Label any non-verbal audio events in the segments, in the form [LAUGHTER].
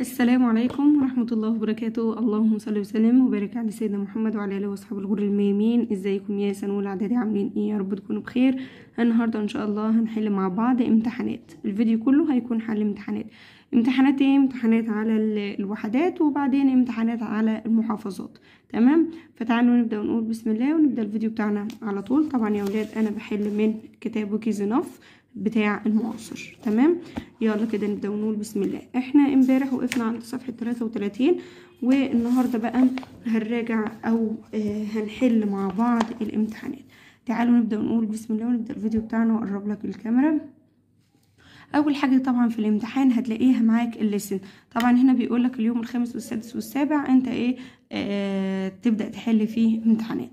السلام عليكم ورحمة الله وبركاته. اللهم صل وسلم وبارك على سيدنا محمد وعلى آله وأصحابه الغر الميامين. إزيكم يا سنة أولى إعدادي عاملين إيه؟ يا رب تكونوا بخير. النهاردة إن شاء الله هنحل مع بعض امتحانات. الفيديو كله هيكون حل امتحانات. امتحانات إيه؟ امتحانات على ال- الوحدات وبعدين امتحانات على المحافظات. تمام؟ فتعالوا نبدأ ونقول بسم الله ونبدأ الفيديو بتاعنا على طول. طبعا يا ولاد أنا بحل من كتاب وكيز بتاع المعاصر. تمام؟ يلا كده نبدأ ونقول بسم الله. إحنا امبارح وقفنا عند صفحة 33 والنهاردة بقى هنراجع أو آه هنحل مع بعض الامتحانات. تعالوا نبدأ ونقول بسم الله ونبدأ الفيديو بتاعنا وأقرب لك الكاميرا أول حاجة طبعا في الامتحان هتلاقيها معاك الليسن. طبعا هنا بيقول لك اليوم الخامس والسادس والسابع أنت إيه آه تبدأ تحل فيه امتحانات.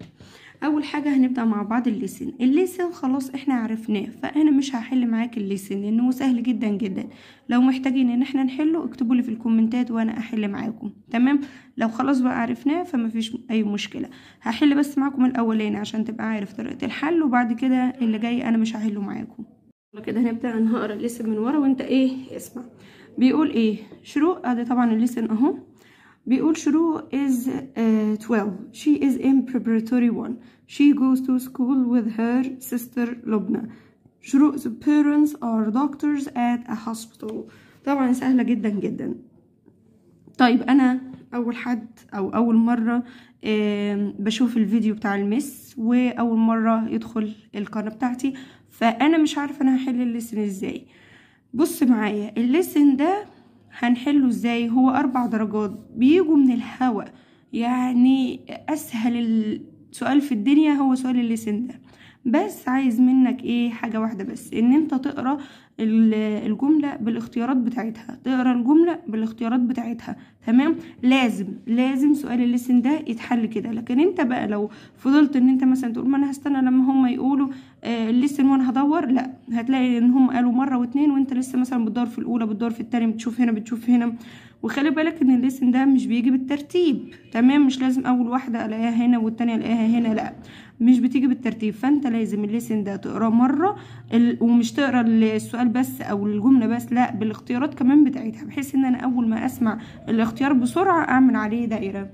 أول حاجة هنبدأ مع بعض ال listen. ال listen خلاص إحنا عرفناه فأنا مش هحل معاك ال listen لأنه سهل جدا جدا. لو محتاجين إن إحنا نحله اكتبوا لي في الكومنتات وأنا أحل معاكم. تمام؟ لو خلاص بقى عرفناه فما فيش أي مشكلة. هحل بس معاكم الاولاني عشان تبقى عارف طريقة الحل وبعد كده اللي جاي أنا مش هحله معاكم. كده هنبدأ أنا هقرا ال listen من ورا وأنت إيه؟ اسمع. بيقول إيه؟ شروق أدي طبعا ال listen أهو. بيقول شروق is uh, 12 she is in preparatory one. She goes to school with her sister لبنى. شروق's parents are doctors at a hospital. طبعا سهلة جدا جدا. طيب أنا أول حد أو أول مرة بشوف الفيديو بتاع المس وأول مرة يدخل القناة بتاعتي فأنا مش عارفة أنا هحل الليسن إزاي. بص معايا ال listen ده هنحله إزاي؟ هو أربع درجات. بيجوا من الهواء يعني أسهل السؤال في الدنيا هو سؤال ال listen ده بس عايز منك إيه؟ حاجة واحدة بس. إن أنت تقرأ الجملة بالاختيارات بتاعتها. تقرأ الجملة بالاختيارات بتاعتها. تمام؟ لازم لازم سؤال ال listen ده يتحل كده. لكن انت بقى لو فضلت ان انت مثلا تقول ما أنا هستنى لما هم يقولوا آه ال listen وأنا هدور لا. هتلاقي إن هم قالوا مرة واتنين وانت لسه مثلا بتدور في الأولى بتدور في التانية بتشوف هنا بتشوف هنا. وخلي بالك إن ال listen ده مش بيجي بالترتيب. تمام؟ مش لازم أول واحدة ألاقيها هنا والتانية ألاقيها هنا لأ. مش بتيجي بالترتيب. فأنت لازم ال listen ده تقراه مرة ومش تقرا السؤال بس أو الجملة بس لأ بالاختيارات كمان بتاعتها بحيث إن أنا أول ما أسمع الاختيار بسرعة أعمل عليه دائرة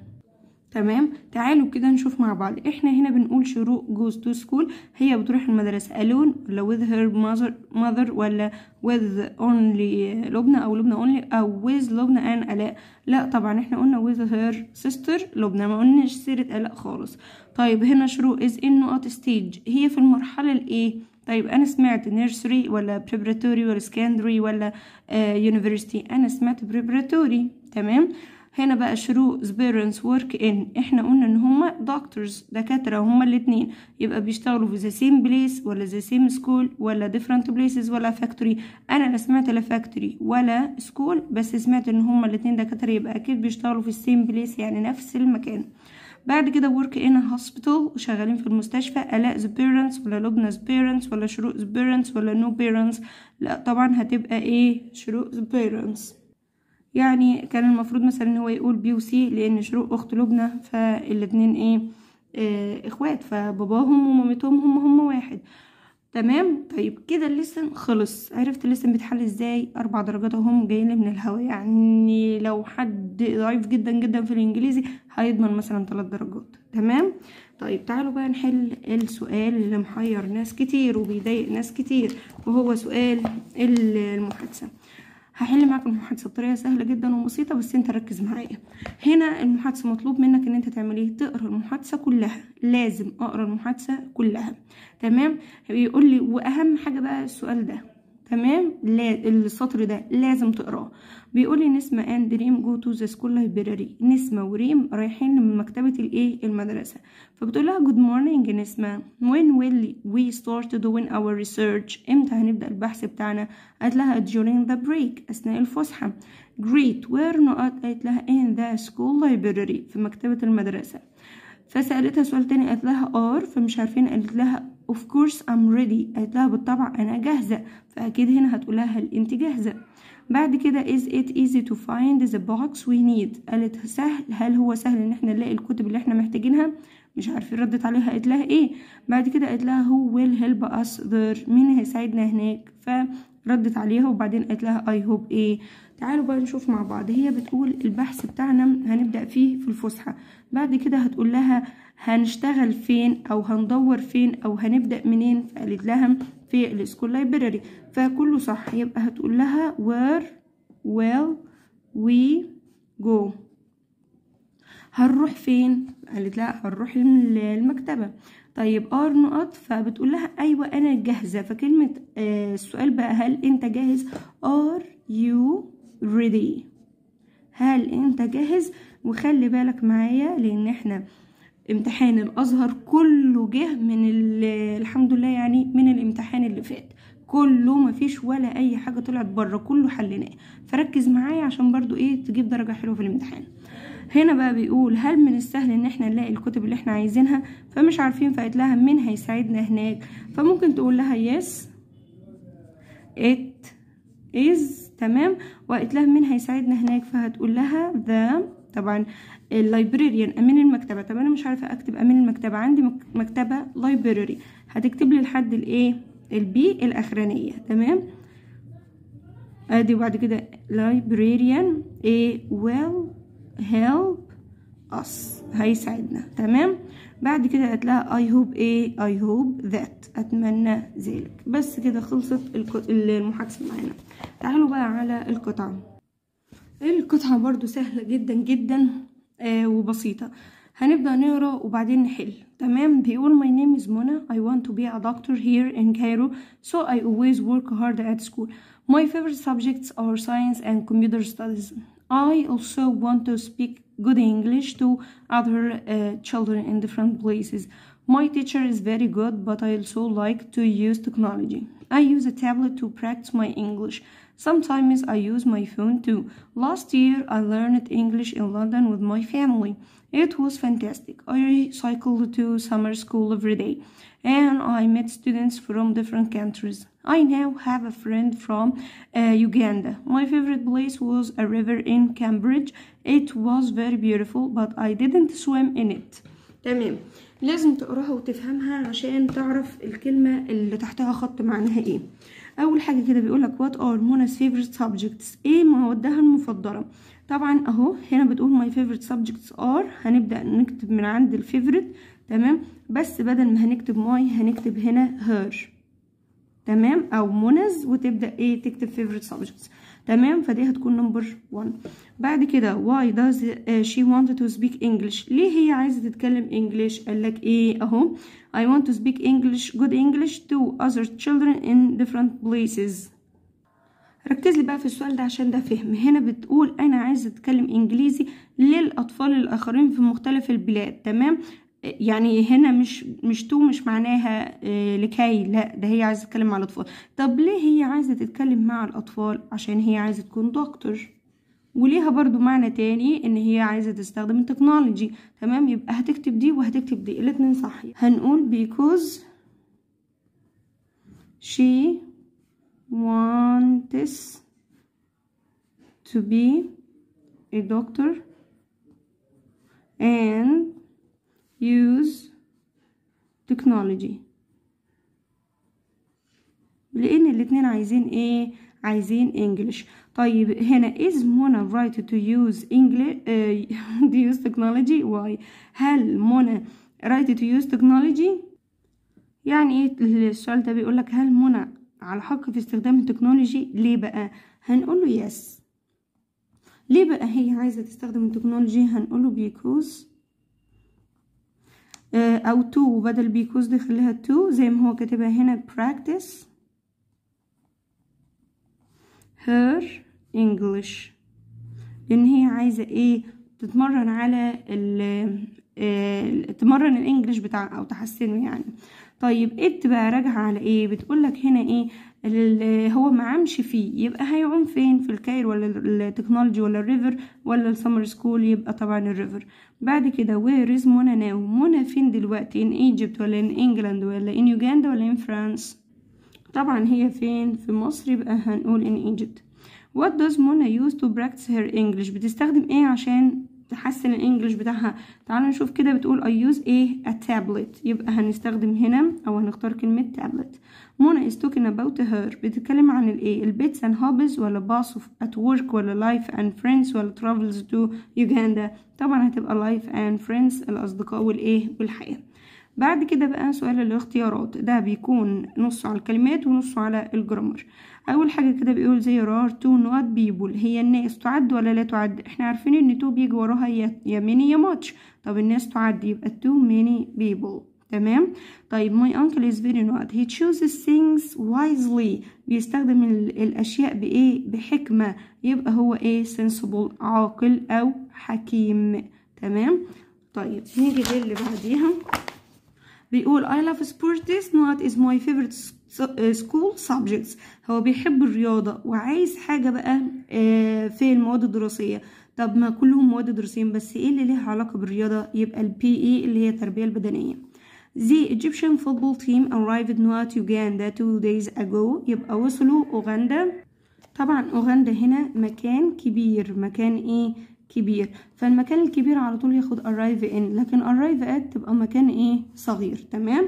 تمام؟ تعالوا كده نشوف مع بعض. إحنا هنا بنقول شروق goes to school. هي بتروح المدرسة alone ولا with her mother, mother ولا with only لبنى أو لبنى only أو with لبنى and ألاء؟ لا طبعا إحنا قلنا with her sister لبنى ما قلناش سيرة ألاء خالص. طيب هنا شروق is in نقط stage هي في المرحلة الايه طيب أنا سمعت nursery ولا preparatory ولا secondary ولا uh, university أنا سمعت preparatory. تمام؟ هنا بقى شروق parents work in. إحنا قلنا إن هما doctors دكاترة هما الاتنين. يبقى بيشتغلوا في the same place ولا the same school ولا different places ولا factory. أنا لا سمعت لا factory ولا school بس سمعت إن هما الاتنين دكاترة. يبقى أكيد بيشتغلوا في same place يعني نفس المكان. بعد كده in a hospital وشغالين في المستشفى. الاء the parents ولا لبنى parents ولا شروق parents ولا no parents لا طبعا هتبقى إيه؟ شروق parents يعني كان المفروض مثلا إن هو يقول B و C لأن شروق أخت لبنى فالاتنين إيه آه إخوات فباباهم ومامتهم هم هم واحد. تمام؟ طيب كده ال listen خلص. عرفت ال listen بيتحل إزاي؟ أربع درجات اهم جايين من الهوا. يعني لو حد ضعيف جدا جدا في الإنجليزي هيضمن مثلا ثلاث درجات. تمام؟ طيب تعالوا بقى نحل السؤال اللي محير ناس كتير وبيضايق ناس كتير وهو سؤال المحادثة. هحل معاك المحادثة بطريقة سهلة جدا وبسيطة بس أنت ركز معايا. هنا المحادثة مطلوب منك إن أنت تعمل إيه؟ تقرأ المحادثة كلها. لازم أقرأ المحادثة كلها. تمام؟ بيقول لي وأهم حاجة بقى السؤال ده. تمام؟ لا السطر ده لازم تقراه. بيقول لي نسمة and ريم go to the school library نسمة وريم رايحين من مكتبة الايه المدرسة. فبتقول لها good morning نسمة. When will we start doing our research? إمتى هنبدأ البحث بتاعنا؟ قالت لها during the break أثناء الفسحة. Great. Where نقط؟ قالت لها in the school library في مكتبة المدرسة. فسألتها سؤال تاني قالت لها ار فمش عارفين قالت لها of course I'm ready. قالت لها بالطبع أنا جاهزة. فأكيد هنا هتقول لها هل أنت جاهزة؟ بعد كده is it easy to find the box we need قالت سهل. هل هو سهل إن إحنا نلاقي الكتب اللي إحنا محتاجينها؟ مش عارفين ردت عليها. قالت لها إيه؟ بعد كده قالت لها who will help us there مين هيساعدنا هناك؟ ردت عليها. وبعدين قالت لها I hope إيه تعالوا بقى نشوف مع بعض. هي بتقول البحث بتاعنا هنبدأ فيه في الفسحة. بعد كده هتقول لها هنشتغل فين أو هندور فين أو هنبدأ منين فقالت لها في ال school library فكله صح. يبقى هتقول لها where will we go. هنروح فين؟ قالت لها هنروح المكتبة طيب are نقط؟ فبتقول لها أيوه أنا جاهزة. فكلمة آه السؤال بقى هل أنت جاهز؟ are you ready هل أنت جاهز؟ وخلي بالك معايا لأن إحنا امتحان الأزهر كله جه من الحمد لله يعني من الامتحان اللي فات. كله مفيش ولا أي حاجة طلعت بره كله حلناه فركز معايا عشان برضو إيه تجيب درجة حلوة في الامتحان. هنا بقى بيقول هل من السهل إن إحنا نلاقي الكتب اللي إحنا عايزينها؟ فمش عارفين فقالت لها مين هيساعدنا هناك؟ فممكن تقول لها yes. It is تمام. وقالت لها مين هيساعدنا هناك؟ فهتقول لها the طبعا ال librarian أمين المكتبة. طب أنا مش عارفة أكتب أمين المكتبة. عندي مكتبة library هتكتب لي لحد الايه البي الأخرانية. تمام؟ أدي وبعد كده librarian a will help us. هيساعدنا. تمام؟ بعد كده قالت لها I hope إيه I hope that. أتمنى ذلك. بس كده خلصت المحادثة معانا. تعالوا بقى على القطعة القطعة برضو سهلة جدا جدا آه وبسيطة هنبدأ نقرا وبعدين نحل تمام بيقول my name is Mona I want to be a doctor here in Cairo so I always work hard at school my favorite subjects are science and computer studies I also want to speak good English to other uh, children in different places. My teacher is very good, but I also like to use technology. I use a tablet to practice my English. Sometimes I use my phone too. Last year I learned English in London with my family. It was fantastic. I cycled to summer school every day and I met students from different countries. I now have a friend from uh, Uganda. My favorite place was a river in Cambridge. It was very beautiful, but I didn't swim in it. تمام لازم تقراها وتفهمها عشان تعرف الكلمة اللي تحتها خط معناها ايه أول حاجة كده بيقولك what are Mona's favorite subjects إيه موادها المفضلة؟ طبعا أهو هنا بتقول my favorite subjects are هنبدأ نكتب من عند ال favorite تمام؟ بس بدل ما هنكتب my هنكتب هنا her تمام؟ أو Mona's وتبدأ إيه تكتب favorite subjects. تمام؟ فدي هتكون number 1 بعد كده why does she want to speak English? ليه هي عايزة تتكلم English قال لك إيه أهو؟ I want to speak English good English to other children in different places. ركز لي بقى في السؤال ده عشان ده فهم. هنا بتقول أنا عايزة أتكلم إنجليزي للأطفال الآخرين في مختلف البلاد تمام؟ يعني هنا مش مش to مش معناها لكي لا ده هي عايزة تتكلم مع الأطفال. طب ليه هي عايزة تتكلم مع الأطفال؟ عشان هي عايزة تكون دكتور. وليها برضو معنى تاني إن هي عايزة تستخدم ال technology. تمام؟ يبقى هتكتب دي وهتكتب دي. الاتنين صح. هنقول because she wants to be a doctor and use technology. لأن الاتنين عايزين إيه؟ عايزين انجلش طيب هنا is Mona right to use English uh, [LAUGHS] to use technology? Why? هل منى right to use technology? يعني إيه السؤال ده بيقول لك هل منى على حق في استخدام ال technology؟ ليه بقى؟ هنقول له yes. ليه بقى هي عايزة تستخدم ال technology؟ هنقول له because أو to وبدل because دي خليها to زي ما هو كاتبها هنا practice her English. لأن هي عايزة إيه؟ تتمرن على ال تمرن ال English بتاع أو تحسنه يعني. طيب it بقى راجعة على إيه؟ بتقولك هنا إيه؟ هو ما عامش فيه. يبقى هيعوم فين؟ في الكاير ولا ال technology ولا ال river ولا ال summer school؟ يبقى طبعا ال river. بعد كده where is منى now منى فين دلوقتي؟ in Egypt ولا in England ولا in Uganda ولا in France طبعا هي فين؟ في مصر. يبقى هنقول in Egypt what does منى use to practice her English بتستخدم إيه عشان تحسن الإنجليش بتاعها. تعالوا نشوف كده بتقول I use إيه a tablet. يبقى هنستخدم هنا أو هنختار كلمة tablet. منى is talking about her. بتتكلم عن الايه البيتس and hobbies ولا boss at work ولا life and friends ولا travels to Uganda. طبعا هتبقى life and friends الأصدقاء والايه والحياة. بعد كده بقى سؤال الاختيارات. ده بيكون نصه على الكلمات ونصه على الجرامر. أول حاجة كده بيقول there are too نقط people هي الناس تعد ولا لا تعد؟ إحنا عارفين إن too بيجي وراها يا many يا much طب الناس تعد يبقى too many people تمام؟ طيب my uncle is very نقط. He chooses things wisely. بيستخدم الأشياء بإيه؟ بحكمة. يبقى هو إيه؟ sensible عاقل أو حكيم. تمام؟ طيب نيجي للي بعديها. بيقول I love sports not is my favorite school subjects. هو بيحب الرياضة وعايز حاجة بقى في المواد الدراسية. طب ما كلهم مواد دراسية بس إيه اللي ليها علاقة بالرياضة؟ يبقى البي اي اللي هي التربية البدنية. The Egyptian football team arrived at Uganda two days ago. يبقى وصلوا أوغندا. طبعا أوغندا هنا مكان كبير. مكان إيه؟ كبير. فالمكان الكبير على طول ياخد arrive in لكن arrive at تبقى مكان إيه؟ صغير. تمام؟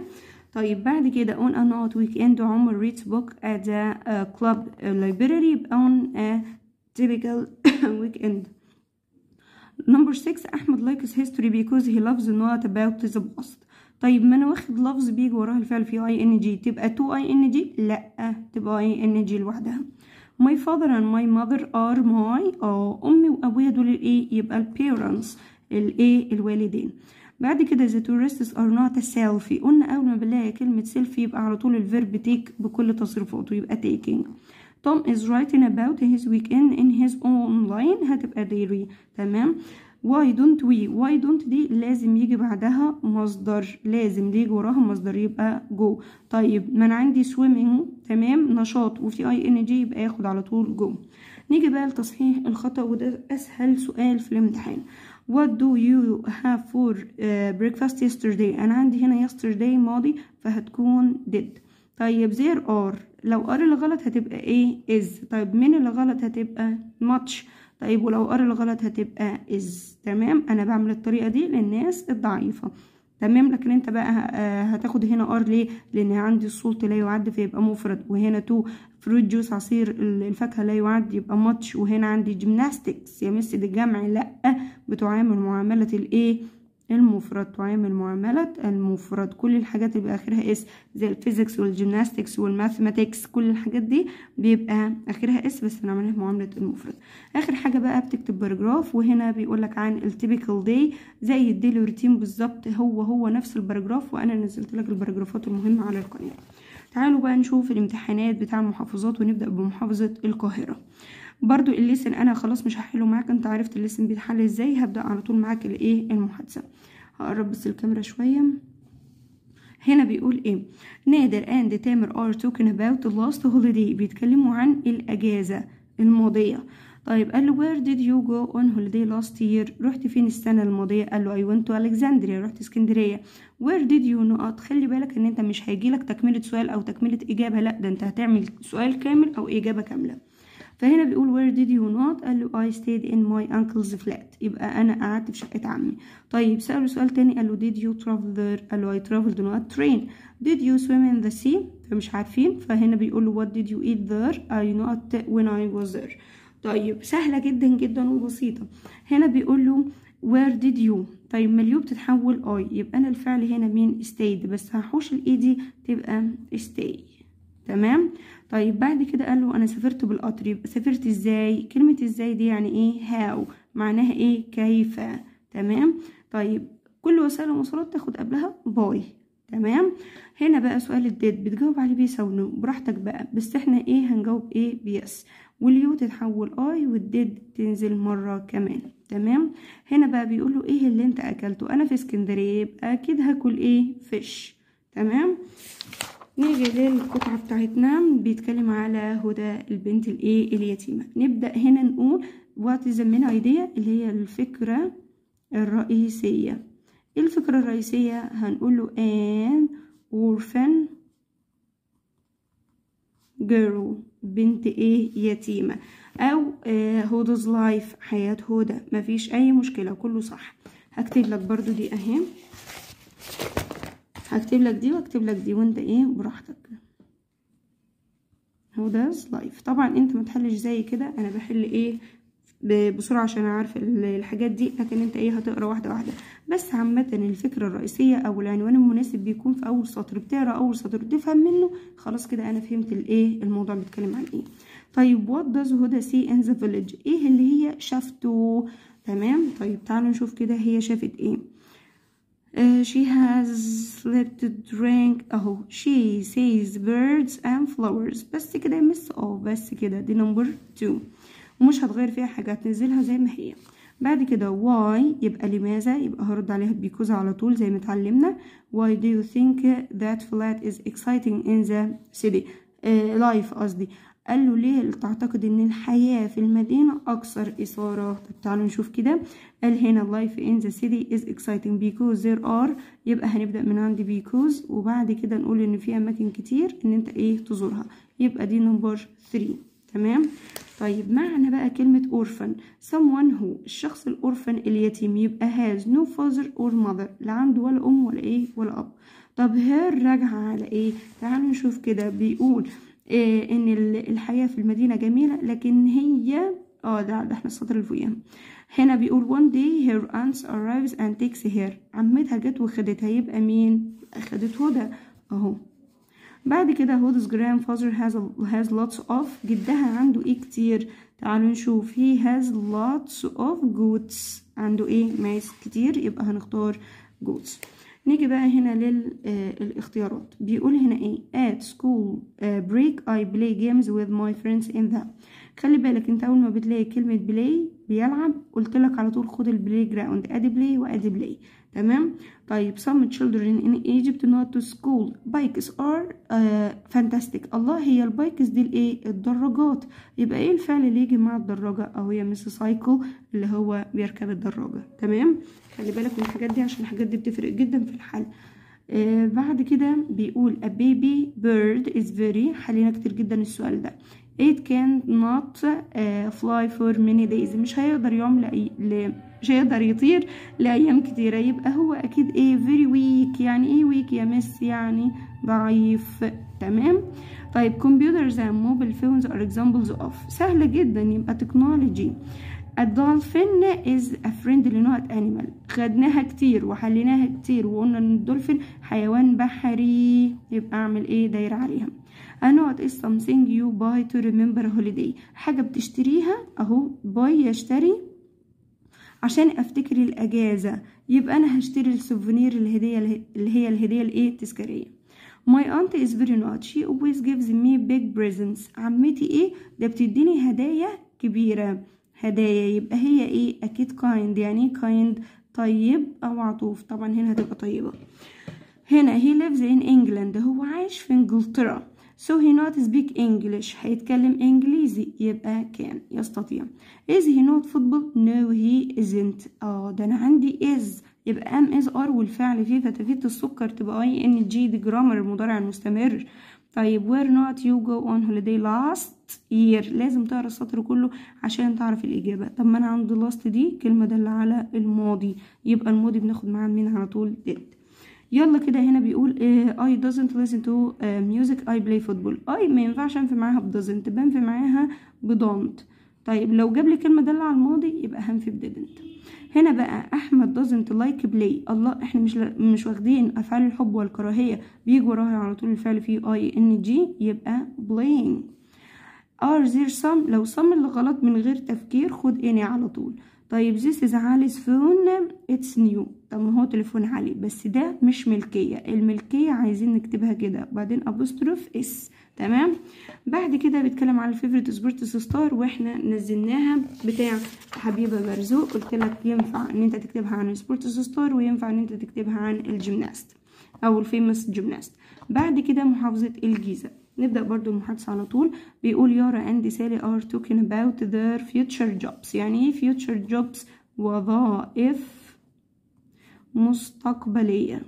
طيب بعد كده on a نقط weekend عمر reads book at the uh, club library يبقى on a typical [COUGHS] weekend. Number 6 أحمد likes history because he loves نقط about the past طيب ما أنا واخد لفظ بيجي وراها الفعل في ing تبقى to ing لأ تبقى ing لوحدها. My father and my mother are my آه امي وابويا دول الايه يبقى ال parents الايه الوالدين بعد كده the tourists are نقط a selfie قلنا اول ما بنلاقي كلمة selfie يبقى على طول ال verb take بكل تصرفاته يبقى taking Tom is writing about his weekend in his online هتبقى diary تمام why don't we? Why don't دي لازم يجي بعدها مصدر. لازم يجي وراها مصدر. يبقى جو طيب ما أنا عندي swimming تمام؟ نشاط. وفي ing يبقى ياخد على طول جو نيجي بقى لتصحيح الخطأ وده أسهل سؤال في الامتحان. What do you have for uh, breakfast yesterday? أنا عندي هنا yesterday ماضي فهتكون did. طيب there are. لو are اللي غلط هتبقى إيه is. طيب من اللي غلط هتبقى much. طيب ولو are الغلط هتبقى is. تمام؟ أنا بعمل الطريقة دي للناس الضعيفة. تمام؟ لكن أنت بقى هتاخد هنا are ليه؟ لأن عندي الصوت لا يعد فيبقى مفرد. وهنا two fruit juice عصير الفاكهة لا يعد يبقى much وهنا عندي gymnastics يا miss دي الجمع لأ بتعامل معاملة الايه المفرد تعامل معاملة المفرد كل الحاجات اللي آخرها s زي ال physics وال gymnastics وال mathematics كل الحاجات دي بيبقى آخرها s بس بنعملها معاملة المفرد. آخر حاجة بقى بتكتب paragraph وهنا بيقولك عن ال typical day زي ال daily routine بالظبط هو هو نفس ال paragraph وأنا نزلت لك ال paragraphات المهمة على القناة. تعالوا بقى نشوف الامتحانات بتاع المحافظات ونبدأ بمحافظة القاهرة. برضو ال listen أنا خلاص مش هحله معاك. أنت عرفت ال listen بيتحل إزاي هبدأ على طول معاك الإيه؟ المحادثة. هقرب بس الكاميرا شوية. هنا بيقول إيه؟ نادر and تامر are talking about last holiday بيتكلموا عن الأجازة الماضية. طيب قال له where did you go on holiday last year? رحت فين السنة الماضية؟ قال له I went to Alexandria. رحت اسكندرية. Where did you نقط خلي بالك إن أنت مش هيجيلك تكملة سؤال أو تكملة إجابة. لا ده أنت هتعمل سؤال كامل أو إجابة كاملة. فهنا بيقول where did you not? قال له I stayed in my uncle's flat. يبقى أنا قعدت في شقة عمي. طيب سأله سؤال تاني قال له did you travel there? قال له I traveled on a train. Did you swim in the sea? فمش عارفين. فهنا بيقول له what did you eat there? I not when I was there. طيب سهلة جدا جدا وبسيطة. هنا بيقول له where did you? طيب ما ال you بتتحول I يبقى أنا الفعل هنا مين stayed. بس هحوش ال e دي تبقى stay. تمام؟ طيب بعد كده قال له أنا سافرت بالقطر يبقى سافرت إزاي؟ كلمة إزاي دي يعني إيه؟ how. معناها إيه؟ كيف. تمام؟ طيب كل وسائل المواصلات تاخد قبلها by. تمام؟ هنا بقى سؤال ال did بتجاوب عليه ب yes أو no. براحتك بقى بس إحنا إيه هنجاوب إيه ب yes؟ واليو تتحول آي والديد تنزل مرة كمان. تمام؟ هنا بقى بيقوله إيه اللي أنت أكلته؟ أنا في اسكندرية يبقى أكيد هاكل إيه؟ فيش. تمام؟ نيجي للقطعة بتاعتنا بيتكلم على هدى البنت الإيه؟ اليتيمة. نبدأ هنا نقول what is the idea اللي هي الفكرة الرئيسية. الفكرة الرئيسية؟ هنقول له an orphan girl بنت إيه؟ يتيمة. أو Hoda's life حياة هدى. مفيش أي مشكلة كله صح. هكتب لك برضو دي أهي. هكتب لك دي واكتب لك دي وانت إيه؟ براحتك. Hoda's life طبعا انت ما تحلش زي كده. أنا بحل إيه؟ بسرعة عشان عارفة الحاجات دي لكن انت إيه؟ هتقرأ واحدة واحدة. بس عامة الفكرة الرئيسية أو العنوان المناسب بيكون في أول سطر. بتقرأ أول سطر تفهم منه. خلاص كده أنا فهمت الايه الموضوع بيتكلم عن إيه. طيب what does هدى see in the village إيه اللي هي شافته؟ تمام؟ طيب تعالوا نشوف كده هي شافت إيه. Uh, she has slept drink. اهو she sees birds and flowers. بس كده مس. آه بس كده. دي نمبر 2 ومش هتغير فيها حاجة. هتنزلها زي ما هي. بعد كده why يبقى لماذا؟ يبقى هرد عليها because على طول زي ما اتعلمنا. Why do you think that flat is exciting in the city? Uh, life قصدي. قال له ليه تعتقد إن الحياة في المدينة أكثر إثارة؟ طب تعالوا نشوف كده. قال هنا life in the city is exciting because there are يبقى هنبدأ من عند because وبعد كده نقول إن في أماكن كتير إن أنت إيه تزورها. يبقى دي number 3 تمام؟ طيب معنى بقى كلمة orphan. Someone who الشخص ال orphan اليتيم يبقى has no father or mother. لا عنده ولا أم ولا إيه ولا أب. طب هير راجعة على إيه؟ تعالوا نشوف كده. بيقول إن الحياة في المدينة جميلة لكن هي آه ده, ده إحنا السطر اللي فوقيها هنا بيقول one day her aunt arrives and takes her. عمتها جت وخدتها يبقى مين؟ اخدت هدى أهو. بعد كده هود's grandfather has, has lots of جدها عنده إيه كتير؟ تعالوا نشوف. He has lots of goats عنده إيه؟ معيز كتير يبقى هنختار goats نيجي بقى هنا للاختيارات بيقول هنا إيه؟ At school break I play games with my friends in the خلي بالك أنت أول ما بتلاقي كلمة play بيلعب قلت لك على طول خد ال playground أدي play وأدي play تمام؟ طيب some children in Egypt not to school. Bikes are uh, fantastic. الله هي ال bikes دي الايه؟ الدراجات. يبقى إيه الفعل اللي يجي مع الدراجة؟ أو هي مش cycle اللي هو بيركب الدراجة. تمام؟ خلي بالك من الحاجات دي عشان الحاجات دي بتفرق جدا في الحل. آه بعد كده بيقول a baby bird is very حلينا كتير جدا السؤال ده. It can not uh, fly for many days. مش هيقدر يوم لأي... ل... مش هيقدر يطير لأيام كتيرة. يبقى هو أكيد إيه very weak يعني إيه weak يا مس يعني ضعيف. تمام؟ طيب computers and mobile phones are examples of. سهلة جدا يبقى A dolphin is a friendly not animal. خدناها كتير وحليناها كتير وقلنا إن الدولفين حيوان بحري. يبقى أعمل إيه؟ دايرة عليها A note is something buy to remember a holiday. حاجة بتشتريها أهو buy يشتري. عشان أفتكر الأجازة. يبقى أنا هشتري السوفونير الهدية اللي هي الهدية الايه التذكارية. My aunt is very nice she always gives me big presents. عمتي إيه؟ ده بتديني هدايا كبيرة. هدايا يبقى هي إيه؟ أكيد kind. يعني kind طيب أو عطوف. طبعا هنا هتبقى طيبة. هنا he lives in England. هو عايش في إنجلترا. So he not speak English. هيتكلم انجليزي يبقى can يستطيع. Is he not football? No he isn't. آه ده أنا عندي is. يبقى am is are والفعل فيه. فتفيت السكر تبقى ing دي جرامر المضارع المستمر. طيب where not you go on holiday last year لازم تقرا السطر كله عشان تعرف الإجابة. طب ما أنا عند last دي كلمة دالة على الماضي. يبقى الماضي بناخد معاه مين على طول did يلا كده هنا بيقول I doesn't listen to music. I play football. I ما ينفعش أنفي معاها ب doesn't بنفي معاها ب don't. طيب لو جاب لي كلمة دالة على الماضي يبقى هنفي ب didn't. هنا بقى أحمد doesn't like play. الله إحنا مش مش واخدين أفعال الحب والكراهية. بيجي وراها على طول الفعل فيه ing يبقى playing. Are there some لو some اللي غلط من غير تفكير خد any على طول. طيب this is Ali's phone. It's new. طب ما هو تليفون علي. بس ده مش ملكية. الملكية عايزين نكتبها كده. وبعدين apostrophe s تمام؟ بعد كده بيتكلم على ال favourite sports star وإحنا نزلناها بتاع حبيبة مرزوق قلت لك ينفع إن أنت تكتبها عن ال sports star وينفع إن أنت تكتبها عن ال gymnast أو ال famous gymnast بعد كده محافظة الجيزة. نبدأ برضو المحادثة على طول. بيقول يارا and سالي are talking about their future jobs. يعني إيه future jobs وظائف مستقبلية؟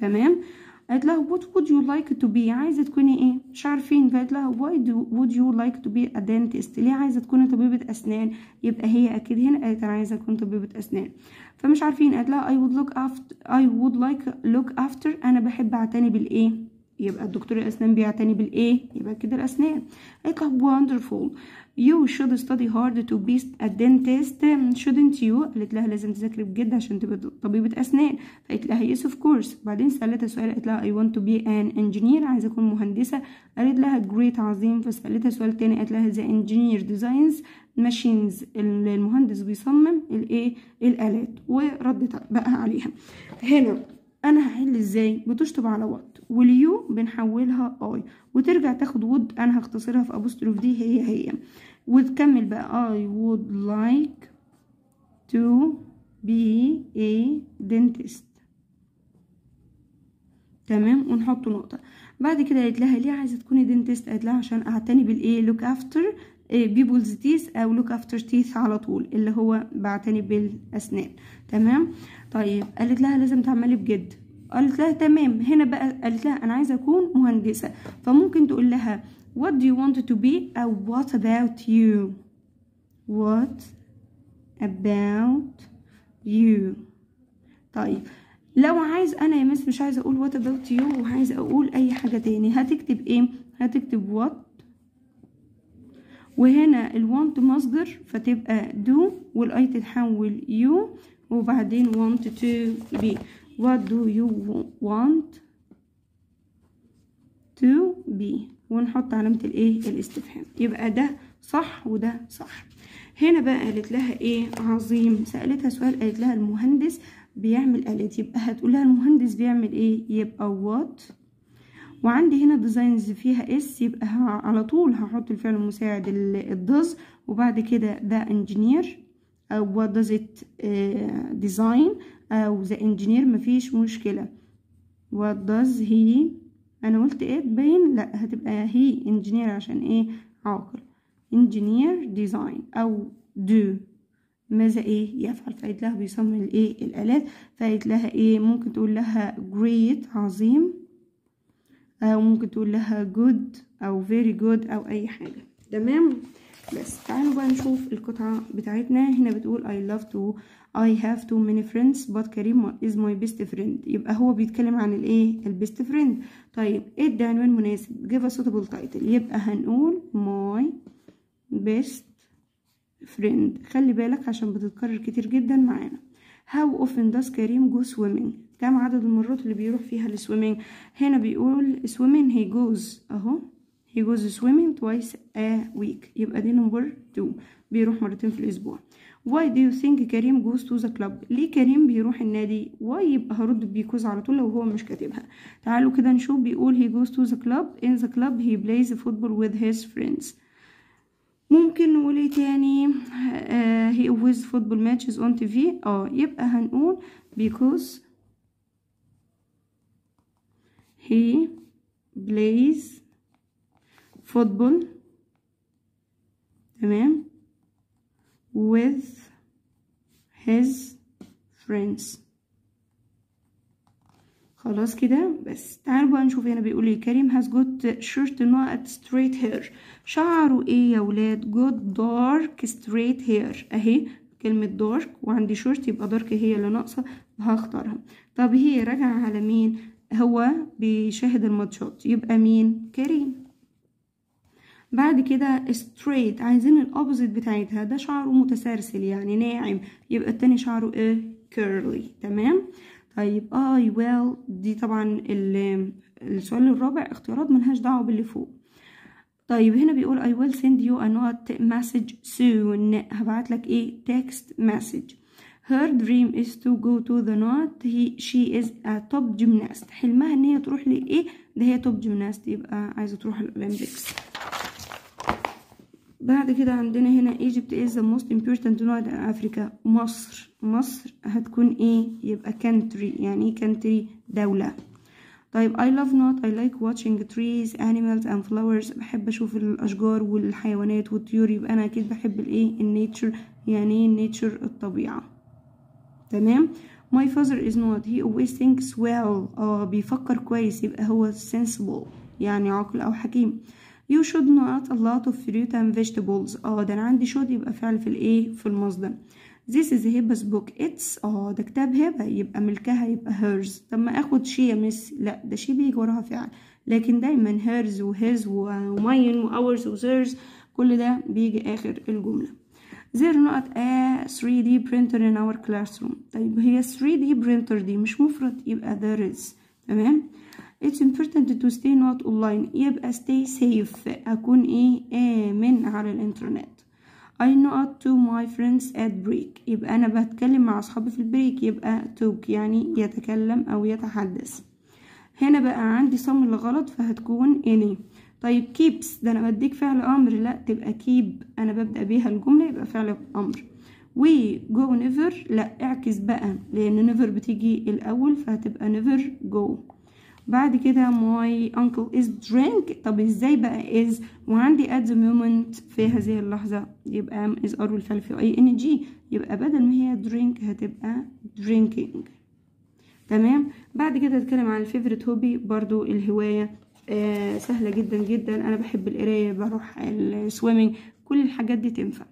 تمام؟ قالت لها what would you like to be? عايزة تكوني إيه؟ مش عارفين. فقالت لها why do, would you like to be a dentist? ليه عايزة تكوني طبيبة أسنان؟ يبقى هي أكيد هنا. قالت أنا عايزة أكون طبيبة أسنان. فمش عارفين. قالت لها I would look after I would like look after. أنا بحب أعتني بالإيه؟ يبقى الدكتور الأسنان بيعتني بالإيه؟ يبقى كده الأسنان. قالت لها wonderful. You should study hard to be a dentist. Shouldn't you? قالت لها لازم تذاكري بجد عشان تبقى طبيبة أسنان. فقالت لها yes of course. بعدين سألتها سؤال قالت لها I want to be an engineer. عايزة أكون مهندسة. قالت لها great عظيم. فسألتها سؤال تاني قالت لها the engineer designs machines. المهندس بيصمم الإيه؟ الآلات. وردت بقى عليها. هنا أنا هحل إزاي؟ بتشطب على what وال you بنحولها I. وترجع تاخد would أنا هختصرها في apostrophe d هي هي. وتكمل بقى. I would like to be a dentist. تمام؟ ونحط نقطة. بعد كده قالت لها ليه عايزة تكوني dentist قالت لها عشان أعتني بالايه look after بيبولز تيث أو look after teeth على طول اللي هو بعتني بالأسنان. تمام؟ طيب قالت لها لازم تعملي بجد. قالت لها تمام. هنا بقى قالت لها أنا عايزه أكون مهندسة. فممكن تقول لها what do you want to be أو what about you? What about you? طيب. لو عايز أنا يا مس مش عايزه أقول what about you وعايزه أقول أي حاجة تاني هتكتب إيه؟ هتكتب what. وهنا الوانت مصدر فتبقى do والاي تتحول you وبعدين want to be. What do you want to be? ونحط علامة الايه الاستفهام يبقى ده صح وده صح. هنا بقى قالت لها إيه؟ عظيم. سألتها سؤال قالت لها المهندس بيعمل آلات يبقى هتقول لها المهندس بيعمل إيه؟ يبقى what وعندي هنا designs فيها s يبقى على طول هحط الفعل المساعد ال does. وبعد كده ده engineer أو uh, design أو the engineer مفيش مشكلة. What does he أنا قلت إيه تبين لأ هتبقى he engineer عشان إيه؟ عاقل. Engineer design أو do. ماذا إيه؟ يفعل. فقلت لها بيصمم الايه الالات فقلت لها إيه؟ ممكن تقول لها great عظيم. أو ممكن تقول لها good أو very good أو أي حاجة. تمام؟ بس تعالوا بقى نشوف القطعة بتاعتنا. هنا بتقول I love to I have too many friends but كريم is my best friend. يبقى هو بيتكلم عن الإيه؟ ال best friend طيب إيه ده عنوان مناسب give a suitable title. يبقى هنقول my best friend. خلي بالك عشان بتتكرر كتير جدا معانا. How often does كريم go swimming كم عدد المرات اللي بيروح فيها لل swimming هنا بيقول swimming he goes أهو. He goes swimming twice a week. يبقى دي number 2 بيروح مرتين في الأسبوع. Why do you think كريم goes to the club ليه كريم بيروح النادي why يبقى هرد because على طول لو هو مش كاتبها تعالوا كده نشوف بيقول he goes to the club in the club he plays football with his friends ممكن نقول إيه تاني uh, he always football matches on TV آه يبقى هنقول because he plays football تمام with his friends. خلاص كده؟ بس تعالوا بقى نشوف هنا بيقول إيه. كريم has got shirt not straight hair. شعره إيه يا ولاد؟ good dark straight hair. أهي كلمة dark وعندي شورت يبقى dark هي اللي ناقصة. هختارها. طب هي راجعة على مين؟ هو بيشاهد الماتشات. يبقى مين؟ كريم. بعد كده straight عايزين ال opposite بتاعتها ده شعره متسرسل يعني ناعم. يبقى التاني شعره إيه؟ curly. تمام؟ طيب I will دي طبعا السؤال الرابع اختيارات ملهاش دعوة باللي فوق. طيب هنا بيقول I will send you a note message soon. هبعت لك إيه؟ text message. Her dream is to go to the north. He she is a top gymnast. حلمها إن هي تروح لإيه؟ ده هي توب جيمناست يبقى عايزة تروح الاولمبيكس بعد كده عندنا هنا is the most important north in Africa. مصر. مصر هتكون إيه؟ يبقى country يعني إيه country دولة. طيب I love نقط I like watching trees animals and flowers. بحب أشوف الأشجار والحيوانات والطيور. يبقى أنا أكيد بحب الإيه؟ ال nature يعني إيه ال nature الطبيعة. تمام؟ My father is نقط he always thinks well. آه بيفكر كويس يبقى هو sensible يعني عاقل أو حكيم. You should نقط a lot of fruit and vegetables. آه ده أنا عندي should يبقى فعل في الإيه في المصدر. This is هبة book. It's آه ده كتاب هبة يبقى ملكها يبقى hers. طب ما آخد she يا miss لا ده she بيجي وراها فعل. لكن دايما hers وhis ومين وours وtheirs كل ده بيجي آخر الجملة. There not a 3D printer in our classroom. طيب هي 3D printer دي مش مفرد يبقى there is. تمام؟ It's important to stay not online. يبقى stay safe. أكون إيه؟ آمن على الإنترنت. I not to my friends at break. يبقى أنا بتكلم مع أصحابي في البريك. يبقى talk يعني يتكلم أو يتحدث. هنا بقى عندي صم اللي غلط فهتكون any. طيب keeps. ده أنا بديك فعل أمر. لا تبقى keep. أنا ببدأ بيها الجملة يبقى فعل أمر. We go never. لا اعكس بقى لأن never بتيجي الأول فهتبقى never go. بعد كده my uncle is drink طب إزاي بقى is وعندي at the moment في هذه اللحظة؟ يبقى is are والفعل اي ان جي يبقى بدل ما هي drink هتبقى drinking. تمام؟ بعد كده اتكلم عن ال favorite hobby برضو الهواية آه سهلة جدا جدا. أنا بحب القراية بروح ال swimming كل الحاجات دي تنفع.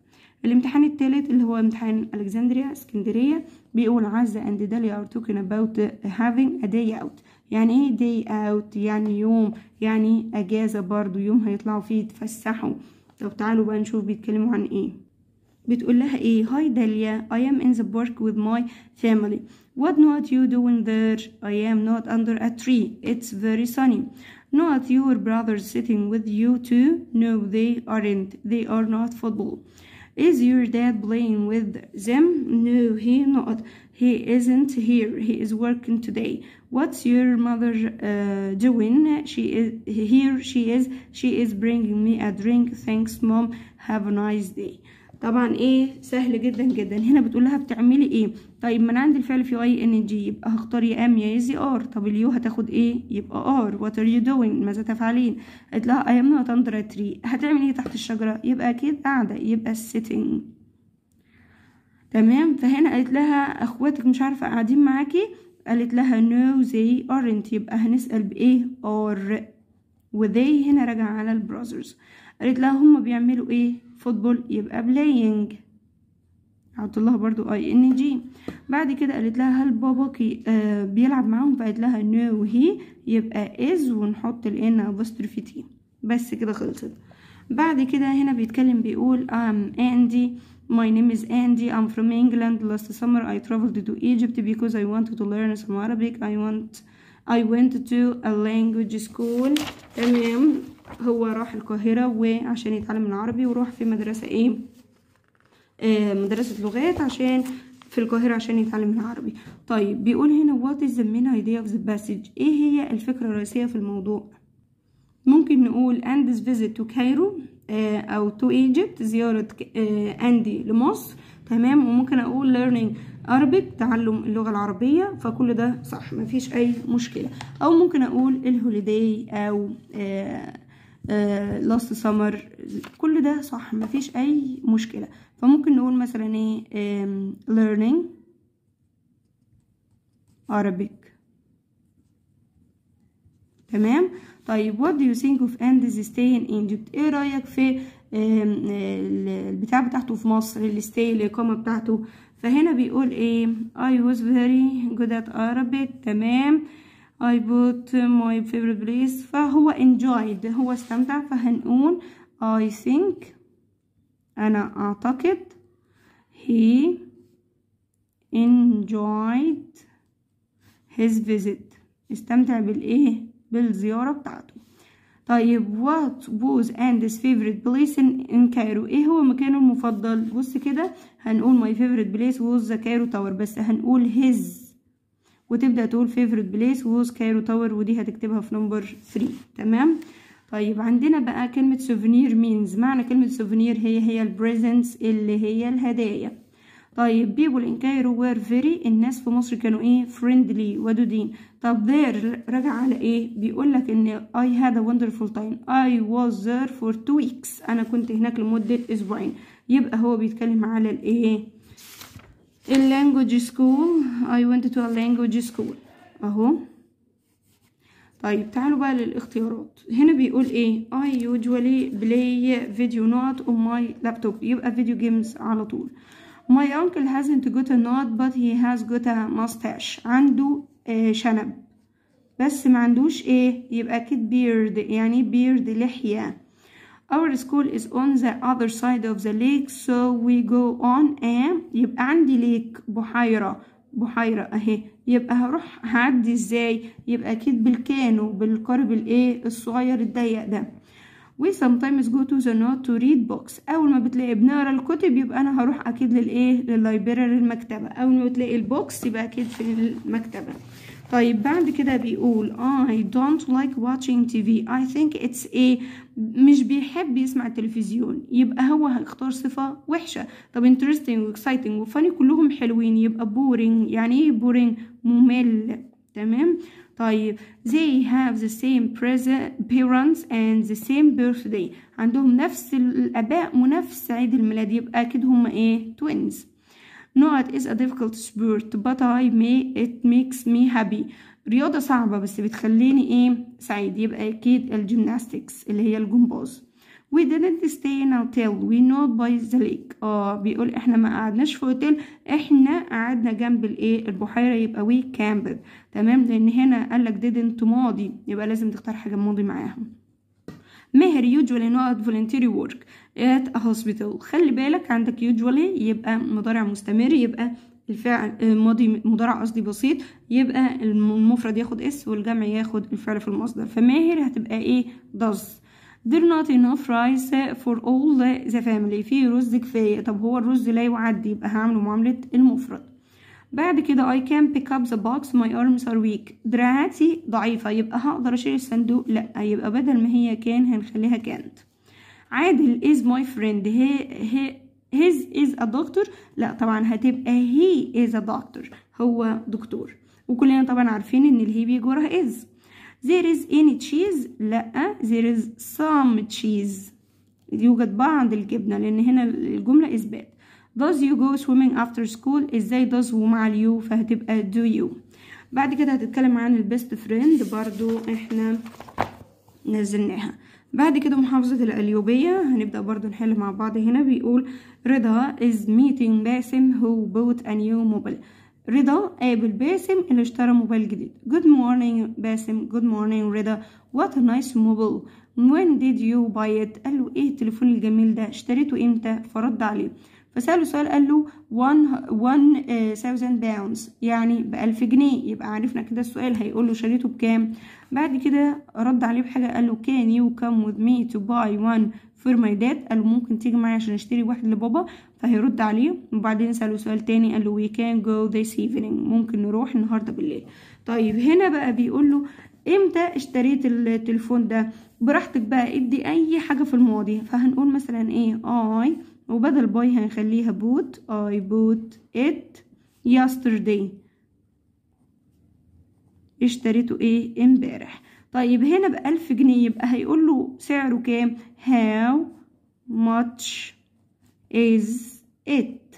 الامتحان الثالث اللي هو امتحان Alexandria اسكندرية بيقول عزة and داليا are talking about having a day out. يعني إيه day out يعني يوم يعني اجازة برضو يوم هيطلعوا فيه يتفسحوا طب تعالوا بقى نشوف بيتكلموا عن إيه بتقول لها إيه هاي داليا I am in the park with my family what not you doing there I am not under a tree it's very sunny not your brothers sitting with you too no they aren't they are not football Is your dad playing with them? No, he not. He isn't here. He is working today. What's your mother uh, doing? She is here. She is. She is bringing me a drink. Thanks, mom. Have a nice day. طبعا إيه سهل جدا جدا. هنا بتقول لها بتعملي إيه؟ طيب ما أنا عندي الفعل في ing يبقى هختار يا am يا is يا are طب ال you هتاخد إيه؟ يبقى are what are you doing ماذا تفعلين؟ قالت لها I'm نقط under tree هتعمل إيه تحت الشجرة؟ يبقى أكيد قاعدة يبقى sitting. تمام؟ فهنا قالت لها أخواتك مش عارفة قاعدين معاكي؟ قالت لها no they aren't. يبقى هنسأل بايه are و they هنا راجع على ال brothers قالت لها هما بيعملوا إيه؟ football يبقى playing. حط لها برضو ing بعد كده قالت لها هل باباكي آه بيلعب معاهم؟ فقالت لها no he يبقى is ونحط ال n apostrophe t بس كده خلصت. بعد كده هنا بيتكلم بيقول I'm Andy. My name is Andy. I'm from England. Last summer I traveled to Egypt because I wanted to learn some Arabic. I want I went to a language school. تمام هو راح القاهرة وعشان يتعلم العربي وراح في مدرسة إيه؟ آه مدرسة لغات عشان في القاهرة عشان يتعلم العربي. طيب بيقول هنا what is the main idea of the passage إيه هي الفكرة الرئيسية في الموضوع؟ ممكن نقول Andy's visit to Cairo آه أو to Egypt زيارة آه أندي لمصر. تمام؟ وممكن أقول learning Arabic تعلم اللغة العربية. فكل ده صح مفيش أي مشكلة. أو ممكن أقول ال holiday أو last summer كل ده صح مفيش أي مشكلة. فممكن نقول مثلا إيه learning Arabic. تمام؟ طيب what do you think of Andy's stay in Egypt إيه رأيك في البتاع بتاعته في مصر ال stay الإقامة بتاعته؟ فهنا بيقول إيه I was very good at Arabic. تمام؟ I bought my favorite place فهو enjoyed هو استمتع فهنقول I think أنا أعتقد he enjoyed his visit استمتع بالإيه بالزيارة بتاعته طيب what was Andy's favorite place in, in Cairo إيه هو مكانه المفضل بص كده هنقول my favorite place was the Cairo Tower بس هنقول his وتبدأ تقول favorite place was Cairo Tower ودي هتكتبها في number 3 تمام؟ طيب عندنا بقى كلمة souvenir means. معنى كلمة souvenir هي هي ال presents اللي هي الهدايا. طيب people in Cairo were very الناس في مصر كانوا إيه؟ friendly ودودين. طب there رجع على إيه؟ بيقول لك إن I had a wonderful time. I was there for two weeks. أنا كنت هناك لمدة أسبوعين. يبقى هو بيتكلم على الإيه؟ ال language school I went to a language school. أهو. طيب تعالوا بقى للاختيارات. هنا بيقول إيه؟ I usually play video نقط on my laptop. يبقى video games على طول. My uncle hasn't got a knot but he has got a mustache. عنده آه شنب. بس ما عندوش إيه؟ يبقى أكيد beard يعني beard لحية. Our school is on the other side of the lake so we go on a يبقى عندي lake بحيرة. بحيرة أهي. يبقى هروح هعدي إزاي؟ يبقى أكيد بالكانو بالقارب الإيه؟ الصغير الضيق ده. We sometimes go to the نقط to read books. أول ما بتلاقي بنقرأ الكتب يبقى أنا هروح أكيد للإيه؟ لل library المكتبة. أول ما بتلاقي ال books يبقى أكيد في المكتبة. طيب بعد كده بيقول I don't like watching TV I think it's a مش بيحب يسمع التلفزيون. يبقى هو هيختار صفة وحشة. طب interesting و exciting. و funny كلهم حلوين. يبقى boring. يعني إيه boring ممل. تمام؟ طيب they have the same parents and the same birthday. عندهم نفس الآباء ونفس عيد الميلاد. يبقى أكيد هما إيه؟ twins. No, it is a difficult sport but I may it makes me happy. رياضة صعبة بس بتخليني إيه؟ سعيد. يبقى أكيد الجيمناستكس اللي هي الجمباز. We didn't stay until we know by the lake. آه بيقول إحنا ما قعدناش في اوتيل إحنا قعدنا جنب الإيه؟ البحيرة. يبقى we camped. تمام؟ لأن هنا قالك didn't ماضي. يبقى لازم تختار حاجة ماضي معاهم. ماهر not voluntary work at a hospital. خلي بالك عندك usually يبقى مضارع مستمر يبقى الفعل ماضي مضارع قصدي بسيط يبقى المفرد ياخد اس والجمع ياخد الفعل في المصدر. فماهر هتبقى إيه؟ does. There not enough rice for all the family. في رز كفاية. طب هو الرز لا يعد يبقى هعمله معاملة المفرد. بعد كده I can pick up the box. My arms are weak. دراعاتي ضعيفة. يبقى هقدر أشيل الصندوق؟ لأ. يبقى بدل ما هي كان هنخليها كانت. عادل is my friend. He, he, his is a doctor. لا طبعا هتبقى he is a doctor. هو دكتور. وكلنا طبعا عارفين إن ال he بيجي وراها is. There is any cheese لا. There is some cheese. يوجد بعض الجبنة لأن هنا الجملة إثبات does you go swimming after school إزاي does ومع ال you فهتبقى do you. بعد كده هتتكلم عن ال best friend برضو إحنا نزلناها. بعد كده محافظة القليوبية هنبدأ برضو نحل مع بعض هنا بيقول رضا is meeting باسم who bought a new mobile. رضا قابل باسم اللي اشترى موبايل جديد. Good morning باسم. Good morning رضا. What a nice mobile. When did you buy it? قال له إيه التليفون الجميل ده؟ اشتريته إمتى؟ فرد عليه. فسأله سؤال قال له 1000 باوندز يعني بألف جنيه. يبقى عرفنا كده السؤال هيقول له شريته بكام. بعد كده رد عليه بحاجة قال له can you come with me to buy one for my dad قال له ممكن تيجي معايا عشان اشتري واحد لبابا. فهيرد عليه وبعدين سأله سؤال تاني قال له we can go this evening ممكن نروح النهاردة بالليل. طيب هنا بقى بيقول له إمتى اشتريت التليفون ده؟ براحتك بقى ادي أي حاجة في الماضي. فهنقول مثلا إيه؟ I وبدل buy هنخليها bought I bought it yesterday. اشتريته إيه؟ امبارح. طيب هنا بألف جنيه يبقى هيقول له سعره كام؟ How much is it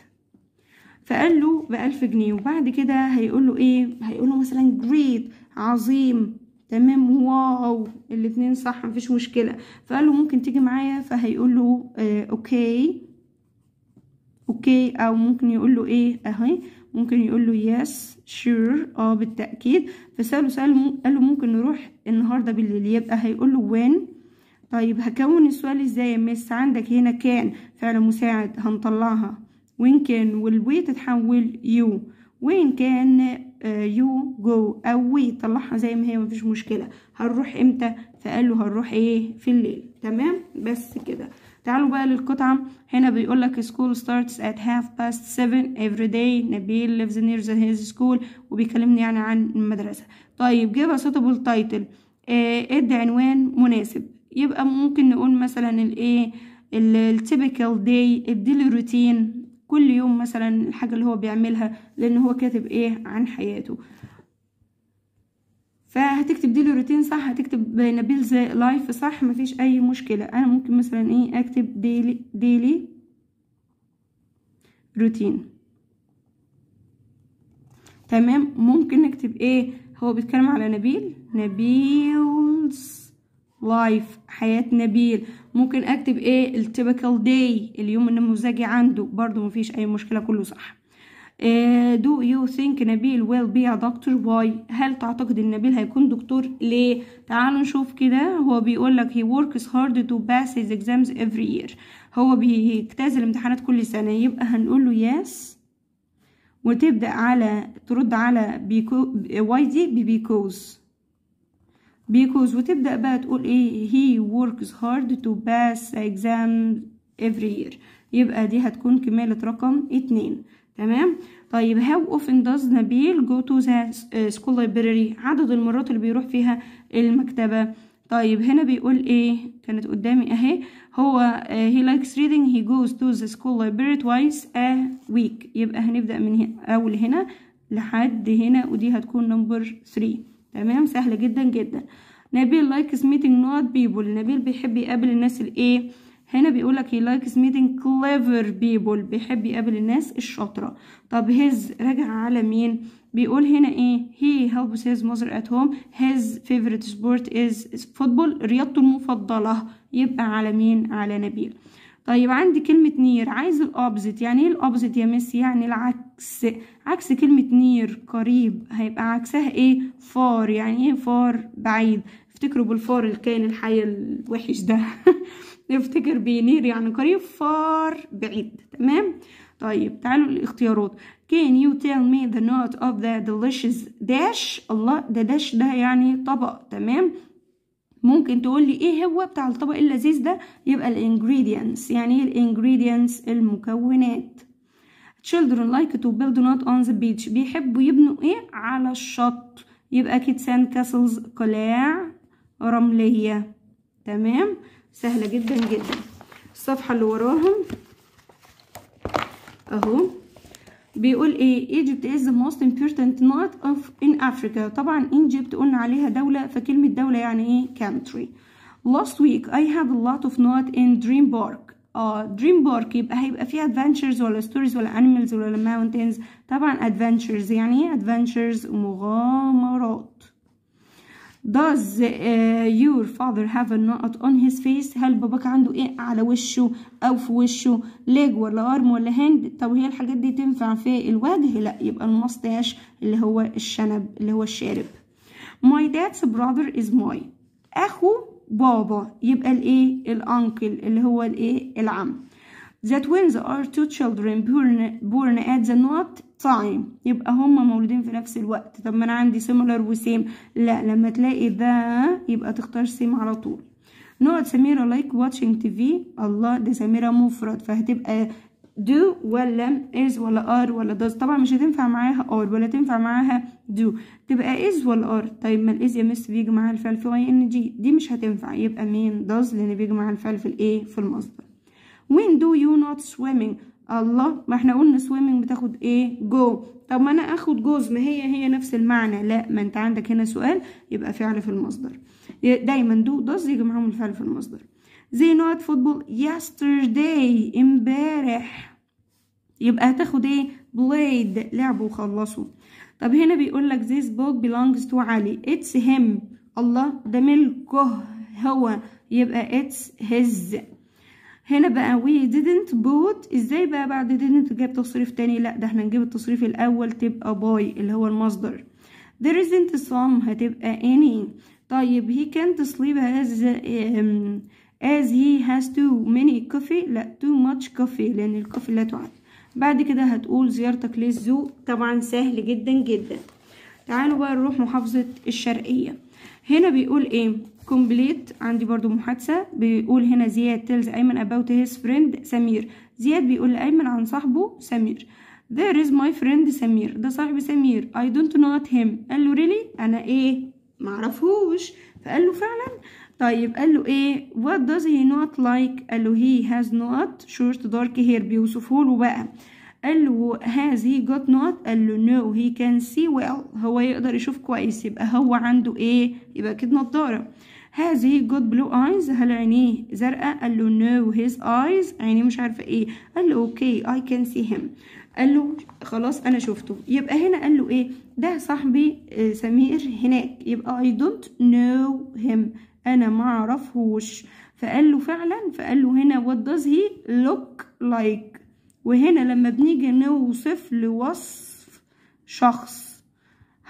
فقال له بألف جنيه. وبعد كده هيقول له إيه؟ هيقول له مثلا great عظيم. تمام؟ واو. الاتنين صح مفيش مشكلة. فقال له ممكن تيجي معايا؟ فهيقول له آه أوكي Okay أو ممكن يقول له إيه؟ أهي. ممكن يقول له yes sure آه بالتأكيد. فسأله سؤال قال له ممكن نروح النهارده بالليل. يبقى هيقول له when طيب هكون السؤال إزاي يا miss؟ عندك هنا can فعل مساعد هنطلعها. when can وال we تتحول you when can you go أو we طلعها زي ما هي مفيش مشكلة. هنروح إمتى؟ فقال له هنروح إيه؟ في الليل. تمام؟ بس كده. تعالوا بقى للقطعة. هنا بيقول لك school starts at half past seven every day. نبيل lives near his school وبيكلمني يعني عن المدرسة. طيب a suitable title. ادي عنوان مناسب. يبقى ممكن نقول مثلا الايه ال typical day ال daily routine كل يوم مثلا الحاجة اللي هو بيعملها لأن هو كاتب إيه عن حياته. فهتكتب daily routine صح هتكتب نبيل life صح مفيش أي مشكلة. أنا ممكن مثلا إيه أكتب daily daily روتين تمام؟ ممكن نكتب إيه؟ هو بيتكلم على نبيل؟ نبيل's life حياة نبيل. ممكن أكتب إيه؟ ال typical day اليوم النموذجي عنده. برضو مفيش أي مشكلة كله صح. Do you think نبيل will be a doctor? Why? هل تعتقد إن نبيل هيكون دكتور؟ ليه؟ تعالوا نشوف كده. هو بيقول لك he works hard to pass his exams every year. هو بيجتاز الامتحانات كل سنة. يبقى هنقول له yes. وتبدأ على ترد على why دي because because وتبدأ بقى تقول إيه؟ he works hard to pass exam every year. يبقى دي هتكون كمالة رقم اتنين. تمام؟ طيب how often does نبيل go to the school library عدد المرات اللي بيروح فيها المكتبة. طيب هنا بيقول إيه؟ كانت قدامي أهي. هو he likes reading. He goes to the school library twice a week. يبقى هنبدأ من هنا أول هنا لحد هنا ودي هتكون نمبر 3 تمام؟ سهلة جدا جدا. نبيل likes meeting not people. نبيل بيحب يقابل الناس الإيه؟ هنا بيقول لك he likes meeting clever people بيحب يقابل الناس الشاطرة. طب his راجع على مين؟ بيقول هنا إيه؟ he helps his mother at home his favorite sport is football رياضته المفضلة. يبقى على مين؟ على نبيل. طيب عندي كلمة near عايز ال opposite يعني إيه ال opposite يا miss يعني العكس. عكس كلمة near قريب هيبقى عكسها إيه؟ far. يعني إيه far؟ بعيد. افتكروا بالفار الكائن الحي الوحش ده. [LAUGHS] نفتكر ب near يعني قريب far بعيد. تمام؟ طيب تعالوا الاختيارات can you tell me the نقط of the delicious dish الله ده dish ده يعني طبق. تمام؟ ممكن تقول لي إيه هو بتاع الطبق اللذيذ ده؟ يبقى ال ingredients يعني إيه ال ingredients المكونات. Children like to build نقط on the beach. بيحبوا يبنوا إيه؟ على الشط. يبقى أكيد sand castles قلاع رملية. تمام؟ سهلة جدا جدا الصفحة اللي وراهم اهو بيقول إيه Egypt is the most important not of in Africa طبعا Egypt قلنا عليها دولة فكلمة دولة يعني إيه country last week I had a lot of not in dream park آه دريم بارك يبقى هيبقى فيها adventures ولا stories ولا animals ولا mountains طبعا adventures يعني إيه adventures مغامرات Does uh, your father have a knot on his face? هل باباك عنده إيه على وشه أو في وشه؟ leg ولا arm ولا hand طب هي الحاجات دي تنفع في الوجه؟ لا يبقى المستاش اللي هو الشنب اللي هو الشارب. My dad's brother is my. أخو بابا يبقى الايه الانكل اللي هو الايه العم. The twins are two children born, born at the not time. يبقى هما مولودين في نفس الوقت. طب ما أنا عندي similar وسيم. لا لما تلاقي ده يبقى تختار same على طول. نقط سميرة like watching TV الله دي سميرة مفرد فهتبقى do ولا is ولا are ولا does. طبعا مش هتنفع معاها are ولا تنفع معاها do. تبقى is ولا are. طيب ما ال is يا miss بيجي معاها الفعل في جي دي مش هتنفع. يبقى مين does لأن بيجي معاها الفعل في الايه في المصدر. When do you نقط swimming? الله ما إحنا قلنا swimming بتاخد إيه؟ go. طب ما أنا آخد جوز ما هي هي نفس المعنى. لا ما أنت عندك هنا سؤال يبقى فعل في المصدر. دايما do does يجي معاهم الفعل في المصدر. they not football yesterday امبارح. يبقى هتاخد إيه؟ played لعبوا وخلصوا طب هنا بيقول لك this book belongs to علي. it's him. الله ده ملكه هو. يبقى it's his. هنا بقى we didn't bought. إزاي بقى بعد didn't جاب تصريف تاني؟ لا ده إحنا نجيب التصريف الأول تبقى by اللي هو المصدر. There isn't some هتبقى any. طيب he can't sleep as um, as he has too many coffee. لا too much coffee لأن ال coffee لا تعد. بعد كده هتقول زيارتك لل zoo طبعا سهل جدا جدا. تعالوا بقى نروح محافظة الشرقية. هنا بيقول إيه؟ complete عندي برضو محادثة. بيقول هنا زياد tells أيمن about his friend سمير زياد بيقول لأيمن عن صاحبه سمير there is my friend سمير ده صاحبي سمير I don't know him. قال له really? أنا إيه؟ معرفهوش. فقال له فعلا. طيب قال له إيه؟ What does he not like? قال له he has not short dark hair. بيوصفه له بقى. قال له has he got not? قال له no he can see well. هو يقدر يشوف كويس. يبقى هو عنده إيه؟ يبقى أكيد نضاره. He got blue eyes هل عينيه زرقاء؟ قال له no his eyes عينيه مش عارفة إيه. قال له okay I can see him. قال له خلاص أنا شفته. يبقى هنا قال له إيه؟ ده صاحبي آه، سمير هناك. يبقى I don't know him. أنا ما أعرفهوش. فقال له فعلا؟ فقال له هنا what does he look like وهنا لما بنيجي نوصف لوصف شخص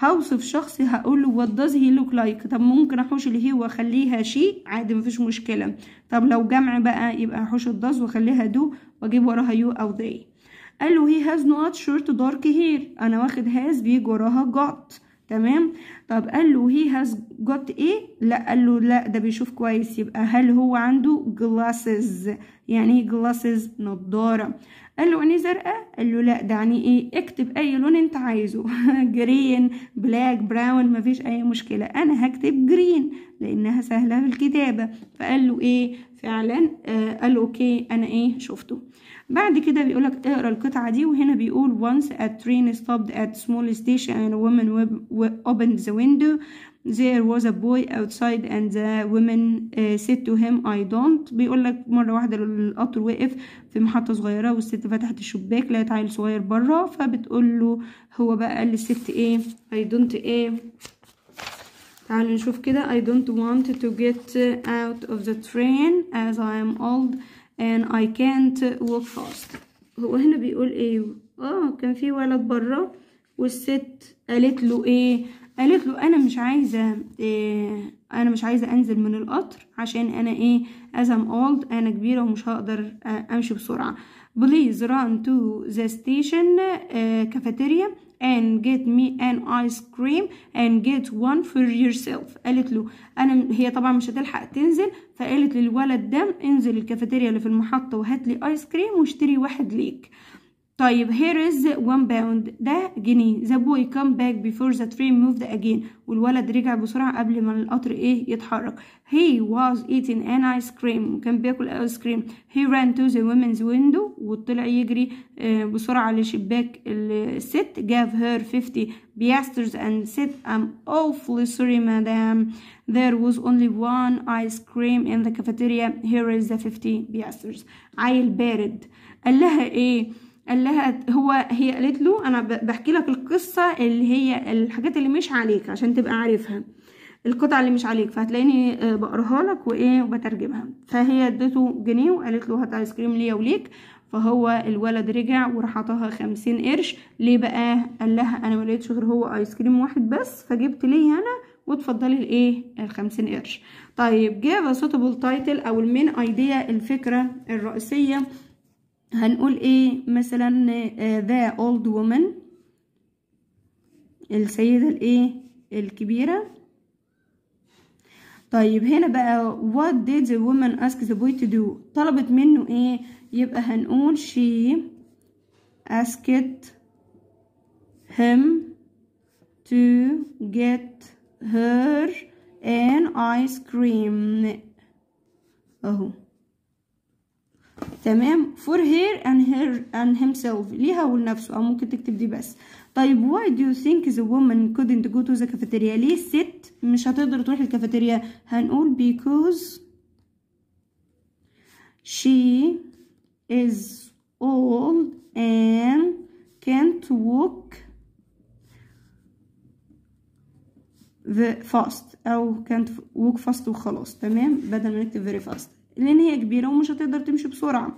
هوصف شخص هقول له what does he look like طب ممكن أحوش اللي هي وأخليها شيء عادي مفيش مشكلة. طب لو جمع بقى يبقى هحوش ال does وأخليها do وأجيب وراها you أو they. قال له he has نقط short dark hair. أنا واخد has بيجي وراها got. تمام؟ طب قال له he has got إيه؟ لا قال له لا ده بيشوف كويس. يبقى هل هو عنده glasses يعني إيه glasses نضارة. قال له عينيه زرقاء؟ قال له لا ده يعني إيه؟ اكتب أي لون أنت عايزه. green black brown مفيش أي مشكلة أنا هكتب green لأنها سهلة في الكتابة. فقال له إيه؟ فعلا. آه قال له أوكي أنا إيه؟ شفته. بعد كده بيقولك اقرأ القطعة دي وهنا بيقول once a train stopped at small station and a woman opened the window. There was a boy outside and the woman uh, said to him I don't. بيقول لك مرة واحدة القطر وقف في محطة صغيرة والست فتحت الشباك لقت عيل صغير بره فبتقول له هو بقى قال للست إيه؟ I don't إيه تعالوا نشوف كده. I don't want to get out of the train as I am old and I can't walk fast. هو هنا بيقول إيه؟ آه كان في ولد بره والست قالت له إيه؟ قالت له أنا مش عايزة إيه أنا مش عايزة أنزل من القطر عشان أنا إيه I'm old أنا كبيرة ومش هقدر أمشي بسرعة. Run to the station uh, cafeteria and get me an ice cream and get one for yourself. قالت له أنا هي طبعا مش هتلحق تنزل فقالت للولد ده انزل الكافيتيريا اللي في المحطة وهات لي ايس كريم واشتري واحد ليك. طيب here is one pound ده جنيه the boy come back before the train moved again والولد رجع بسرعة قبل ما القطر ايه يتحرك he was eating an ice cream كان بياكل ايس كريم he ran to the women's window وطلع يجري بسرعة لشباك الست gave her 50 piasters and said I'm awfully sorry madam there was only one ice cream in the cafeteria here is the 50 piasters عيل بارد قال لها ايه قال لها هو هي قالت له أنا بحكي لك القصة اللي هي الحاجات اللي مش عليك عشان تبقى عارفها القطع اللي مش عليك فهتلاقيني بقراها لك وإيه وبترجمها. فهي ادته جنيه وقالت له هات آيس كريم ليا وليك. فهو الولد رجع وراح عطاها خمسين قرش. ليه بقى؟ قال لها أنا ما لقيتش غير هو آيس كريم واحد بس فجبت ليه أنا وتفضلي الايه الخمسين قرش. طيب جاب suitable title أو ال main idea الفكرة الرئيسية هنقول إيه مثلا the old woman السيدة الإيه الكبيرة. طيب هنا بقى what did the woman ask the boy to do طلبت منه إيه؟ يبقى هنقول she asked him to get her an ice cream. أهو. تمام for her and her and himself ليها ولنفسه أو ممكن تكتب دي بس طيب why do you think the woman couldn't go to the cafeteria ليه الست مش هتقدر تروح الكافيتيريا هنقول because she is old and can't walk the fast أو can't walk fast وخلاص تمام بدل ما نكتب very fast لأن هي كبيرة ومش هتقدر تمشي بسرعة.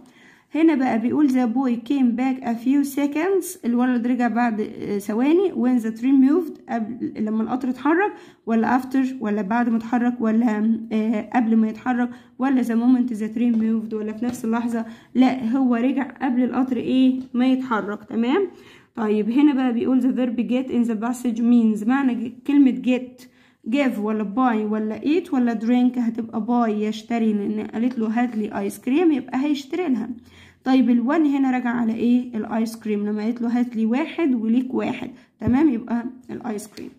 هنا بقى بيقول the boy came back a few seconds. الولد رجع بعد ثواني. when the train moved قبل لما القطر اتحرك ولا after ولا بعد ما اتحرك ولا قبل ما يتحرك ولا the moment the train moved ولا في نفس اللحظة. لا هو رجع قبل القطر إيه؟ ما يتحرك. تمام؟ طيب هنا بقى بيقول the verb get in the passage means. معنى كلمة get give ولا buy ولا eat ولا drink هتبقى buy يشتري لأن قالت له هات لي ايس كريم يبقى هيشتري لها. طيب الوان هنا راجع على إيه؟ الايس كريم لما قالت له هات لي واحد وليك واحد. تمام؟ يبقى الايس كريم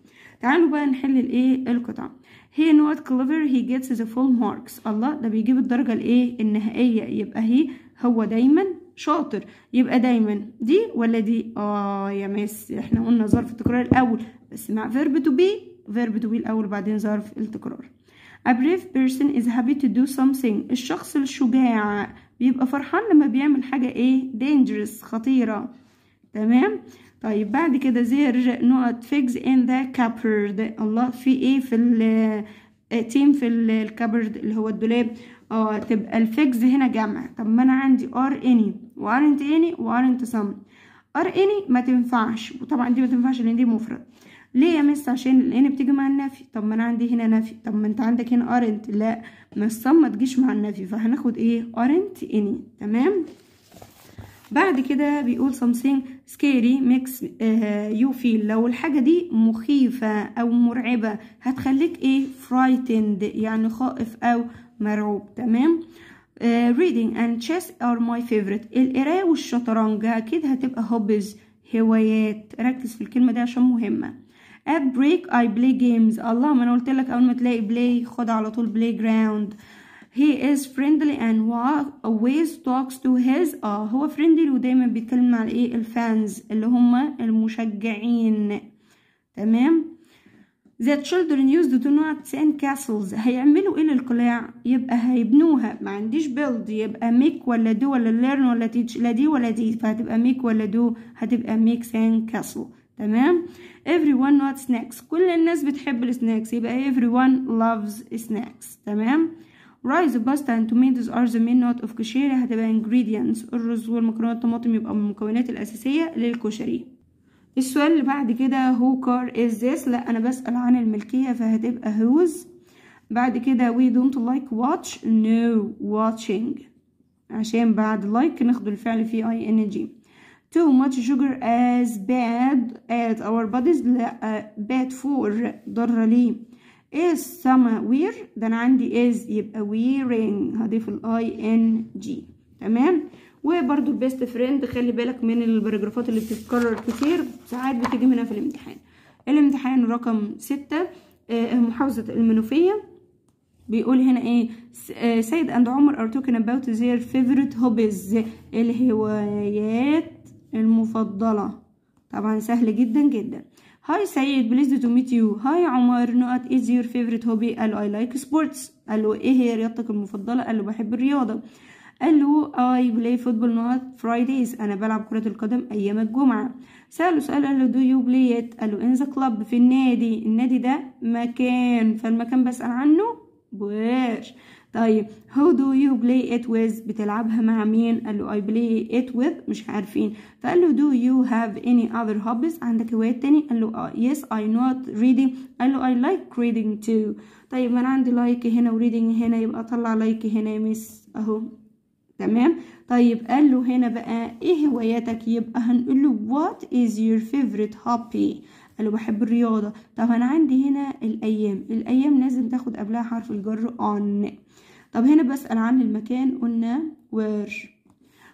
تعالوا بقى نحل الايه القطع هي not clever he gets the full marks. الله ده بيجيب الدرجة الايه النهائية. يبقى هي هو دايما شاطر. يبقى دايما دي ولا دي؟ آه يا مس إحنا قلنا ظرف التكرار الأول. بس مع verb to be verb to be الأول بعدين ظرف التكرار. A brave person is happy to do something. الشخص الشجاع بيبقى فرحان لما بيعمل حاجة إيه؟ dangerous خطيرة. تمام؟ طيب بعد كده there نقط figs in the cupboard. الله في إيه؟ في ال تين في ال cupboard اللي هو الدولاب. آه تبقى ال figs هنا جمع. طب ما أنا عندي are any و aren't any و aren't some are any ما تنفعش. وطبعا دي ما تنفعش لأن دي مفرد. ليه يا miss عشان ال any بتيجي مع النفي. طب ما أنا عندي هنا نفي. طب ما أنت عندك هنا aren't لا ال some ما تجيش مع النفي. فهناخد إيه؟ aren't any. تمام؟ بعد كده بيقول something scary makes uh, you feel. لو الحاجة دي مخيفة أو مرعبة هتخليك إيه؟ frightened يعني خائف أو مرعوب. تمام؟ uh, reading and chess are my favorite. القراية والشطرنج أكيد هتبقى hobbies هوايات. ركز في الكلمة دي عشان مهمة. At break I play games. الله ما أنا قلت لك أول ما تلاقي play خد على طول playground. He is friendly and always talks to his آه هو friendly ودايما بيتكلم مع الايه الفانز اللي هم المشجعين. تمام؟ The children used to not sand castles. هيعملوا إيه للقلاع؟ يبقى هيبنوها. ما عنديش build. يبقى make ولا do ولا learn ولا teach. لا دي ولا دي. فهتبقى make ولا do. هتبقى make sand castle. تمام؟ Everyone not snacks. كل الناس بتحب السناكس يبقى everyone loves snacks. تمام؟ رايز باستا and tomatoes are the main note of كشري هتبقى ingredients. الرز والمكرونة الطماطم يبقى من المكونات الأساسية للكشري. السؤال اللي بعد كده who car is this لا أنا بسأل عن الملكية فهتبقى whose. بعد كده we don't like watch. No watching. عشان بعد like ناخد الفعل فيه ing. Too much sugar as bad at our bodies. لا bad for. ضر ليه is wear ده أنا عندي is يبقى wearing. هضيف ال ing تمام؟ وبرده ال best friend خلي بالك من البراجرافات اللي بتتكرر كتير. ساعات بتيجي منها في الامتحان. الامتحان رقم ستة آه محافظة المنوفية. بيقول هنا إيه؟ سيد and عمر are talking about their favorite hobbies. الهوايات. المفضلة. طبعا سهل جدا جدا. Hi سيد pleased to meet you Hi عمر نقط is your favourite hobby قال له I like sports قال له إيه هي رياضتك المفضلة؟ قال له بحب الرياضة. قال له I play football نقط Fridays أنا بلعب كرة القدم أيام الجمعة. سأله سؤال قال له do you play it قال له in the club في النادي. النادي ده مكان فالمكان بسأل عنه. ب where طيب how do you play it with بتلعبها مع مين؟ قال له I play it with مش عارفين. فقال له do you have any other hobbies عندك هوايات تاني؟ قال له yes I not reading. قال له I like reading too. طيب ما أنا عندي like هنا وريدنج هنا يبقى اطلع like هنا يا مس أهو. تمام؟ طيب قال له هنا بقى إيه هواياتك؟ يبقى هنقول له what is your favorite hobby قال له بحب الرياضة. طب أنا عندي هنا الأيام. الأيام لازم تاخد قبلها حرف الجر on. طب هنا بسأل عن المكان قلنا where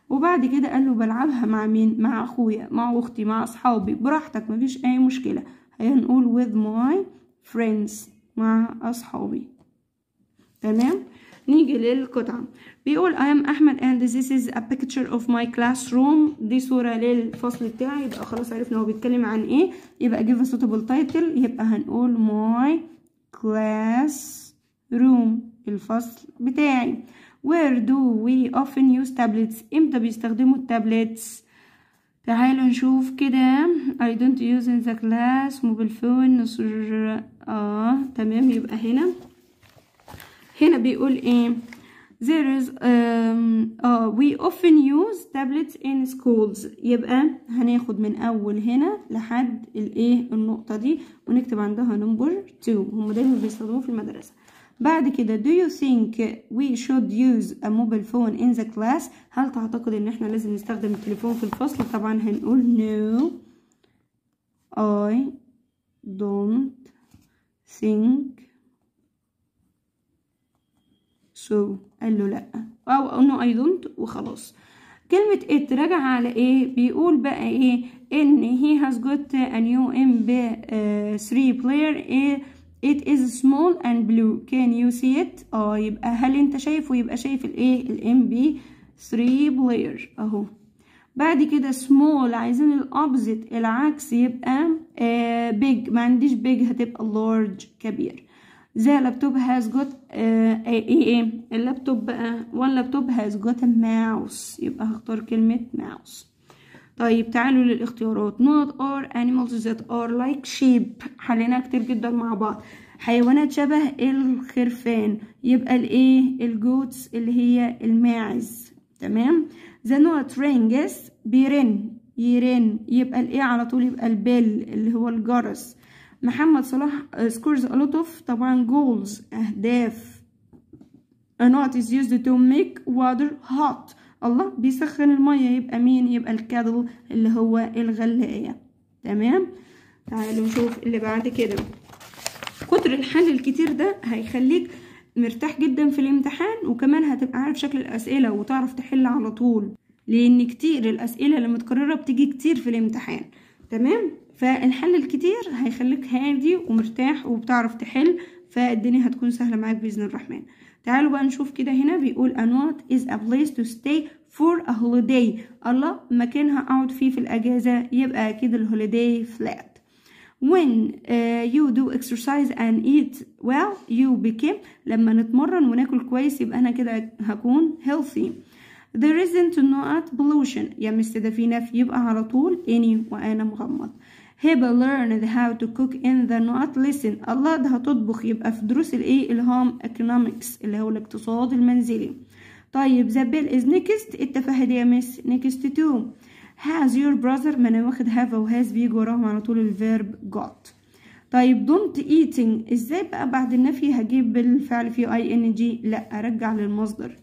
وبعد كده قال له بلعبها مع مين؟ مع أخويا مع أختي مع أصحابي. براحتك مفيش أي مشكلة. هنقول with my friends مع أصحابي. تمام؟ نيجي للقطعة. بيقول I am أحمد and this is a picture of my classroom. دي صورة للفصل بتاعي. يبقى خلاص عرفنا هو بيتكلم عن إيه. يبقى give a suitable title. يبقى هنقول my classroom. الفصل بتاعي. Where do we often use tablets? إمتى بيستخدموا ال tablets؟ تعالوا نشوف كده. I don't use in the class. mobile phone. نصر. آه تمام. يبقى هنا. هنا بيقول إيه؟ There is um, uh, we often use tablets in schools. يبقى هناخد من أول هنا لحد الإيه؟ النقطة دي. ونكتب عندها number 2 هم دايما بيستخدموه في المدرسة. بعد كده do you think we should use a mobile phone in the class? هل تعتقد إن إحنا لازم نستخدم التليفون في الفصل؟ طبعا هنقول no. I don't think so. قال له لا. أو no I don't وخلاص. كلمة it راجع على إيه؟ بيقول بقى إيه؟ إن he has got a new mp3 player إيه؟ It is small and blue. Can you see it? آه يبقى هل أنت شايفه يبقى شايف الايه ال MP3 player أهو. بعد كده small عايزين ال opposite العكس يبقى آه big. ما عنديش big هتبقى large كبير. the laptop has got آه إيه إيه اللابتوب بقى one laptop has got a mouse. يبقى هختار كلمة mouse. طيب تعالوا للاختيارات. نقط are animals that are like sheep. حلينا كتير جدا مع بعض. حيوانات شبه الخرفان. يبقى الإيه؟ ال goats اللي هي الماعز. تمام؟ The نقط rings بيرن. يرن يبقى الإيه على طول؟ يبقى ال bell اللي هو الجرس. محمد صلاح scores a طبعا goals. أهداف. A knot is used to make water hot. الله بيسخن المية يبقى مين؟ يبقى ال kettle اللي هو الغلاية. تمام؟ تعالوا نشوف اللي بعد كده. كتر الحل الكتير ده هيخليك مرتاح جدا في الامتحان وكمان هتبقى عارف شكل الأسئلة وتعرف تحل على طول لأن كتير الأسئلة اللي متكررة بتيجي كتير في الامتحان. تمام؟ فالحل الكتير هيخليك هادي ومرتاح وبتعرف تحل فالدنيا هتكون سهلة معاك بإذن الرحمن. تعالوا بقى نشوف كده هنا بيقول not is a place to stay for a holiday. الله مكانها أقعد فيه في الأجازة يبقى أكيد الهوليداي flat. When uh, you do exercise and eat well you become لما نتمرن وناكل كويس يبقى أنا كده هكون healthy. There isn't not pollution. يا مستر في يبقى على طول any وأنا مغمض. هبة learned how to cook in the not listen الله ده هتطبخ يبقى في دروس الايه الهام economics اللي هو الاقتصاد المنزلي. طيب the bill is next. التفاهة يا مس next to has your brother ما أنا واخد have و has بيجي وراهم على طول ال verb got. طيب don't eating. إزاي بقى بعد النفي هجيب بالفعل فيه ing لا أرجع للمصدر.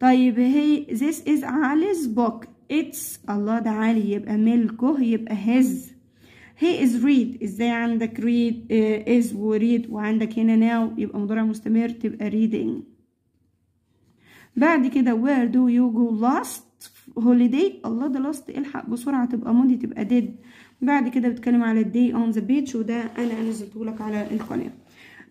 طيب هي this is علي's book. It's الله ده علي يبقى ملكه يبقى his. He is read. إزاي عندك read uh, is و read وعندك هنا now يبقى مضارع مستمر تبقى reading. بعد كده where do you go last holiday? الله ده last الحق بسرعة تبقى ماضي تبقى did بعد كده بتكلم على day on the beach وده أنا نزلته لك على القناة.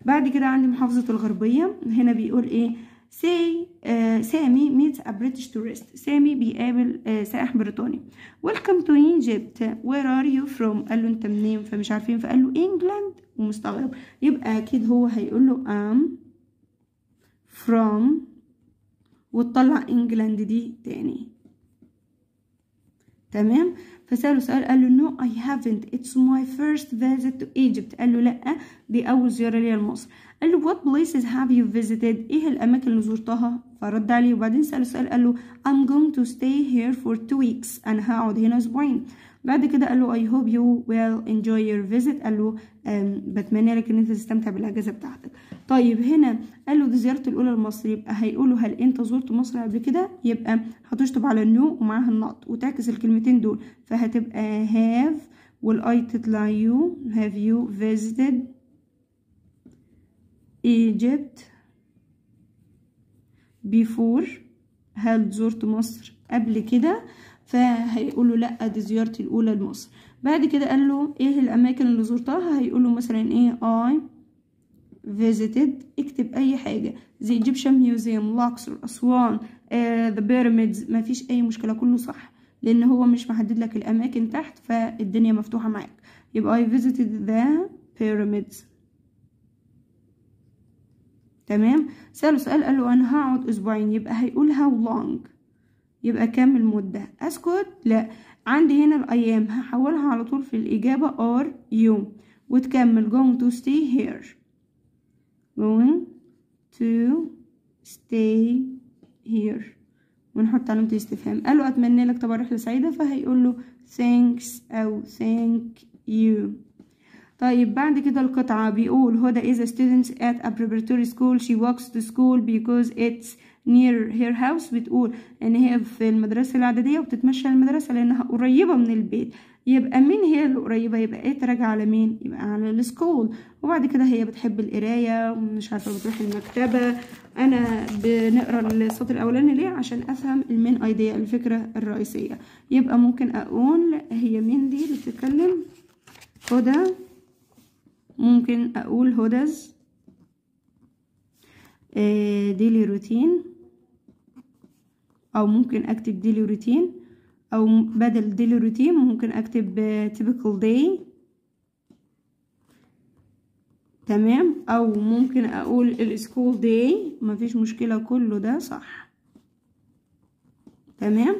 بعد كده عندي محافظة الغربية. هنا بيقول إيه؟ سي uh, سامي meets a British tourist. سامي بيقابل uh, سائح بريطاني. Welcome to Egypt. Where are you from? قال له أنت منين؟ فمش عارفين فقال له England. ومستغرب. يبقى أكيد هو هيقول له I'm from وتطلع انجلاند دي تاني. تمام؟ فسأله سؤال قال له no I haven't. It's my first visit to Egypt. قال له لأ دي أول زيارة ليا لمصر. قال له what places have you visited? إيه الأماكن اللي زرتها؟ فرد عليه وبعدين سأله سؤال قال له I'm going to stay here for two weeks. أنا هقعد هنا أسبوعين. بعد كده قال له I hope you will enjoy your visit. قال له بتمنى لك إن أنت تستمتع بالأجازة بتاعتك. طيب هنا قال له دي زيارته الأولى لمصر. يبقى هيقولوا هل أنت زرت مصر قبل كده؟ يبقى هتشطب على النو ومعاها النط وتعكس الكلمتين دول فهتبقى have والاي تطلع you have you visited Egypt before هل زرت مصر قبل كده؟ فهيقولوا لا دي زيارتي الأولى لمصر. بعد كده قال له إيه الأماكن اللي زرتها؟ هيقولوا مثلا إيه؟ I visited اكتب أي حاجة. زي Museum Luxor أسوان آه the pyramids. مفيش أي مشكلة كله صح. لأن هو مش محدد لك الأماكن تحت فالدنيا مفتوحة معاك. يبقى I visited the pyramids. تمام؟ سأله سؤال قال له أنا هقعد أسبوعين يبقى هيقول how long يبقى كام المدة؟ أسكت لا. عندي هنا الأيام هحولها على طول في الإجابة are you. وتكمل. going to stay here. going to stay here. ونحط علامة استفهام قال له أتمنى لك طبعا رحلة سعيدة فهيقول له thanks أو thank you. طيب بعد كده القطعة بيقول هدى is a student at a preparatory school. She walks to school because it's near her house. بتقول إن هي في المدرسة الاعدادية وبتتمشى المدرسة لأنها قريبة من البيت. يبقى مين هي اللي قريبة؟ يبقى إيه؟ تراجع على مين؟ يبقى على ال school. وبعد كده هي بتحب القراية ومش عارفة بتروح المكتبة. أنا بنقرأ السطر الأولاني ليه؟ عشان أفهم ال main idea الفكرة الرئيسية. يبقى ممكن أقول هي مين دي اللي بتتكلم؟ هدى ممكن أقول هدى's daily routine أو ممكن أكتب daily routine أو بدل daily routine ممكن أكتب typical day. تمام؟ أو ممكن أقول ال school day مفيش مشكلة كله ده صح. تمام؟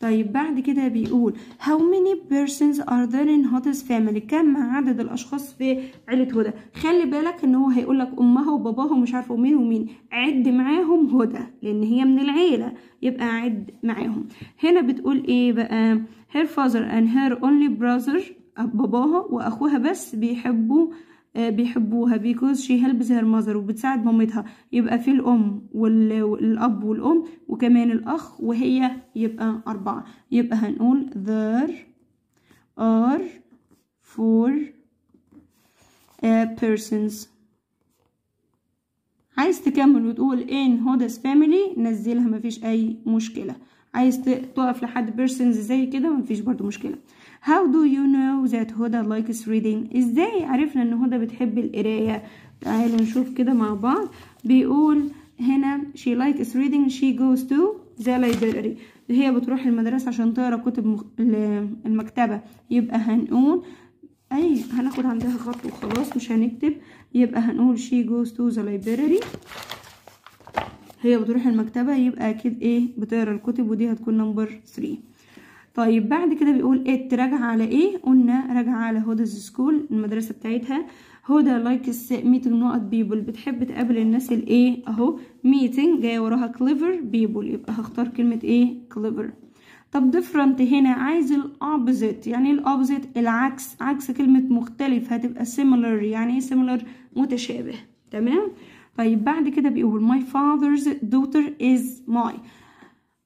طيب بعد كده بيقول how many persons are there in Huda's family? كم عدد الأشخاص في عيلة هدى خلي بالك إن هو هيقول لك أمها وباباها ومش عارفة ومين ومين. عد معاهم هدى لأن هي من العيلة. يبقى عد معاهم. هنا بتقول إيه بقى? Her father and her only brother باباها وأخوها بس بيحبوا بيحبوها. Because she helps her mother وبتساعد مامتها. يبقى في الأم والأب والأم وكمان الأخ وهي يبقى أربعة. يبقى هنقول there are four uh, persons. عايز تكمل وتقول in Huda's family نزلها مفيش أي مشكلة. عايز تقف لحد persons زي كده مفيش برضو مشكلة. How do you know that هدى likes reading? إزاي عرفنا إن هدى بتحب القراية؟ تعالوا نشوف كده مع بعض. بيقول هنا she likes reading. She goes to the library. هي بتروح المدرسة عشان تقرأ كتب مخ... المكتبة. يبقى هنقول أي هناخد عندها خط وخلاص مش هنكتب. يبقى هنقول she goes to the library. هي بتروح المكتبة يبقى أكيد إيه بتقرأ الكتب ودي هتكون number 3 طيب بعد كده بيقول it راجعة على إيه؟ قلنا راجعة على هدى school المدرسة بتاعتها. هدى likes meeting نقط people بتحب تقابل الناس الايه أهو. meeting جاية وراها clever people يبقى هختار كلمة إيه؟ clever طب different هنا عايز ال opposite يعني إيه ال opposite العكس. عكس كلمة مختلف هتبقى similar يعني إيه similar متشابه. تمام؟ طيب بعد كده بيقول my father's daughter is my.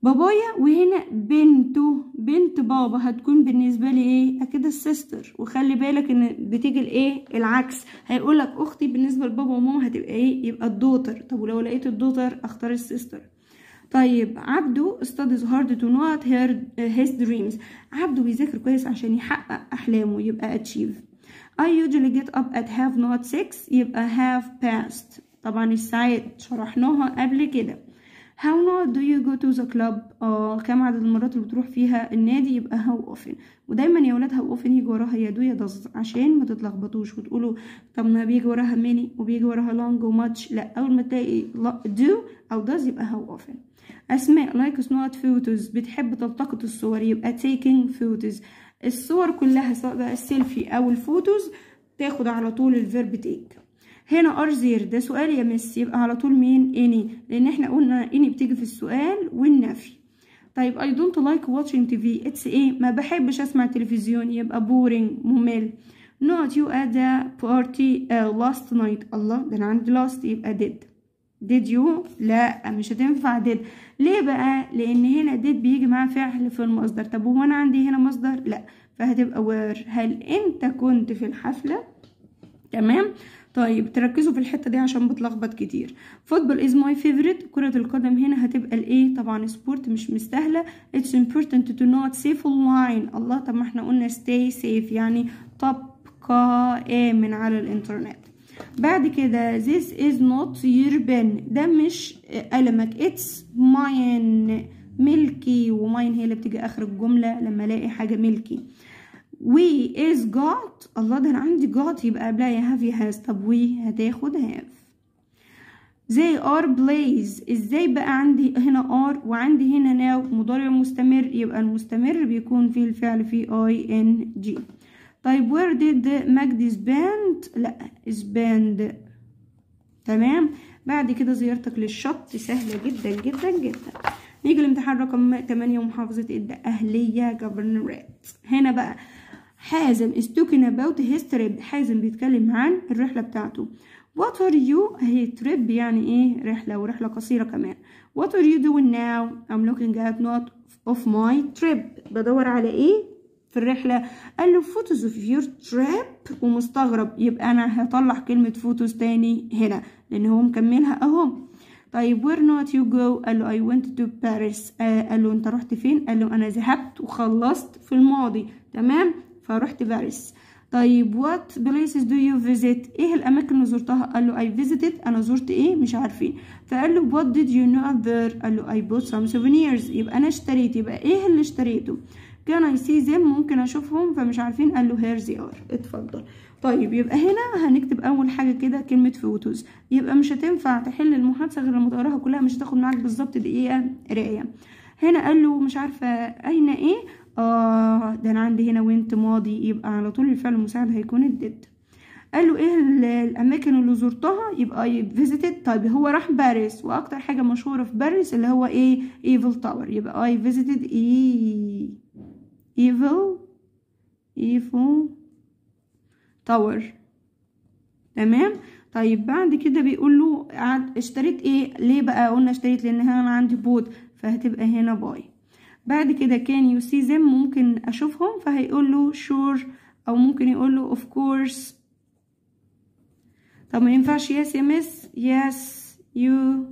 بابايا وهنا بنته بنت بابا هتكون بالنسبة لي إيه؟ أكيد ال sister. وخلي بالك إن بتيجي الايه العكس. هيقول لك أختي بالنسبة لبابا وماما هتبقى إيه؟ يبقى ال daughter. طب ولو لقيت ال daughter أختار ال sister. طيب عبده studies hard to not her his dreams. عبده بيذاكر كويس عشان يحقق أحلامه يبقى achieve. I usually get up at half not six يبقى half past. طبعا الساعات شرحناها قبل كده. How not do you go to the club? آه كم عدد المرات اللي بتروح فيها النادي يبقى how often ودايما يا ولاد how often يجي وراها يا do يا does عشان ما تتلخبطوش وتقولوا طب ما بيجي وراها many وبيجي وراها long و much. لا أول ما تلاقي do أو does يبقى how often. أسماء likes نقط photos بتحب تلتقط الصور يبقى taking photos. الصور كلها سواء بقى السيلفي أو ال photos تاخد على طول ال verb take هنا are there ده سؤال يا مس يبقى على طول مين؟ any لأن إحنا قلنا any بتيجي في السؤال والنفي. طيب I don't like watching TV it's إيه؟ ما بحبش أسمع تلفزيون يبقى boring ممل. نقط you at the uh, last night. الله ده أنا عندي last يبقى did. Did you لا مش هتنفع did. ليه بقى؟ لأن هنا did بيجي معاه فعل في المصدر. طب هو أنا عندي هنا مصدر؟ لا فهتبقى were هل أنت كنت في الحفلة؟ تمام؟ طيب تركزوا في الحتة دي عشان بتلخبط كتير. football is my favourite كرة القدم هنا هتبقى الايه طبعا sport مش مستاهلة. it's important to نقط safe online. الله طب ما إحنا قلنا stay safe يعني تبقى امن على الإنترنت. بعد كده this is not your pen ده مش قلمك. It's mine. ملكي. وماين هي اللي بتيجي آخر الجملة لما ألاقي حاجة ملكي. We is got الله ده أنا عندي got يبقى قبلها يا have يا has. طب we هتاخد have. They are plays إزاي بقى عندي هنا are وعندي هنا now. مضارع مستمر. يبقى المستمر بيكون فيه الفعل فيه G. طيب where did مجدي spend? لا spend. تمام؟ بعد كده زيارتك للشط. سهلة جدا جدا جدا. نيجي الامتحان رقم 8 ومحافظة الأهلية جبرنرات هنا بقى. حازم is talking about his trip حازم بيتكلم عن الرحلة بتاعته. What are you هي trip يعني إيه رحلة ورحلة قصيرة كمان. What are you doing now? I'm looking at not of my trip. بدور على إيه في الرحلة. قال له photos of your trip. ومستغرب. يبقى أنا هطلع كلمة photos تاني هنا. لأن هو مكملها أهو. طيب where not you go? قال له I went to Paris. آه قال له أنت رحت فين؟ قال له أنا ذهبت وخلصت في الماضي. تمام؟ فرحت باريس. طيب what places do you visit إيه الأماكن اللي زرتها؟ قال له I visited. أنا زرت إيه؟ مش عارفين. فقال له what did you do there قال له I bought some souvenirs. يبقى أنا اشتريت. يبقى إيه اللي اشتريته؟ Can I see them ممكن أشوفهم. فمش عارفين. قال له here they are. اتفضل. طيب يبقى هنا هنكتب أول حاجة كده كلمة photos يبقى مش هتنفع تحل المحادثة غير لما تقراها كلها. مش هتاخد معاك بالظبط دقيقة قرايه هنا قال له مش عارفة أين إيه؟ آه ده أنا عندي هنا went ماضي يبقى على طول الفعل المساعد هيكون ال did قال له إيه ال- الأماكن اللي زرتها؟ يبقى visited طيب هو راح باريس وأكتر حاجة مشهورة في باريس اللي هو إيه؟ Eiffel Tower يبقى I visited the Eiffel Eiffel Tower تمام؟ طيب بعد كده بيقول له اشتريت إيه؟ ليه بقى قلنا اشتريت؟ لأن هنا أنا عندي bought فهتبقى هنا buy. بعد كده can you see them ممكن أشوفهم فهيقول له sure أو ممكن يقول له of course. طب ما ينفعش yes يا miss yes you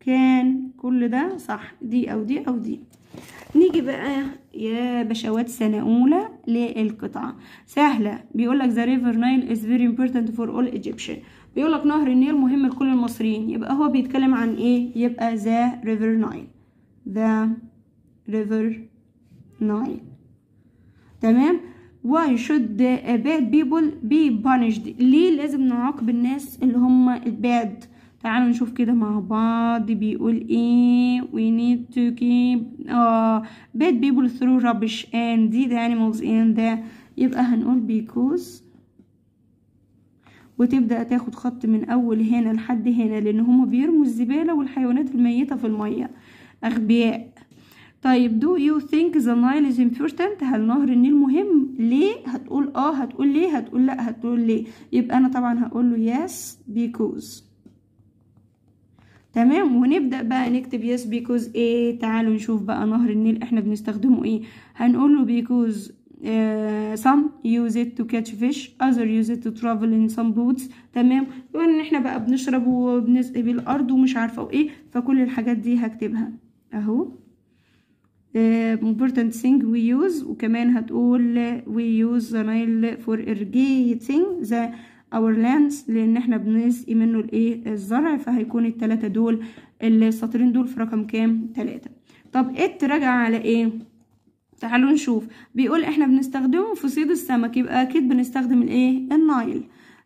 can كل ده صح دي أو دي أو دي. نيجي بقى يا بشوات سنة أولى للقطعة. سهلة. بيقولك the river Nile is very important for all Egyptian. بيقولك نهر النيل مهم لكل المصريين. يبقى هو بيتكلم عن إيه؟ يبقى the river Nile. The river Nile تمام why should uh, bad people be punished. ليه لازم نعاقب الناس اللي هم الباد. تعالوا نشوف كده مع بعض. بيقول إيه؟ We need to keep uh, bad people throw rubbish and the animals in the يبقى هنقول because وتبدأ تاخد خط من أول هنا لحد هنا لأن هما بيرموا الزبالة والحيوانات الميتة في المية. أغبياء. طيب do you think the Nile is important هل نهر النيل مهم؟ ليه؟ هتقول آه هتقول ليه؟ هتقول لأ هتقول ليه؟ يبقى أنا طبعا هقول له yes because. تمام؟ ونبدأ بقى نكتب yes because إيه؟ تعالوا نشوف بقى نهر النيل إحنا بنستخدمه إيه. هنقول له because uh, some use it to catch fish other use it to travel in some boats. تمام؟ يقول إن إحنا بقى بنشرب وبنسقي بالأرض ومش عارفة وإيه فكل الحاجات دي هكتبها. أهو. Important thing we use وكمان هتقول we use Nile for irrigating the our lands لأن إحنا بنسقي منه الايه الزرع فهيكون التلاتة دول السطرين دول في رقم كام تلاتة طب ات راجع على إيه تعالوا نشوف بيقول إحنا بنستخدمه في صيد السمك يبقى أكيد بنستخدم الايه النايل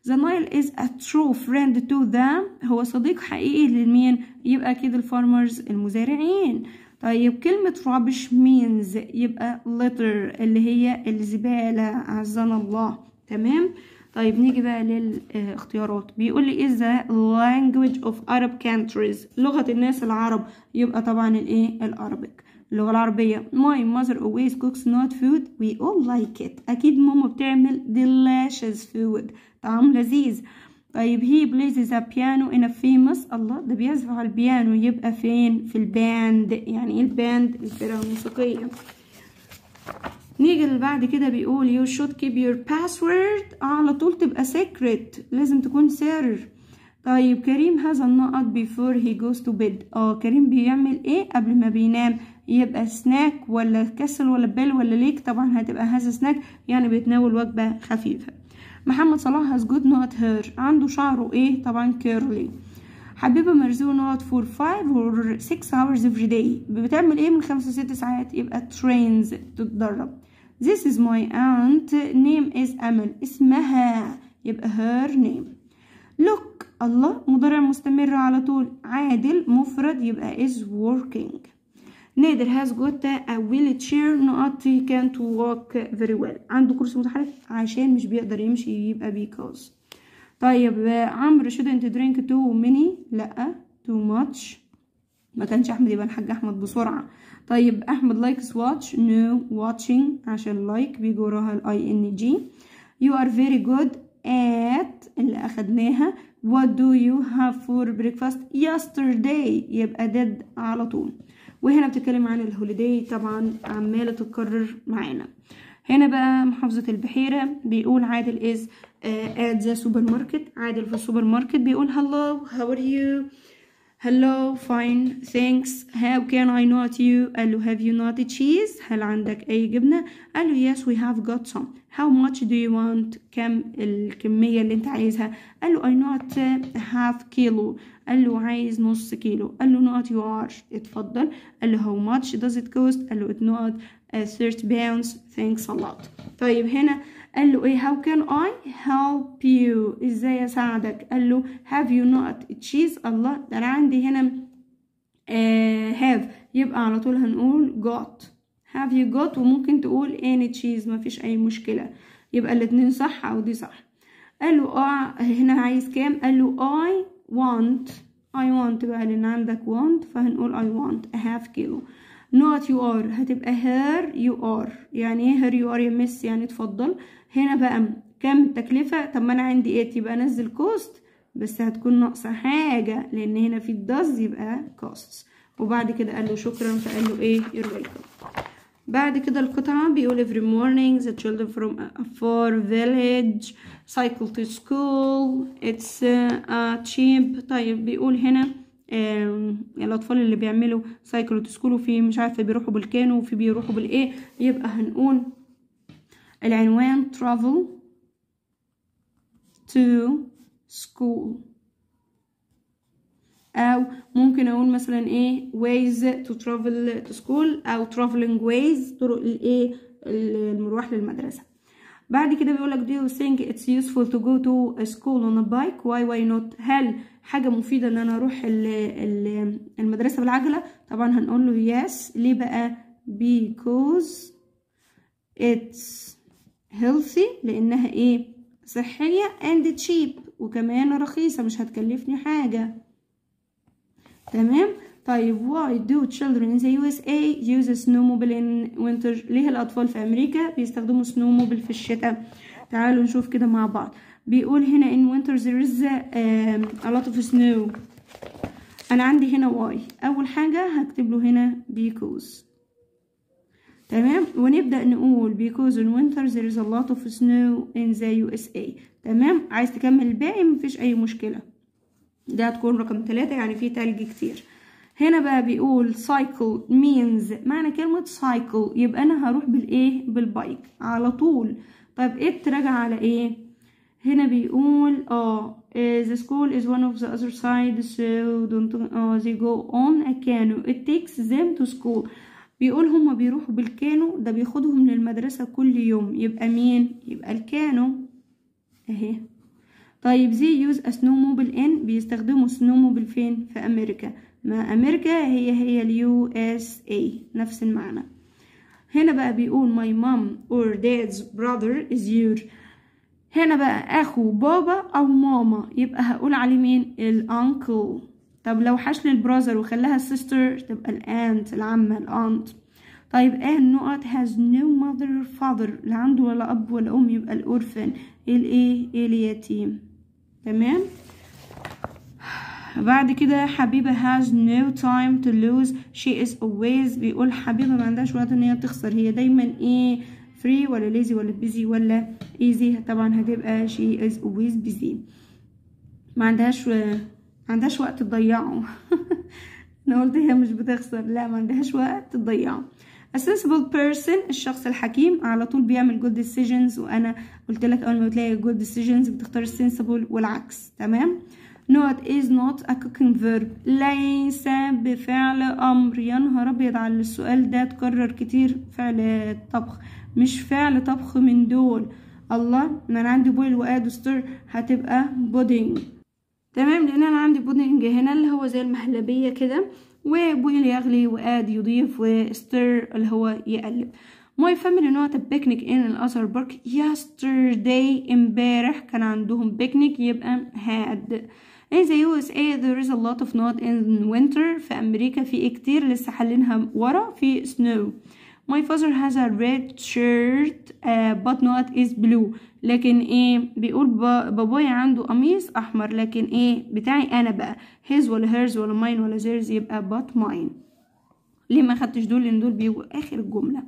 The Nile is a true friend to them هو صديق حقيقي لمين يبقى أكيد الفارمرز المزارعين طيب كلمة rubbish means يبقى litter اللي هي الزبالة عزنا الله. تمام؟ طيب نيجي بقى للاختيارات. بيقول لي is the language of Arab countries لغة الناس العرب. يبقى طبعا الإيه؟ العربيك اللغة العربية. My mother always cooks not food. We all like it. أكيد ماما بتعمل delicious food. طعم لذيذ. طيب the piano in a famous الله ده بيعزف على البيانو يبقى فين؟ في ال band. يعني إيه ال band؟ الفرقة الموسيقية. نيجي اللي بعد كده بيقول you should keep your password. على طول تبقى secret. لازم تكون سر. طيب كريم هذا النقط before he goes to bed. آه كريم بيعمل إيه قبل ما بينام؟ يبقى سناك ولا castle ولا bell ولا lake؟ طبعا هتبقى has a snack يعني بيتناول وجبة خفيفة. محمد صلاح has good not hair عنده شعره إيه؟ طبعا كيرلي حبيبة مرزوق نقط for 5 or 6 hours every day. بتعمل إيه من 5 ل 6 ساعات؟ يبقى trains تتدرب. This is my aunt. Name is أمل اسمها. يبقى her name. Look الله مضارع مستمر على طول. عادل مفرد يبقى is working. نادر has got a wheelchair نقط he can't walk very well. عنده كرسي متحرك عشان مش بيقدر يمشي يبقى because. طيب عمرو shouldn't drink too many لأ too much. ما كانش أحمد يبقى الحاج أحمد بسرعة. طيب أحمد likes watch. No watching. عشان like بيجي وراها ال ing you are very good at اللي أخدناها. What do you have for breakfast? Yesterday. يبقى did على طول. وهنا بتتكلم عن ال holiday طبعا عمالة تتكرر معانا. هنا بقى محافظة البحيرة. بيقول عادل is uh, at the supermarket. عادل في السوبر ماركت بيقول hello how are you? hello fine thanks how can I not you قال له have you not cheese هل عندك أي جبنة قال له yes we have got some how much do you want كم الكمية اللي انت عايزها قال له I not half kilo قال له عايز نص كيلو قال له not you are اتفضل قال له how much does it cost قال له it not uh, 30 pounds thanks a lot طيب هنا قال له إيه how can I help you? إزاي أساعدك؟ قال له have you not cheese? الله ده أنا عندي هنا آه have. يبقى على طول هنقول got. Have you got? وممكن تقول any cheese مفيش أي مشكلة. يبقى الاتنين صح أو دي صح. قال له آه هنا عايز كام؟ قال له I want I want. بقى لأن عندك want فهنقول I want a half kilo. Not you are. هتبقى here you are. يعني إيه here you are يا مس يعني اتفضل. هنا بقى كام التكلفة طب ما أنا عندي 8 يبقى أنزل cost بس هتكون ناقصة حاجة لأن هنا في does يبقى costs. وبعد كده قال له شكرا فقال له إيه؟ You're welcome. بعد كده القطعة بيقول every morning the children from a far village cycle to school. It's a cheap. طيب بيقول هنا الأطفال اللي بيعملوا cycle to school وفي مش عارفة بيروحوا بالكانو وفي بيروحوا بالإيه؟ يبقى هنقول العنوان travel to school. أو ممكن أقول مثلا إيه ways to travel to school أو traveling ways طرق الإيه المروح للمدرسة. بعد كده بيقولك do you think it's useful to go to a school on a bike? Why why not? هل حاجة مفيدة إن أنا أروح ال ال المدرسة بالعجلة؟ طبعا هنقول له yes. ليه بقى؟ because it's healthy لأنها إيه؟ صحية and cheap وكمان رخيصة مش هتكلفني حاجة. تمام؟ طيب why do children in the USA use snowmobile in winter ليه الأطفال في أمريكا بيستخدموا snowmobile في الشتاء؟ تعالوا نشوف كده مع بعض. بيقول هنا in winter there is um, a lot of snow. أنا عندي هنا why. أول حاجة هكتب له هنا because. تمام؟ ونبدأ نقول because in winter there is a lot of snow in the USA تمام؟ عايز تكمل الباقي؟ مفيش أي مشكلة. ده هتكون رقم ثلاثة يعني فيه تلج كتير. هنا بقى بيقول cycle means معنى كلمة cycle يبقى أنا هروح بالإيه؟ بالبايك على طول. طيب إيه تراجع على إيه؟ هنا بيقول آه the school is on the other side so don't uh, they go on a canoe. It takes them to school. بيقول هما بيروحوا بالكانو ده بياخدهم للمدرسة كل يوم. يبقى مين؟ يبقى الكانو. اهي. طيب they use snowmobile in بيستخدموا snowmobile فين؟ في أمريكا. ما أمريكا هي هي ال USA نفس المعنى. هنا بقى بيقول my mom or dad's brother is your هنا بقى أخو بابا أو ماما. يبقى هقول عليه مين؟ ال uncle. طب لو حش لي ال brother وخلاها ال sister تبقى ال aunt العمة ال aunt. طيب إيه النقط؟ has no mother father. لا عنده ولا أب ولا أم يبقى ال orphan. الايه اليتيم تمام؟ بعد كده حبيبة has no time to lose. she is always بيقول حبيبة ما عندهاش وقت إن هي تخسر. هي دايما إيه free ولا lazy ولا busy ولا easy. طبعا هتبقى she is always busy. ما عندهاش عندهاش وقت تضيعه. [LAUGHS] أنا قلت هي مش بتخسر. لا ما عندهاش وقت تضيعه. A sensible person الشخص الحكيم على طول بيعمل good decisions وأنا قلت لك أول ما بتلاقي good decisions بتختار sensible والعكس. تمام؟ Not is not a cooking verb. ليس بفعل أمر. يا نهار أبيض على السؤال ده اتكرر كتير. فعل طبخ. مش فعل طبخ من دول. الله ما أنا عندي boil و add و stir هتبقى بودينج تمام؟ لأن أنا عندي بودينج هنا اللي هو زي المهلبية كده و boil يغلي و add يضيف و stir اللي هو يقلب. Family نقط a picnic in الأزهر Park yesterday امبارح كان عندهم بيكنيك يبقى had In the USA there is a lot of نقط in winter في أمريكا في كتير لسه حلينها ورا في snow. My father has a red shirt uh, but not is blue. لكن إيه بيقول بابايا عنده قميص أحمر لكن إيه بتاعي أنا بقى. His ولا hers ولا mine ولا theirs يبقى but mine. ليه ما خدتش دول؟ لأن دول بيبقوا آخر الجملة.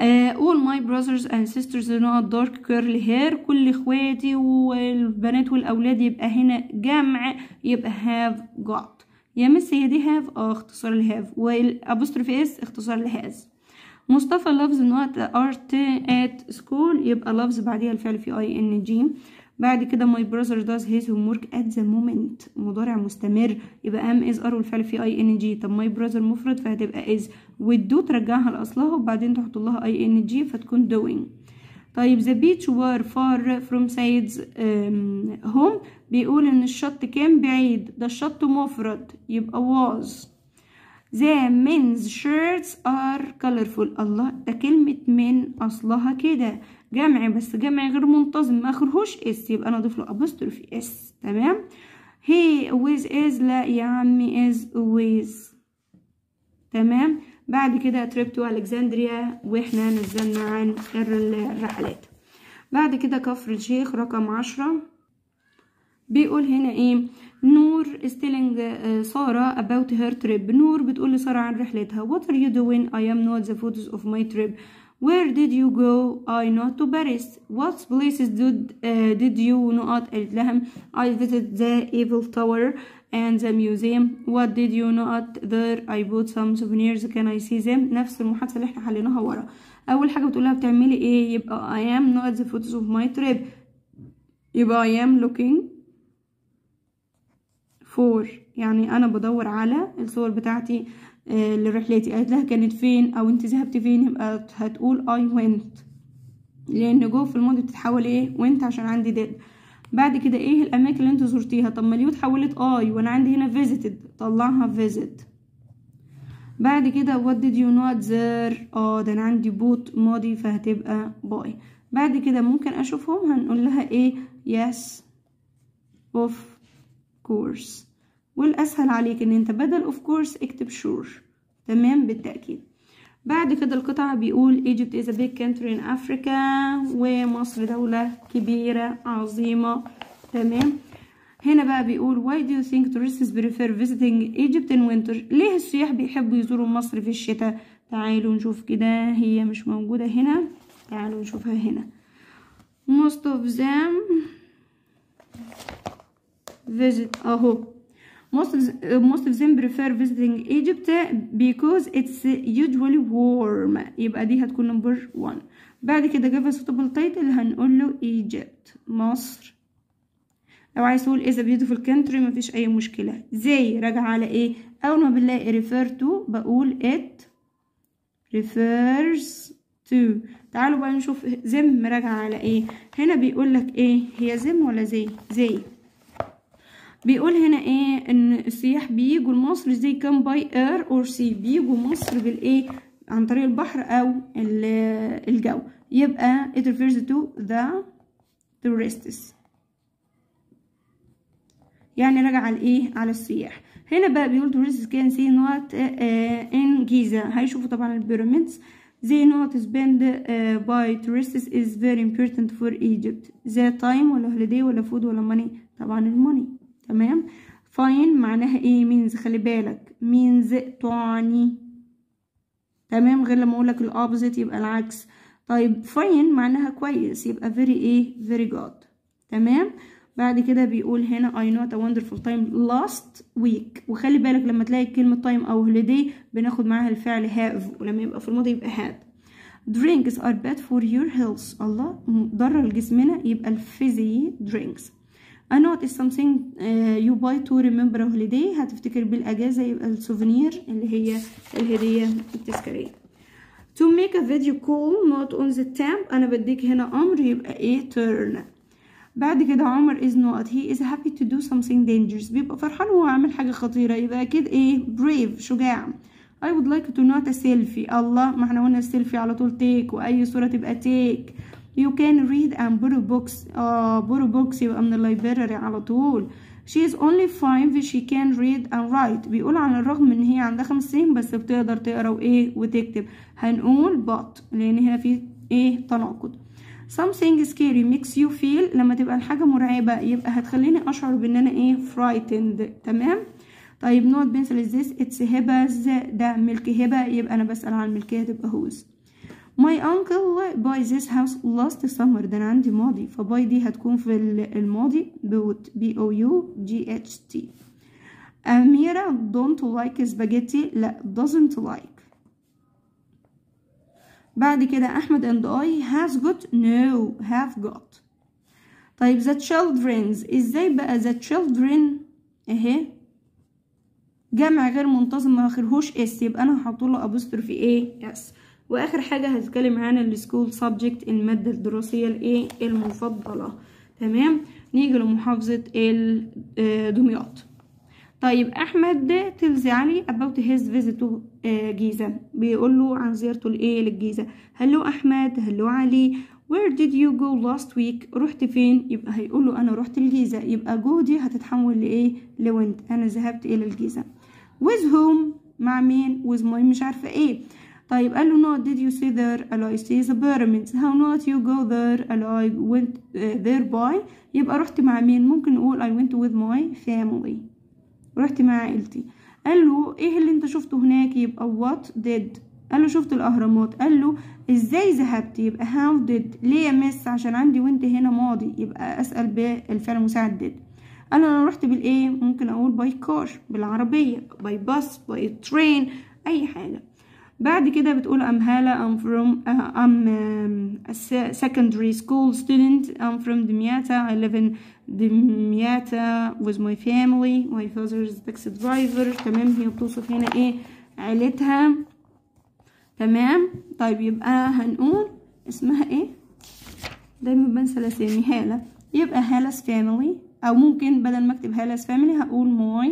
Uh, all my brothers and sisters are not dark curly hair. كل إخواتي والبنات والأولاد يبقى هنا جمع يبقى have got. يا miss هي دي have آه اختصار ال have وال apostrophe s اختصار ال has مصطفى loves نقط art at school. يبقى loves بعديها الفعل في ing بعد كده my brother does his homework at the moment. مضارع مستمر. يبقى am is are والفعل في ing طب my brother مفرد فهتبقى is. وال do ترجعها لأصلها وبعدين تحط لها ing فتكون doing. طيب the beach were far from Said's um, home. بيقول إن الشط كان بعيد. ده الشط مفرد. يبقى was. The men's shirts are colorful. الله ده كلمة من أصلها كده. جمع بس جمع غير منتظم. ما آخرهوش s يبقى أنا أضيف له apostrophe s تمام؟ He always is لا يا عمي is always تمام؟ بعد كده trip to Alexandria وإحنا نزلنا عن الرحلات. بعد كده كفر الشيخ رقم عشرة. بيقول هنا إيه نور ستيلينج سارة about her trip نور بتقول لسارة عن رحلتها what are you doing I am not the photos of my trip where did you go I not to Paris what places did uh, did you not قالت لها I visited the Eiffel Tower and the museum what did you not there I bought some souvenirs can I see them نفس المحادثة اللي إحنا حليناها ورا أول حاجة بتقولها بتعملي إيه يبقى I am not the photos of my trip يبقى I am looking for يعني أنا بدور على الصور بتاعتي آه لرحلتي. قالت لها كانت فين؟ أو أنت ذهبت فين؟ يبقى هتقول I went. لأن جو في الماضي بتتحول إيه؟ went عشان عندي did. بعد كده إيه الأماكن اللي أنت زرتيها؟ طب ما ال you اتحولت I وأنا عندي هنا visited. طلعها visit. بعد كده what did you نقط there آه ده أنا عندي bought ماضي فهتبقى buy. بعد كده ممكن أشوفهم هنقول لها إيه؟ yes of course. والأسهل عليك إن أنت بدل of course اكتب sure. تمام؟ بالتأكيد. بعد كده القطعة بيقول Egypt is a big country in Africa ومصر دولة كبيرة عظيمة. تمام؟ هنا بقى بيقول why do you think tourists prefer visiting Egypt in winter ليه السياح بيحبوا يزوروا مصر في الشتاء؟ تعالوا نشوف كده هي مش موجودة هنا. تعالوا نشوفها هنا. Most of them visit أهو. Most of, most of them prefer visiting Egypt because it's usually warm. يبقى دي هتكون نمبر 1 بعد كده give a suitable title هنقول له Egypt. مصر. لو عايز تقول is a beautiful country مفيش أي مشكلة. زي راجع على إيه؟ أول ما بنلاقي refer to بقول it refers to. تعالوا بقى نشوف them راجع على إيه. هنا بيقول لك إيه؟ هي زم ولا زي؟ زي. بيقول هنا إيه؟ إن السياح بيجوا لمصر they come by air or sea بيجوا مصر بالإيه؟ عن طريق البحر أو الجو. يبقى it refers to the tourists. يعني راجع على الإيه؟ على السياح. هنا بقى بيقول tourists can see not uh, in جيزة هيشوفوا طبعا البيراميدز they not spend uh, by tourists is very important for Egypt. the time ولا holiday ولا food ولا money. طبعا الموني. تمام؟ fine معناها إيه؟ means خلي بالك. means تعني. تمام؟ غير لما أقولك الopposite يبقى العكس. طيب fine معناها كويس؟ يبقى very إيه very good. تمام؟ بعد كده بيقول هنا I نقط a wonderful time last week. وخلي بالك لما تلاقي كلمة time أو holiday بناخد معاها الفعل have. ولما يبقى في الماضي يبقى had. Drinks are bad for your health. الله ضرر لجسمنا يبقى ال fizzy drinks. A نقط is something uh, you buy to remember a holiday هتفتكر بالأجازة يبقى ال souvenir اللي هي الهدية التذكارية to make a video call نقط on the time. أنا بديك هنا أمر يبقى إيه turn. بعد كده عمر is نقط. He is happy to do something dangerous. بيبقى فرحان وهو عامل حاجة خطيرة. يبقى أكيد إيه brave شجاع. I would like to نقط a selfie. الله ما إحنا قلنا السيلفي على طول take وأي صورة تبقى take. You can read and borrow books آه borrow books يبقى من ال library على طول. She is only five she can read and write. بيقول على الرغم إن هي عندها خمس سنين بس بتقدر تقرأ وايه وتكتب. هنقول but لأن هنا في إيه تناقض. Something scary. Makes you feel لما تبقى الحاجة مرعبة يبقى هتخليني أشعر بإن أنا إيه frightened. تمام؟ طيب نقط pencil this it's هبة ده ملك هبة. يبقى أنا بسأل عن الملكية تبقى whose my uncle buy this house last summer. ده أنا عندي ماضي ف buy دي هتكون في الماضي bought b o u g h t. أميرة don't like spaghetti. لا doesn't like. بعد كده أحمد and I has got no have got. طيب the children's إزاي بقى the children اهي جمع غير منتظم ما أخرهوش s يبقى أنا هحط له apostrophe إيه s وآخر حاجة هتكلم عن ال school subject المادة الدراسية الايه المفضلة. تمام؟ نيجي لمحافظة دمياط. طيب أحمد tells علي about his visit to آه، جيزة. بيقول له عن زيارته لايه للجيزة. Hello أحمد. Hello علي. Where did you go last week? رحت فين؟ يبقى هيقول له أنا رحت الجيزة. يبقى جو دي هتتحول لايه ل went أنا ذهبت إلى الجيزة with whom مع مين؟ With my مش عارفة إيه طيب قال له نقط did you see there قال I see the pyramids how نقط you go there قال I went uh, there by يبقى رحت مع مين؟ ممكن نقول I went with my family. رحت مع عيلتي قال له إيه اللي أنت شفته هناك؟ يبقى what did? قال له شفت الأهرامات. قال له إزاي ذهبت؟ يبقى how did? ليه يا Miss؟ عشان عندي وأنت هنا ماضي. يبقى أسأل بالفعل المساعد did. قال له أنا رحت بالإيه؟ ممكن أقول by car بالعربية by bus by train أي حاجة. بعد كده بتقول I'm Hala I'm from uh, I'm um, a se- secondary school student I'm from Dimiata I live in Dimiata with my family my father is taxi driver تمام هي بتوصف هنا إيه عيلتها تمام طيب يبقى هنقول اسمها إيه دايما بنسى الاسامي هالة يبقى هالس family أو ممكن بدل ما اكتب هالس family هقول my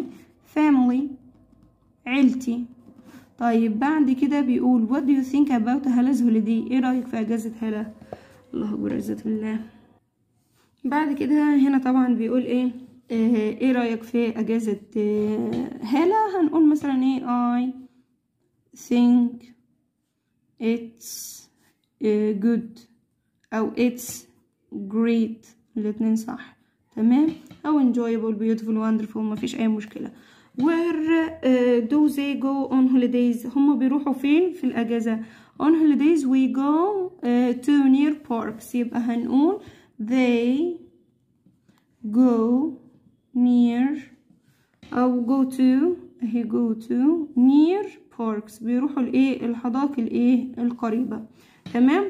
family عيلتي طيب بعد كده بيقول what do you think about هالة holiday إيه رأيك في أجازة هالة الله أكبر عزة الله بعد كده هنا طبعا بيقول إيه آه، إيه رأيك في أجازة آه، هالة هنقول مثلا إيه I think it's uh, good. أو it's great. الاتنين صح. تمام؟ أو enjoyable beautiful wonderful. مفيش أي مشكلة. Where uh, do they go on holidays? هما بيروحوا فين في الأجازة؟ On holidays we go uh, to near parks يبقى هنقول they go near أو go to هي go to near parks بيروحوا الايه الحدائق الإيه؟ القريبة. تمام؟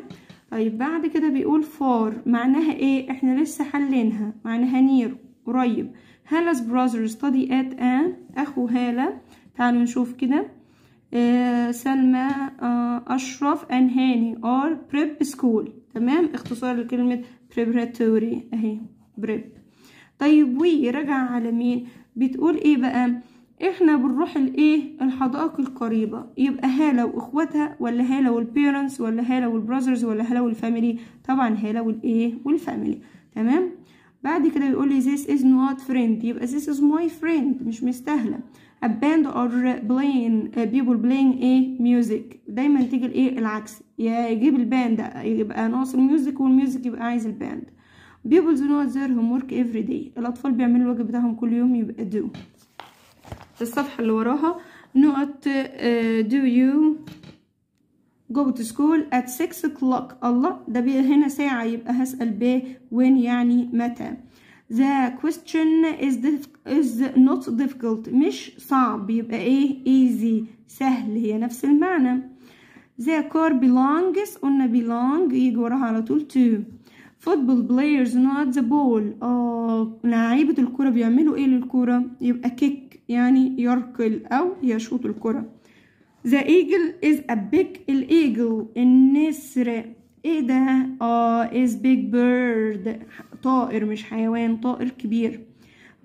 طيب بعد كده بيقول far معناها إيه؟ إحنا لسه حلينها. معناها near. قريب. هالس brother study at a أخو هالة. تعالوا نشوف كده. آه سلمى آه أشرف and هاني are prep school. تمام؟ اختصار لكلمة preparatory أهي prep. طيب we رجع على مين؟ بتقول إيه بقى؟ إحنا بنروح الإيه؟ الحدائق القريبة. يبقى هالة وإخواتها ولا هالة وال parents ولا هالة وال brothers ولا هالة وال family طبعا هالة والإيه؟ وال family تمام؟ بعد كده بيقول لي this is نقط friend. يبقى this is my friend. مش مستاهلة. A band are playing uh, people playing إيه music. دايما تيجي الايه العكس. يا يجيب ال band يبقى ناقص ال music وال music يبقى عايز ال band. People do نقط their homework every day. الأطفال بيعملوا الواجب بتاعهم كل يوم يبقى do. الصفحة اللي وراها نقط uh, do you go to school at 6 o'clock. الله ده هنا ساعة يبقى هسأل ب when يعني متى. The question is, is not difficult. مش صعب. يبقى إيه؟ easy. سهل. هي نفس المعنى. The car belongs. قلنا belong. يجي وراها على طول to. Football players not the ball. آه لعيبة الكرة بيعملوا إيه للكرة؟ يبقى kick. يعني يركل أو يشوط الكرة. The eagle is a big الإيجل النسر إيه ده آه is big bird. طائر مش حيوان طائر كبير.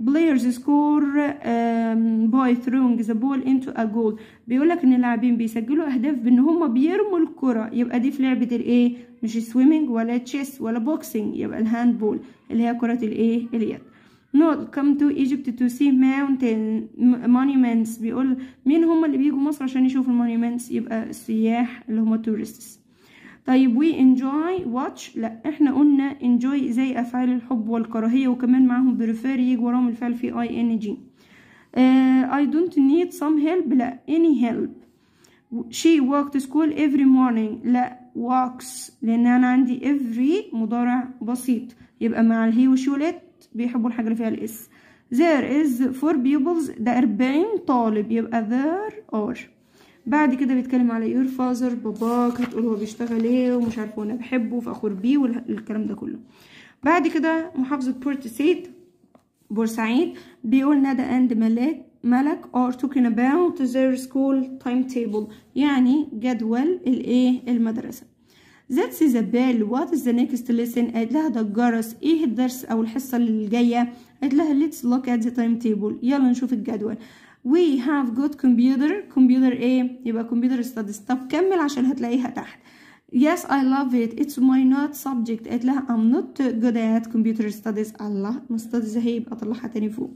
Players score um, by throwing the ball into a goal. بيقولك إن اللاعبين بيسجلوا أهداف بإن هما بيرموا الكرة. يبقى دي في لعبة الايه مش swimming ولا chess ولا boxing يبقى ال handball اللي هي كرة الايه اليد. نقط come to Egypt to see mountain monuments. بيقول مين هم اللي بيجوا مصر عشان يشوفوا ال monuments يبقى السياح اللي هم tourists. طيب we enjoy watch. لا إحنا قلنا enjoy زي أفعال الحب والكراهية وكمان معاهم prefer يجي وراهم الفعل في ing. Uh, I don't need some help. لا any help. She to school every morning. لا walks. لأن أنا عندي every مضارع بسيط. يبقى مع الهي وشولت بيحبوا الحاجة اللي فيها الاس there is four pupils ده أربعين طالب يبقى there are. بعد كده بيتكلم على your father باباك هتقول هو بيشتغل إيه ومش عارفه وأنا بحبه فاخر بيه والكلام ده كله. بعد كده محافظة Port Said بورسعيد بيقول ندى and ملاك ملك are talking about their school timetable يعني جدول الايه المدرسة. That's the bell what is the next lesson قالت لها ده الجرس إيه الدرس أو الحصة اللي جاية قالت لها let's look at the timetable يلا نشوف الجدول we have got computer computer إيه يبقى computer studies طب كمل عشان هتلاقيها تحت yes I love it it's my not subject قالت لها I'm not good at computer studies الله ما studies اهي يبقى طلعها تاني فوق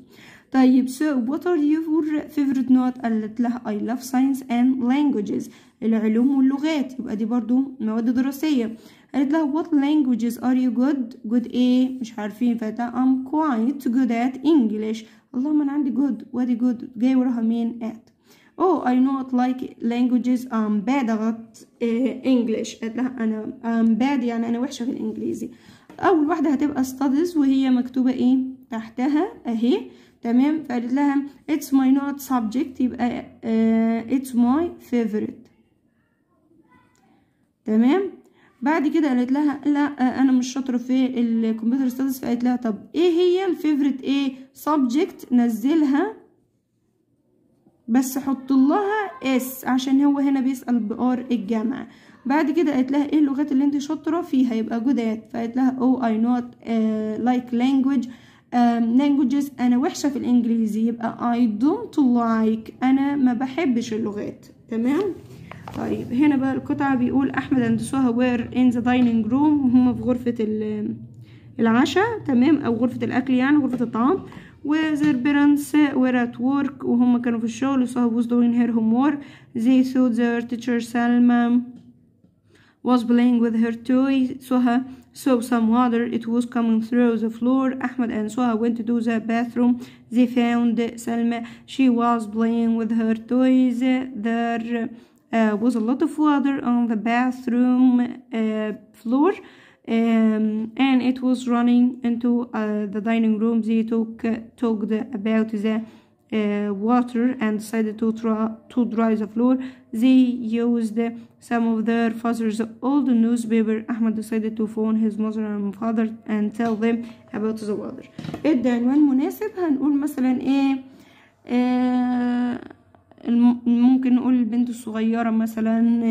طيب so what are your favorite not قالت لها I love science and languages. العلوم واللغات. يبقى دي برضو مواد دراسية. قالت لها what languages are you good good إيه مش عارفين. لها I'm quite good at English. اللهم أنا عندي good. وأدي good جاي وراها مين؟ at. Oh I نقط like languages. I'm bad at uh, English. قالت لها أنا I'm bad يعني أنا وحشة في الإنجليزي. أول واحدة هتبقى studies وهي مكتوبة إيه؟ تحتها أهي. تمام؟ فقالت لها it's my نقط subject يبقى uh, it's my favorite. تمام؟ بعد كده قالت لها لا أنا مش شاطرة في ال computer studies فقالت لها طب إيه هي ال favorite إيه subject نزلها بس حط لها s عشان هو هنا بيسأل ب are الجمع. بعد كده قالت لها إيه اللغات اللي أنت شاطرة فيها؟ يبقى good at فقالت لها Oh I نقط like language languages أنا وحشة في الإنجليزي. يبقى I don't like. أنا ما بحبش اللغات. تمام؟ طيب هنا بقى القطعة بيقول أحمد and سهى were in the dining room. هما في غرفة العشاء. تمام؟ أو غرفة الأكل يعني غرفة الطعام. و their parents were at work. وهما كانوا في الشغل. سهى was doing her homework. They thought their teacher Salma was playing with her toy سهى saw some water it was coming through the floor. Ahmed and Suha went to do the bathroom. They found Salma. She was playing with her toys. There uh, was a lot of water on the bathroom uh, floor um, and it was running into uh, the dining room. They talk, talked about the water and decided to, try, to dry the floor they used some of their father's old newspaper Ahmed decided to phone his mother and father and tell them about the water ادى عنوان مناسب هنقول مثلا إيه آه ممكن نقول البنت الصغيرة مثلا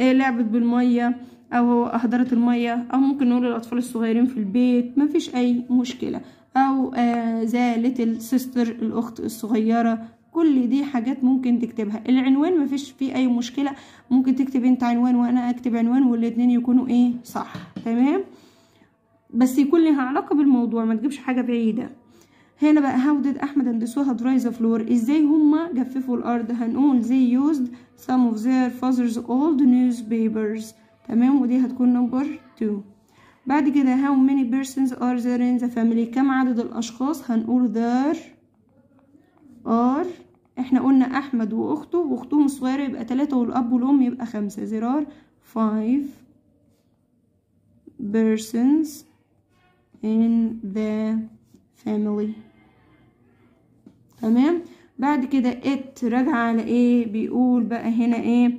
إيه لعبت بالمية أو أهدرت المية أو ممكن نقول الأطفال الصغيرين في البيت مفيش أي مشكلة أو the little sister الأخت الصغيرة. كل دي حاجات ممكن تكتبها. العنوان مفيش فيه أي مشكلة. ممكن تكتب انت عنوان وأنا أكتب عنوان والاتنين يكونوا إيه صح. تمام؟ بس يكون لها علاقة بالموضوع ما تجيبش حاجة بعيدة. هنا بقى how did أحمد and dry the floor إزاي هما جففوا الأرض؟ هنقول they used some of their father's old newspapers. تمام؟ ودي هتكون number two. بعد كده how many persons are there in the family? كم عدد الأشخاص هنقول there are إحنا قلنا أحمد وأخته وأختهم الصغيرة يبقى تلاتة والأب والأم يبقى خمسة. There are five persons in the family. تمام؟ بعد كده it راجعة على إيه بيقول بقى هنا إيه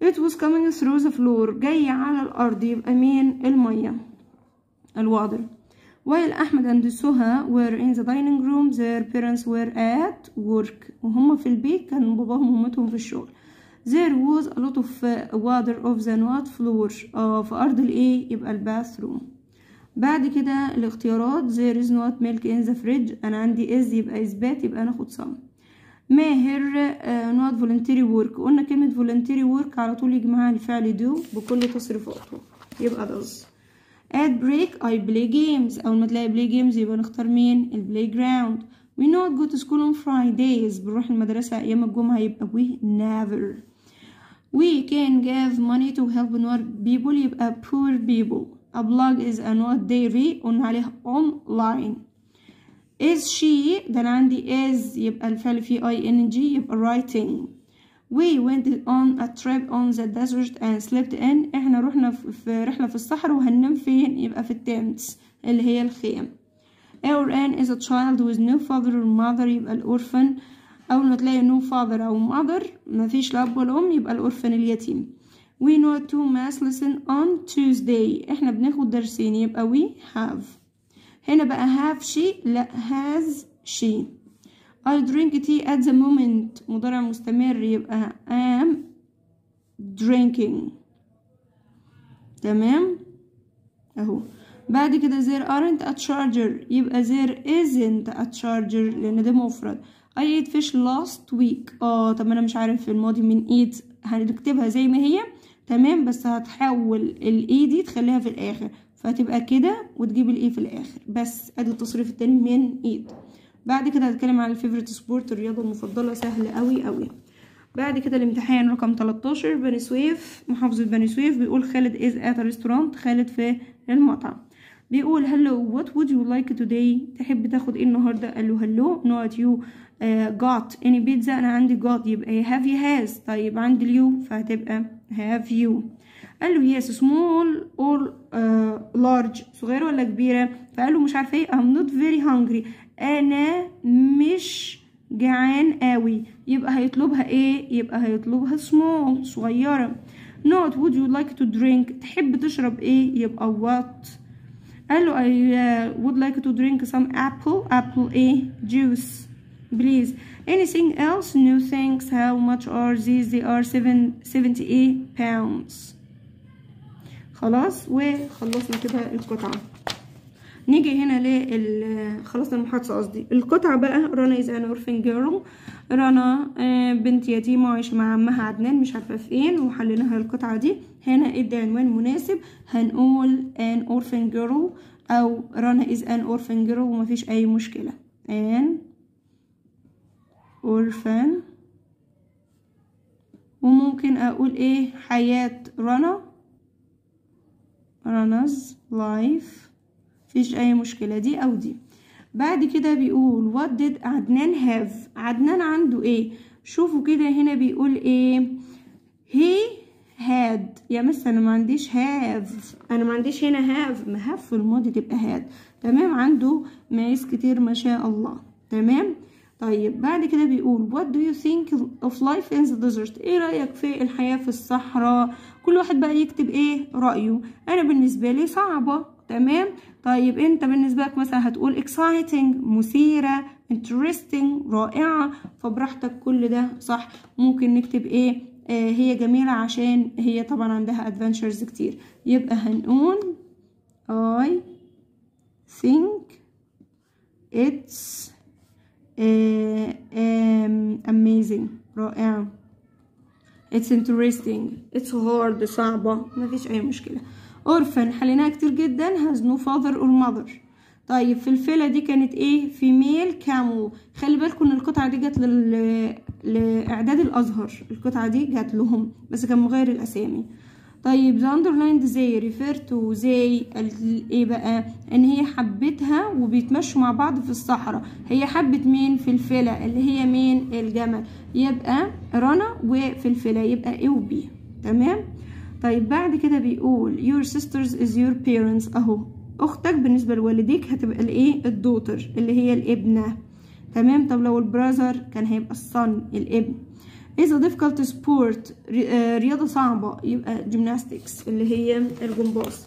it was coming through the floor جاي على الأرض يبقى مين المية الوادر while أحمد and سهى were in the dining room their parents were at work وهم في البيت كان باباهم ومامتهم في الشغل there was a lot of water of the not floor آه في أرض الايه يبقى الباثروم بعد كده الاختيارات there is not milk in the fridge أنا عندي is يبقى اثبات يبقى ناخد some ماهر not voluntary work قلنا كلمة voluntary work على طول يجمعها الفعل do بكل تصرفاته. يبقى does at break I play games. أول ما تلاقي play games يبقى نختار مين؟ ال playground we not go to school on Fridays. بنروح المدرسة أيام الجمعة. يبقى we never. We can give money to help poor people. يبقى poor people. A blog is a not dairy. قلنا عليها online. Is she ده أنا عندي is يبقى الفعل فيه ing يبقى writing. We went on a trip on the desert and slept in. إحنا رحنا في رحلة في الصحراء وهننام فين يبقى في التنتس اللي هي الخيم our Anne is a child with no father or mother يبقى الأورفن أول ما تلاقي no father أو mother مفيش لا أب ولا أم يبقى الأورفن اليتيم we know two math lesson on Tuesday. إحنا بناخد درسين يبقى we have. هنا بقى have she لا has she. I drink tea at the moment. مضارع مستمر يبقى am drinking. تمام؟ أهو. بعد كده there aren't a charger. يبقى there isn't a charger لأن ده مفرد. I ate fish last week. آه طب أنا مش عارف في الماضي من eat. هنكتبها زي ما هي. تمام؟ بس هتحول ال e دي تخليها في الآخر. فهتبقى كده وتجيب ال e في الآخر. بس أدي التصريف التاني من eat بعد كده هتكلم عن ال favorite sport. الرياضة المفضلة سهل قوي قوي بعد كده الامتحان رقم 13 بني سويف محافظة بني سويف بيقول خالد at a restaurant. خالد في المطعم. بيقول hello what would you like today تحب تاخد إيه النهاردة؟ قال له not you. uh, got. any pizza أنا عندي got. يبقى have you has. طيب عندي ال you فهتبقى have you. قال له yes small or uh, large صغيرة ولا كبيرة فقال له مش عارفة ايه I'm not very hungry انا مش جعان قوي يبقى هيطلبها ايه يبقى هيطلبها small صغيرة not would you like to drink تحب تشرب ايه يبقى what قال له I uh, would like to drink some apple apple ايه juice please anything else no thanks how much are these they are seven, 78 pounds خلاص وخلصنا كده القطعة. نيجي هنا لل خلصنا المحادثة قصدي. القطعة بقى رنا is an orphan girl. رنا بنت يتيمة عايشة مع عمها عدنان مش عارفة فين وحليناها القطعة دي. هنا إدي عنوان مناسب. هنقول an orphan girl أو رنا is an orphan girl ومفيش أي مشكلة. an orphan. وممكن أقول إيه؟ حياة رنا. رنا's life مفيش أي مشكلة دي أو دي. بعد كده بيقول what did عدنان have عدنان عنده إيه؟ شوفوا كده هنا بيقول إيه؟ he had. يا مس أنا ما عنديش have. أنا ما عنديش هنا have. ما have في الماضي تبقى had. تمام؟ عنده مقاييس كتير ما شاء الله. تمام؟ طيب بعد كده بيقول what do you think of life in the desert إيه رأيك في الحياة في الصحراء؟ كل واحد بقى يكتب إيه رأيه. أنا بالنسبة لي صعبة تمام؟ طيب انت بالنسبة لك مثلا هتقول exciting مثيرة interesting رائعة فبراحتك كل ده صح. ممكن نكتب إيه؟ آه هي جميلة عشان هي طبعا عندها adventures كتير. يبقى هنقول I think it's uh, um, رائعة. It's interesting. It's hard. صعبة. مفيش أي مشكلة. Orphan. حليناها كتير جدا. Has no father or mother. طيب في الفيلة دي كانت إيه؟ فيميل كامو خلي بالكم إن القطعة دي جت لل... لإعداد الأزهر. القطعة دي جت لهم. بس كان مغير الأسامي. طيب the underlined they refer to إيه بقى؟ إن هي حبتها وبيتمشوا مع بعض في الصحراء. هي حبت مين؟ في الفيلة اللي هي مين؟ الجمل. يبقى رنا وفي الفيلة يبقى إيه وبي تمام؟ طيب بعد كده بيقول your sisters is your parents. أهو. أختك بالنسبة لوالديك هتبقى الايه الدوتر اللي هي الابنة. تمام؟ طب لو البراذر كان هيبقى الصن الابن. Is a difficult sport رياضه صعبه يبقى gymnastics اللي هي الجمباز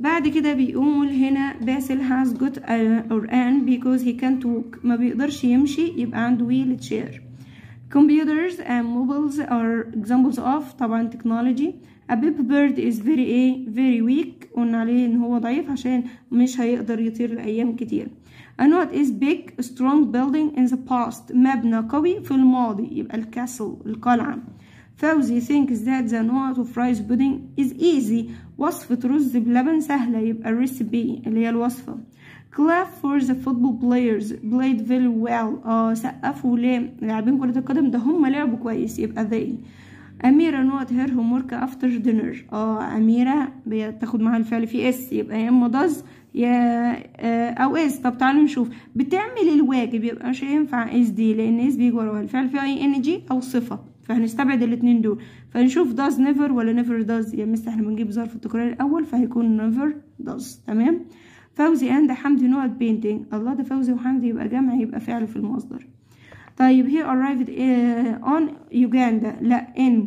بعد كده بيقول هنا باسل has got or an because he can't walk ما بيقدرش يمشي يبقى عنده wheel chair computers and mobiles are examples of طبعا technology A baby bird is very a very weak قلنا عليه ان هو ضعيف عشان مش هيقدر يطير لأيام كتير. A note is big strong building in the past. مبنى قوي في الماضي. يبقى الكاسل القلعة. فوزي thinks that the note of rice pudding is easy. وصفة رز بلبن سهلة. يبقى recipe اللي هي الوصفة. clap for the football players. Played very well. آه سقفوا للاعبين كرة القدم. ده هم لعبوا كويس. يبقى they. أميرة not her homework after dinner آه أميرة بتاخد معاها الفعل في s يبقى يا إما does يا آه أو is طب تعالوا نشوف. بتعمل الواجب يبقى مش هينفع is دي لأن is بيجي وراها الفعل. في ing أو صفة. فهنستبعد الاتنين دول. فنشوف does never ولا never does يا مس إحنا بنجيب ظرف التكرار الأول فهيكون never does تمام؟ فوزي and حمدي not painting الله ده فوزي وحمدي. يبقى جمع يبقى فعل في المصدر. طيب he arrived on Uganda. لا in.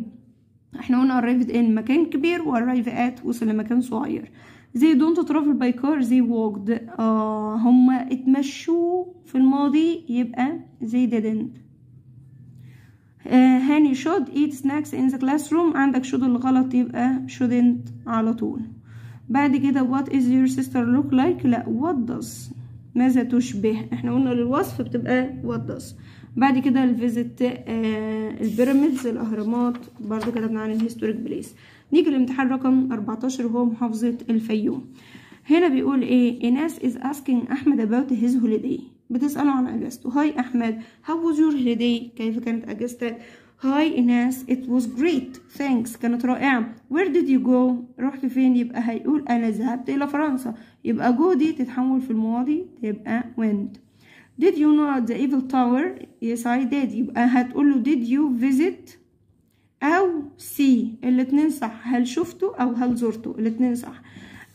إحنا قلنا arrived in. مكان كبير و arrive at. وصل لمكان صغير. They don't travel by car they walked آه هما اتمشوا في الماضي يبقى they didn't. آه هاني should eat snacks in the classroom. عندك should الغلط يبقى shouldn't على طول. بعد كده what is your sister look like لا what does ماذا تشبه؟ إحنا قلنا للوصف بتبقى what does. بعد كده ال visit آه ال pyramids الأهرامات. برضو كتبنا عن ال historic place نيجي للامتحان رقم 14 وهو محافظة الفيوم. هنا بيقول إيه؟ إيناس is asking أحمد about his holiday. بتسأله عن أجازته. هاي أحمد how was your holiday كيف كانت أجازتك؟ هاي ايناس it was great. Thanks كانت رائعة. Where did you go رحت فين؟ يبقى هيقول أنا ذهبت إلى فرنسا. يبقى go دي تتحول في الماضي تبقى went. Did you know the Eiffel Tower? Yes I did. يبقى هتقول له did you visit أو see الاتنين صح. هل شفته أو هل زرته؟ الاتنين صح.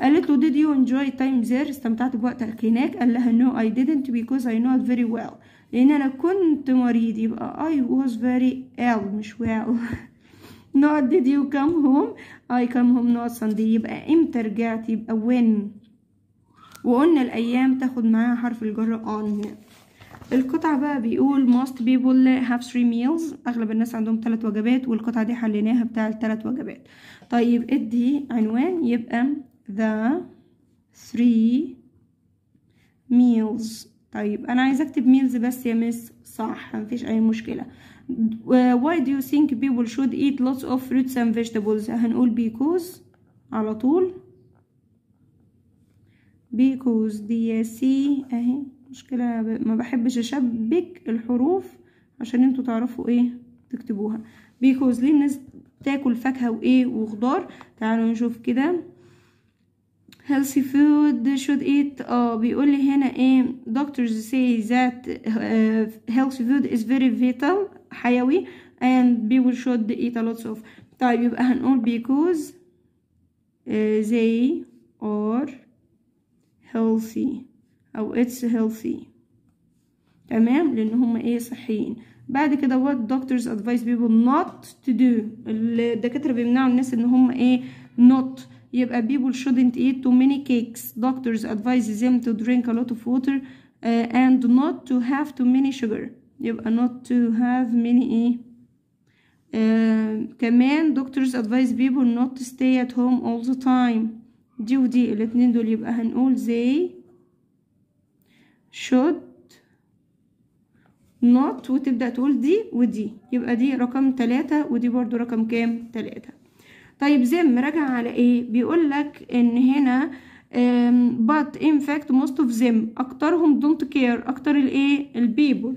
قالت له did you enjoy time there? استمتعت بوقتك هناك. قال لها no I didn't because I know it very well. لأن أنا كنت مريض. يبقى I was very ill مش well. [LAUGHS] Not did you come home. I come home not Sunday. يبقى إمتى رجعت؟ يبقى when? وقلنا الأيام تاخد معاها حرف الجر on. القطعة بقى بيقول most people have three meals. أغلب الناس عندهم ثلاث وجبات والقطعة دي حليناها بتاع الثلاث وجبات. طيب ادي عنوان يبقى the three meals. طيب أنا عايزة أكتب meals بس يا مس صح مفيش أي مشكلة. Why do you think people should eat lots of fruits and vegetables? هنقول because على طول. Because دي سي أهي. مشكلة ما بحبش أشبك الحروف عشان أنتوا تعرفوا إيه تكتبوها. Because ليه الناس تاكل فاكهة وإيه وخضار؟ تعالوا نشوف كده. Healthy food should eat. آه بيقول لي هنا إيه؟ Doctors say that uh, healthy food is very vital حيوي and people should eat a lot of. طيب يبقى هنقول because uh, they are healthy. او it's healthy تمام لان هم ايه صحيين بعد كده what doctors advise people not to do الدكاترة بيمنعوا الناس ان هم ايه not يبقى people shouldn't eat too many cakes doctors advise them to drink a lot of water uh, and not to have too many sugar يبقى not to have many ايه uh, كمان doctors advise people not to stay at home all the time دي ودي الاتنين دول يبقى هنقول they should not وتبدأ تقول دي ودي. يبقى دي رقم تلاتة ودي برضو رقم كام؟ تلاتة. طيب زم راجع على إيه بيقول لك إن هنا but in fact most of them أكترهم don't care. أكتر الايه البيبل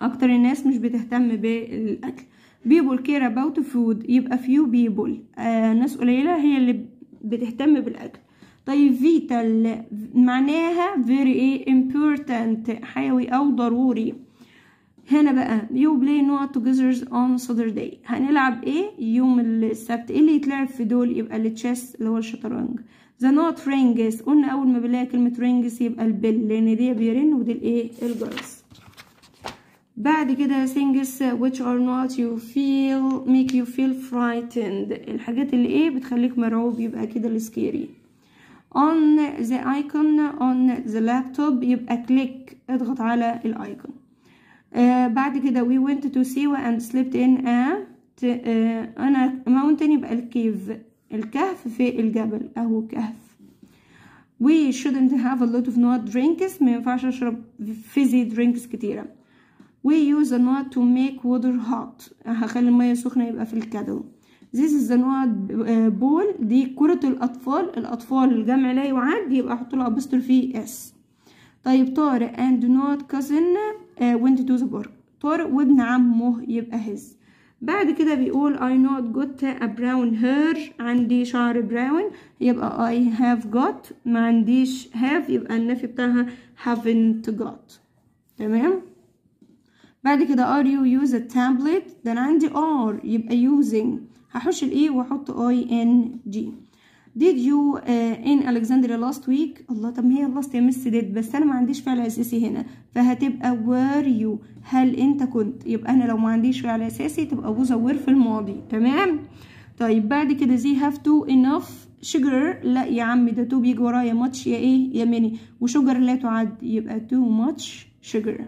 أكتر الناس مش بتهتم بالأكل. People care about food. يبقى few people. آه ناس قليلة هي اللي بتهتم بالأكل. طيب vital معناها very إيه important حيوي أو ضروري. هنا بقى you play not together on Saturday. هنلعب إيه؟ يوم السبت. إيه اللي يتلعب في دول؟ يبقى ال chess اللي هو الشطرنج. The not rings قلنا أول ما بنلاقي كلمة rings يبقى ال bell لأن دي بيرن ودي الايه الجرس بعد كده things which are not you feel make you feel frightened. الحاجات اللي إيه بتخليك مرعوب يبقى كده ال scary on the icon on the laptop يبقى click اضغط على الايكون آه بعد كده we went to Siwa and slept in a آه أنا mountain يبقى الكيف الكهف في الجبل أهو كهف we shouldn't have a lot of not drinks ما ينفعش أشرب fizzy drinks كتيرة we use a not to make water hot هخلي المية سخنة يبقى في الكادل The not بول دي كرة الأطفال الأطفال الجمع لا يعد يبقى أحط له apostrophe s. طيب طارق and not cousin uh, went to the park طارق وابن عمه يبقى his. بعد كده بيقول I not got a brown hair. عندي شعر براون يبقى I have got. ما عنديش have. يبقى النفي بتاعها haven't got. تمام؟ بعد كده are you use a tablet? ده أنا عندي are. يبقى using. هحش الايه وأحط I N G. Did you uh, in Alexandria last week? الله طب ما هي last يا مس did بس أنا ما عنديش فعل أساسي هنا. فهتبقى were you. هل أنت كنت؟ يبقى أنا لو ما عنديش فعل أساسي تبقى was were في الماضي. تمام؟ طيب بعد كده they have to enough. Sugar لا يا عم ده تو بيجي ورايا much يا إيه؟ يا many. وشجر لا تعد يبقى too much sugar.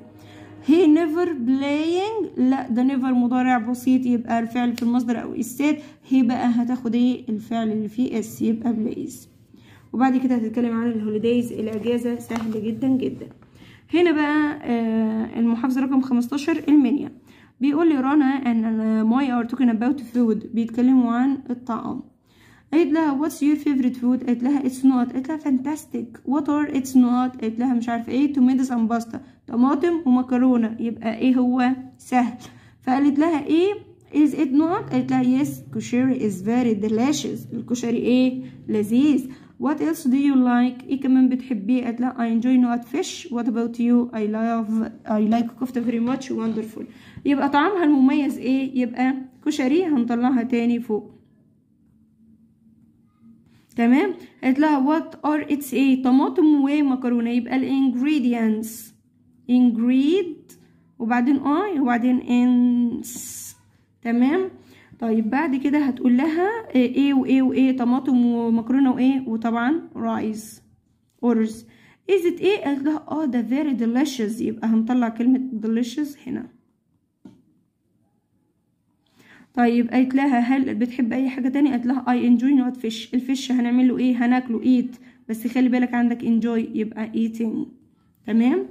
He never playing. لا ده never مضارع بسيط. يبقى الفعل في المصدر أو ال subject he بقى هتاخد إيه؟ الفعل اللي فيه s يبقى plays. وبعد كده هتتكلم عن ال holidays الإجازة سهل جدا جدا. هنا بقى آه المحافظة رقم 15 المنيا بيقول لي رنا and مي are talking about food بيتكلموا عن الطعام. قالت لها what's your favorite food? قالت لها it's not. قالت لها fantastic. What are? It's not. قالت لها مش عارفه إيه. Tomatoes and pasta. طماطم ومكرونه يبقى إيه هو؟ سهل. فقالت لها إيه؟ Is it not? قالت لها yes. كشري is very delicious. الكشري إيه؟ لذيذ. What else do you like? إيه كمان بتحبيه? قالت لها I enjoy not fish. What about you? I love I like كفتة very much. Wonderful. يبقى طعامها المميز إيه؟ يبقى كشري هنطلعها تاني فوق. تمام؟ قالت لها what are its إيه طماطم ومكرونه يبقى ال ingredients. Ingred وبعدين e وبعدين ents. تمام؟ طيب بعد كده هتقول لها إيه وايه وايه طماطم ومكرونه وايه وطبعا rice is it إيه قالت لها آه ده very delicious. يبقى هنطلع كلمة delicious هنا. طيب قالت لها هل بتحب أي حاجة تانية؟ قالت لها I enjoy not fish. ال fish هنعمل له إيه؟ هناكله eat. بس خلي بالك عندك enjoy يبقى eating. تمام؟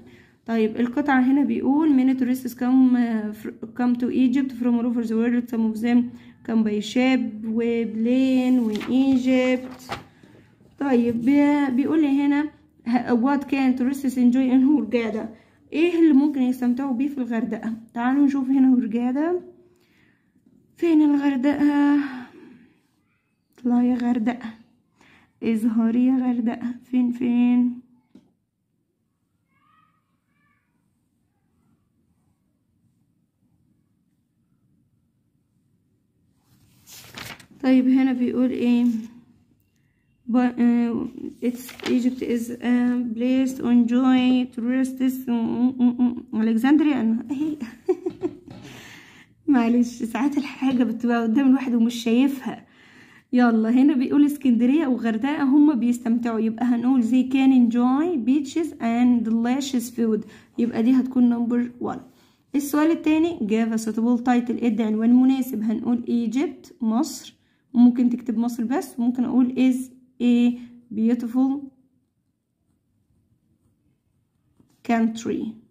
طيب القطعة هنا بيقول many tourists come uh, come to Egypt from all over the world. Some of them come by ship وبلين و Egypt. طيب بيقول لي هنا what can tourists enjoy in هورجادا إيه اللي ممكن يستمتعوا بيه في الغردقة؟ تعالوا نشوف هنا هورجادا فين الغردقة؟ اطلعي يا غردقة. اظهري يا غردقة. فين فين؟ طيب هنا بيقول إيه؟ But uh, it's Egypt is a place to enjoy tourists. أنا [LAUGHS] معلش ساعات الحاجة بتبقى قدام الواحد ومش شايفها. يلا هنا بيقول اسكندرية وغردقة هما بيستمتعوا. يبقى هنقول they can enjoy beaches and delicious food. يبقى دي هتكون نمبر 1 السؤال التاني a suitable title ادي عنوان مناسب هنقول Egypt مصر. وممكن تكتب مصر بس وممكن أقول is a beautiful country.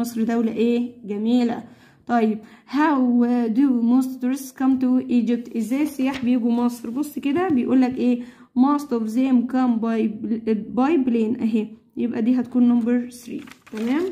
مصر دولة إيه؟ جميلة. طيب how do most tourists come to Egypt إزاي السياح بيجوا مصر؟ بص كده بيقولك إيه؟ most of them come by by plane أهي. يبقى دي هتكون نمبر 3 تمام؟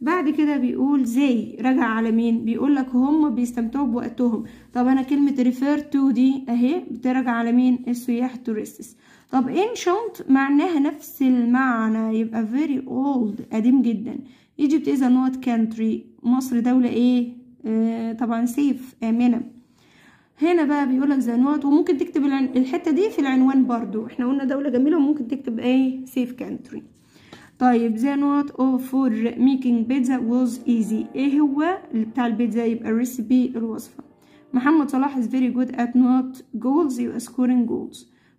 بعد كده بيقول زي رجع على مين؟ بيقول لك هم بيستمتعوا بوقتهم. طب أنا كلمة refer to دي أهي بترجع على مين؟ السياح tourists. طب ancient معناها نفس المعنى يبقى very old قديم جدا. Egypt is a not country. مصر دولة إيه؟ آه طبعا سيف آمنة. هنا بقى بيقول لك زانوات وممكن تكتب الحتة دي في العنوان برضو. إحنا قلنا دولة جميلة وممكن تكتب إيه؟ سيف country. طيب the note of for making pizza was easy. إيه هو اللي بتاع البيتزا؟ يبقى الريسيبي الوصفة. محمد صلاح is very good at not goals يبقى scoring goals.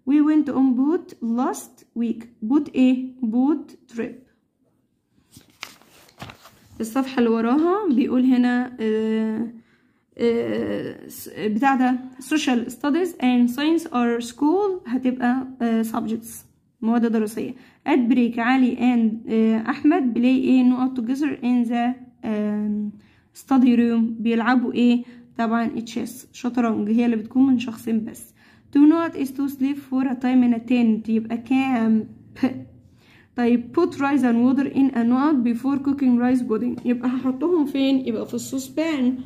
We went on boat last week. boat إيه؟ boat trip. الصفحة اللي وراها بيقول هنا آه آه بتاع ده social studies and science are school هتبقى آه subjects مواد دراسية. At break علي and أحمد play إيه؟ نقط together in the study room. بيلعبوا إيه؟ طبعا تشيس شطرنج. هي اللي بتكون من شخصين بس. To not is to sleep for a time in a tent. يبقى camp طيب put rice and water in a not before cooking rice pudding. يبقى هحطهم فين؟ يبقى في الصوص بان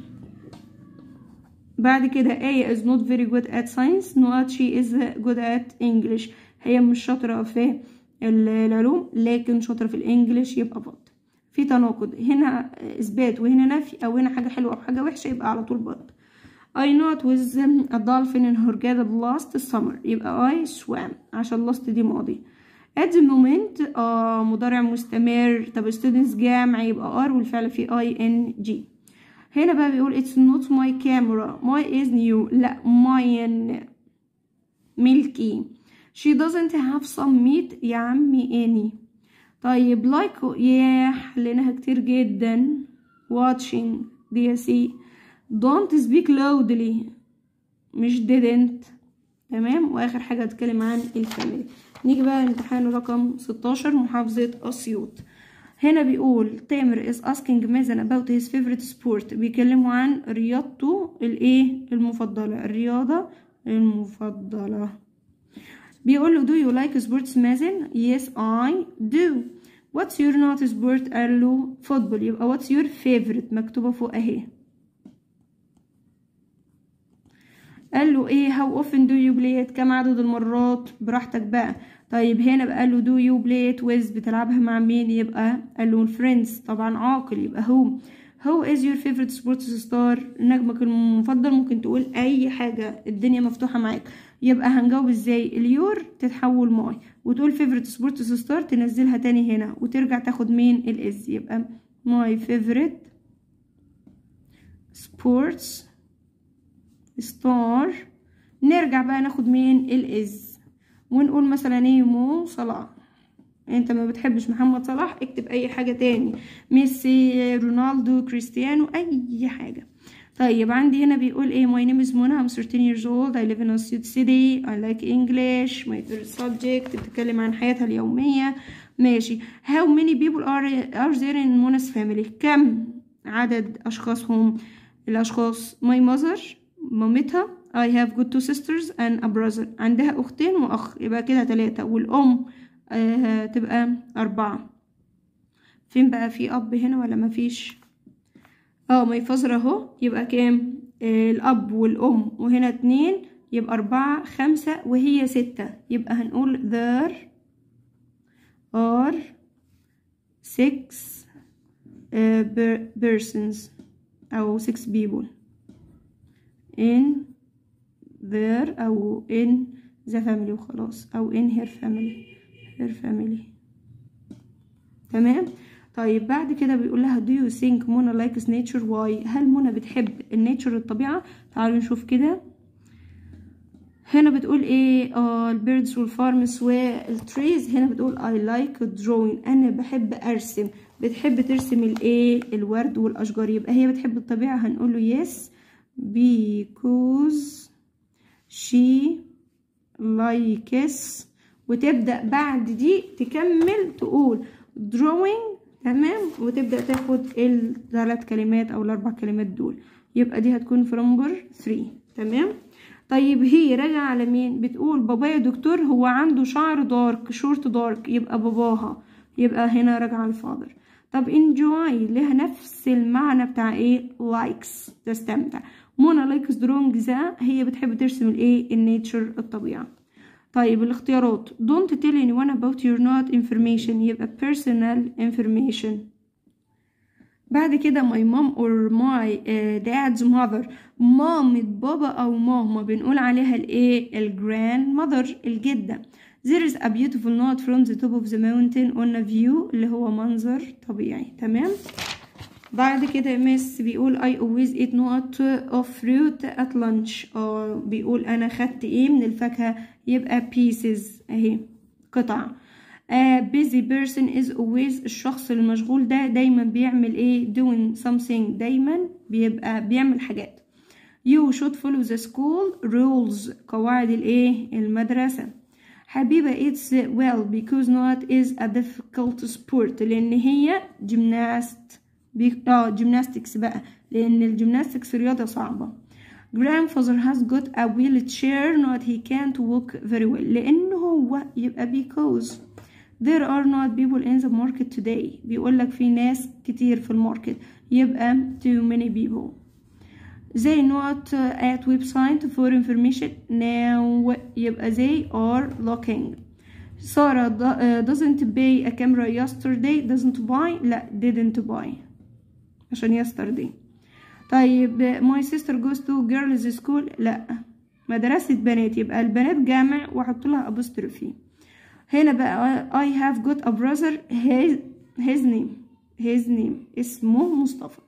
بعد كده آية is not very good at science not she is good at English. هي مش شاطرة في العلوم لكن شاطرة في الإنجليش يبقى بط. في تناقض. هنا اثبات وهنا نفي أو هنا حاجة حلوة أو حاجة وحشة يبقى على طول بط. I not with a dolphin in Hurghada last summer. يبقى I swam. عشان last دي ماضي. At the moment آه مضارع مستمر. طب students جامع يبقى R والفعل فيه I N G. هنا بقى بيقول it's not my camera. My is new. لا mine. ملكي. She doesn't have some meat. يا عمي إني. طيب like ياه حليناها كتير جدا. Watching. دي say don't speak loudly. مش didn't. تمام؟ وآخر حاجة هتكلم عن ال family نيجي بقى امتحان رقم 16 محافظة أسيوط. هنا بيقول تامر is asking مازن about his favorite sport. بيكلموا عن رياضته الإيه؟ المفضلة. الرياضة المفضلة. بيقول له do you like sports مازن yes I do. What's your not sport? قال له فوتبول يبقى what's your favorite? مكتوبة فوق أهي. قال له إيه often do you play it? كم عدد المرات؟ براحتك بقى. طيب هنا بقى له you play it with? بتلعبها مع مين؟ يبقى قال له friends. طبعا عاقل يبقى هو who is your favorite sports star? نجمك المفضل ممكن تقول أي حاجة الدنيا مفتوحة معاك. يبقى هنجاوب إزاي؟ ال your تتحول my. وتقول favorite sports star? تنزلها تاني هنا. وترجع تاخد مين؟ ال is يبقى my favorite sports star نرجع بقى ناخد مين؟ ال is ونقول مثلا إيه مو صلاح. انت ما بتحبش محمد صلاح؟ اكتب أي حاجة تاني. ميسي رونالدو كريستيانو أي حاجة. طيب عندي هنا بيقول إيه؟ My name is Mona. I'm 13 years old. I live in a city. I like English. My favorite subject. بتتكلم عن حياتها اليومية. ماشي. How many people are are there in Mona's family? كم عدد أشخاصهم؟ الأشخاص. My mother. مامتها I have got two sisters and a brother. عندها أختين وأخ يبقى كده تلاتة. والأم آه تبقى أربعة. فين بقى؟ في أب هنا ولا مفيش آه ما يفزر أهو. يبقى كام؟ آه الأب والأم. وهنا اتنين يبقى أربعة خمسة وهي ستة. يبقى هنقول there are six uh, persons. أو six people. In their أو in the family وخلاص أو in her family her family. تمام؟ طيب بعد كده بيقول لها do you think منى likes nature why هل منى بتحب ال nature الطبيعة؟ تعالوا نشوف كده. هنا بتقول إيه؟ آه ال birds وال farms وال trees هنا بتقول I like drawing. أنا بحب أرسم. بتحب ترسم الايه الورد والأشجار. يبقى هي بتحب الطبيعة؟ هنقول له yes. Because she likes وتبدأ بعد دي تكمل تقول drawing تمام؟ وتبدأ تاخد الثلاث كلمات أو الأربع كلمات دول. يبقى دي هتكون في number 3 تمام؟ طيب هي راجعة على مين؟ بتقول بابايا دكتور هو عنده شعر dark short dark يبقى باباها. يبقى هنا راجعة ال father طب enjoy لها نفس المعنى بتاع إيه؟ likes تستمتع. منى likes drawing the هي بتحب ترسم الايه ال nature الطبيعة. طيب الاختيارات. don't tell anyone about your not information يبقى personal information. بعد كده my mom or my uh, dad's mother. مامة بابا أو ماما بنقول عليها الإيه ال grandmother الجدة. There is a beautiful note from the top of the mountain an a view اللي هو منظر طبيعي تمام بعد كده مس بيقول I always eat not of fruit at lunch آه بيقول أنا خدت إيه من الفاكهة يبقى pieces أهي قطع a busy person is always الشخص المشغول ده دايما بيعمل إيه doing something دايما بيبقى بيعمل حاجات you should follow the school rules قواعد الايه المدرسة حبيبة eats well because not is a difficult sport لأن هي gymnast بي... اه gymnastics بقى لأن الجيمناستكس رياضة صعبة grandfather has got a wheelchair not he can't walk very well لأنه هو يبقى because there are not people in the market today بيقول لك في ناس كتير في الماركت يبقى too many people they not at website for information now يبقى they are looking Sarah doesn't pay a camera yesterday doesn't buy لا didn't buy عشان yesterday طيب my sister goes to girls school لا مدرسة بنات يبقى البنات جامع واحط لها apostrophe هنا بقى I have got a brother his, his name his name اسمه مصطفى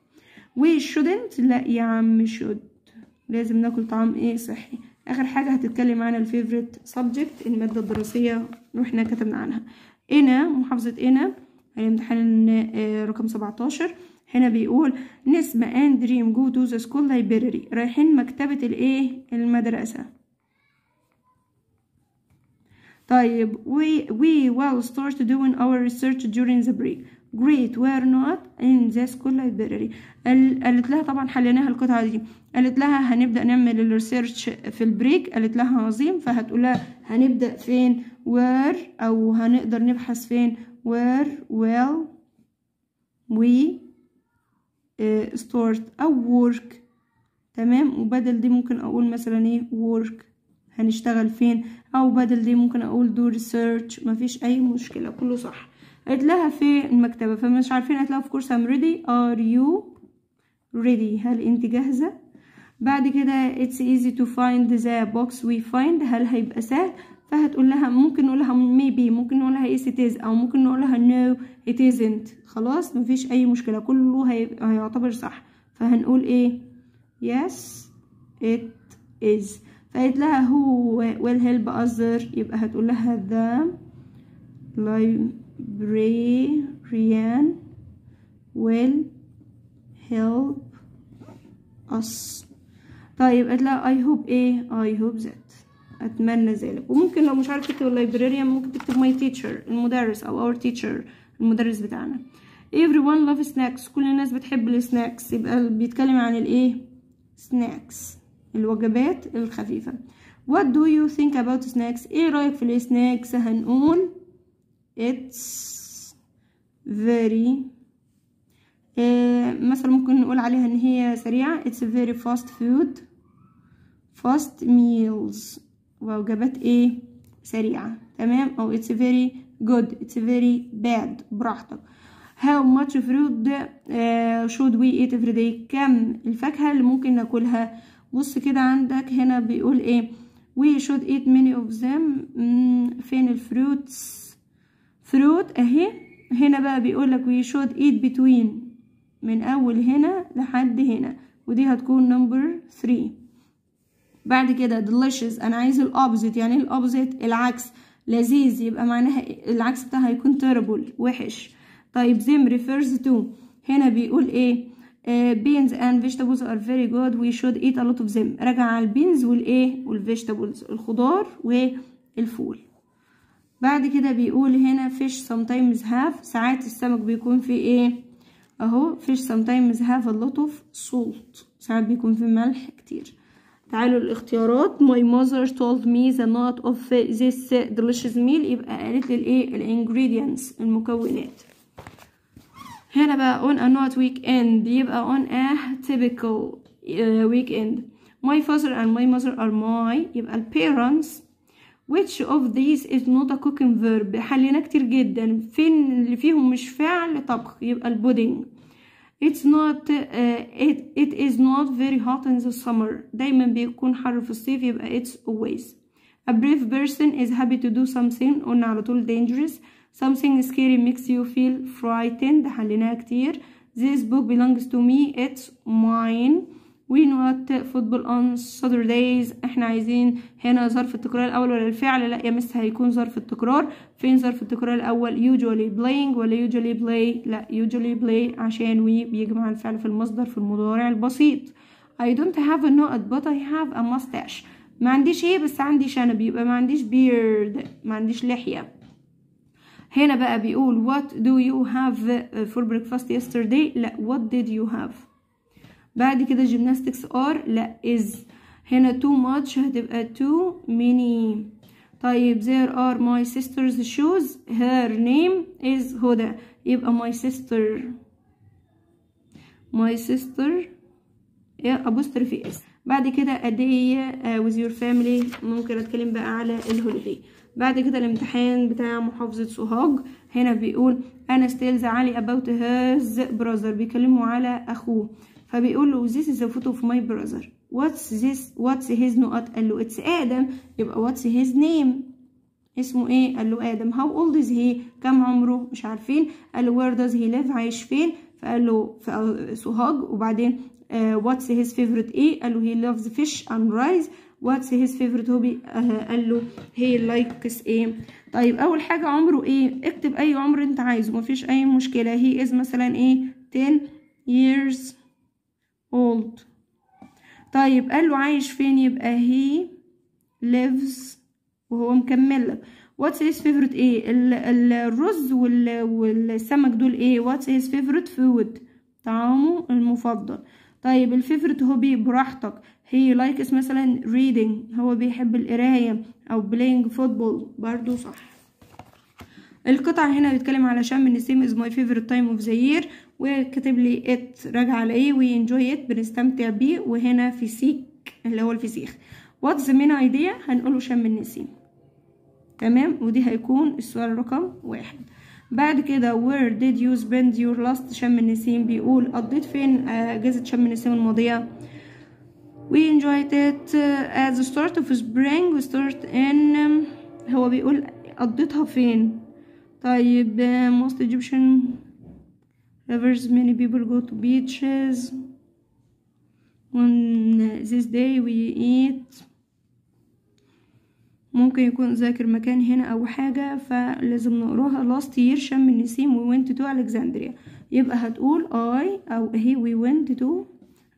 We shouldn't. لا يا عم should. لازم ناكل طعام إيه صحي. آخر حاجة هتتكلم عن الفيفوريت subject المادة الدراسية وإحنا كتبنا عنها. هنا محافظة هنا الامتحان آه، رقم 17 هنا بيقول نسمة and dream go to the school library. رايحين مكتبة الايه المدرسة. طيب we, we will start doing our research during the break. Great we're not in the school library. قال- قالت لها طبعا حليناها القطعة دي. قالت لها هنبدأ نعمل ال research في ال break. قالت لها عظيم. فهتقول لها هنبدأ فين؟ where أو هنقدر نبحث فين؟ where will we uh, start أو work. تمام؟ وبدل دي ممكن أقول مثلا إيه؟ work. هنشتغل فين؟ أو بدل دي ممكن أقول do research. مفيش أي مشكلة. كله صح. قالت لها في المكتبة فمش عارفين قالت لها of course I'm ready. Are you ready هل انت جاهزة؟ بعد كده it's easy to find the box we find. هل هيبقى سهل؟ فهتقول لها ممكن نقول لها maybe ممكن نقول لها yes it is أو ممكن نقول لها no it isn't. خلاص مفيش أي مشكلة كله هيعتبر صح. فهنقول إيه؟ Yes it is. فقالت لها who will help other يبقى هتقول لها the librarian will help us. طيب قالت لها I hope إيه I hope that أتمنى ذلك. وممكن لو مش عارف تكتب librarian ممكن تكتب my teacher المدرس أو our teacher المدرس بتاعنا. Everyone loves snacks. كل الناس بتحب السناكس يبقى بيتكلم عن الايه snacks. الوجبات الخفيفة. What do you think about snacks إيه رأيك في السناكس هنقول it's very آه مثلا ممكن نقول عليها إن هي سريعة. It's very fast food. Fast meals. وجبات إيه؟ سريعة. تمام؟ أو it's very good. It's very bad. براحتك. How much fruit uh, should we eat every day? كم الفاكهة اللي ممكن ناكلها؟ بص كده عندك هنا بيقول إيه؟ We should eat many of them. فين الفروتس fruit أهي؟ هنا بقى بيقول لك we should eat between. من أول هنا لحد هنا. ودي هتكون number 3 بعد كده delicious. أنا عايز ال opposite يعني ال opposite العكس. لذيذ. يبقى معناها؟ العكس بتاعها هيكون terrible وحش. طيب them refers to. هنا بيقول إيه؟ uh, beans and vegetables are very good. We should eat a lot of them راجع على ال beans والإيه؟ وال vegetables الخضار والفول. بعد كده بيقول هنا fish sometimes have ساعات السمك بيكون فيه إيه اهو fish sometimes have a lot of salt ساعات بيكون فيه ملح كتير تعالوا الاختيارات my mother told me the not of this delicious meal يبقى قالت لي الايه الانجريدينتس المكونات هنا بقى on a not weekend يبقى on a typical uh, weekend my father and my mother are my يبقى parents which of these is not a cooking verb حلينا كتير جدا فين اللي فيهم مش فعل طبخ يبقى البودنج It's not uh, it, it is not very hot in the summer دايما بيكون حر في الصيف يبقى it's always A brave person is happy to do something قلنا على طول dangerous Something scary makes you feel frightened حليناها كتير This book belongs to me it's mine We not football on Saturdays. إحنا عايزين هنا ظرف التكرار الأول ولا الفعل؟ لا يا مس هيكون ظرف التكرار. فين ظرف التكرار الأول؟ usually playing ولا usually play لا usually play عشان we بيجي مع الفعل في المصدر في المضارع البسيط. I don't have a nut but I have a mustache. ما عنديش إيه بس عندي شنب. يبقى ما عنديش beard ما عنديش لحية. هنا بقى بيقول what do you have for breakfast yesterday? لا what did you have? بعد كده gymnastics are لا is هنا too much هتبقى too many طيب there are my sister's shoes her name is هدى. يبقى my sister my sister apostrophe s بعد كده a day with your family ممكن أتكلم بقى على ال holiday بعد كده الامتحان بتاع محافظة سوهاج. هنا بيقول أنا tells علي about his brother بيكلمه على أخوه. فبيقول له this is a photo of my brother. What's this? What's his نقط قال له it's آدم يبقى what's his name? اسمه إيه؟ قال له آدم how old is he? كم عمره? مش عارفين. قال له where does he live? عايش فين؟ فقال له في سوهاج. وبعدين uh, what's his favorite إيه قال له he loves fish and rice. What's his favorite hobby? آه قال له he likes إيه طيب أول حاجة عمره إيه؟ اكتب أي عمر أنت عايزه. مفيش أي مشكلة. He is مثلا إيه؟ 10 years old طيب قال له عايش فين؟ يبقى he lives وهو مكمل. لك what's his favorite إيه؟ ال الرز وال والسمك دول إيه؟ What's his favorite food طعامه المفضل. طيب ال favorite hobby براحتك. He likes مثلا reading. هو بيحب القراية أو playing football. برضو صح. القطعة هنا بيتكلم على شم النسيم is my favorite time of the year. وكاتب لي it راجع على إيه we enjoy it بنستمتع بيه. وهنا فسيخ اللي هو الفسيخ. The main idea هنقوله شم النسيم. تمام؟ ودي هيكون السؤال رقم واحد. بعد كده where did you spend your last شم النسيم؟ بيقول قضيت فين اجازة شم النسيم الماضية؟ We enjoyed it at the start of spring. We start هو بيقول قضيتها فين؟ طيب most Egyptian rivers many people go to beaches. On this day we eat. ممكن يكون ذاكر مكان هنا أو حاجة فلازم نقراها. Last year شم النسيم we went to Alexandria. يبقى هتقول I أو هي we went to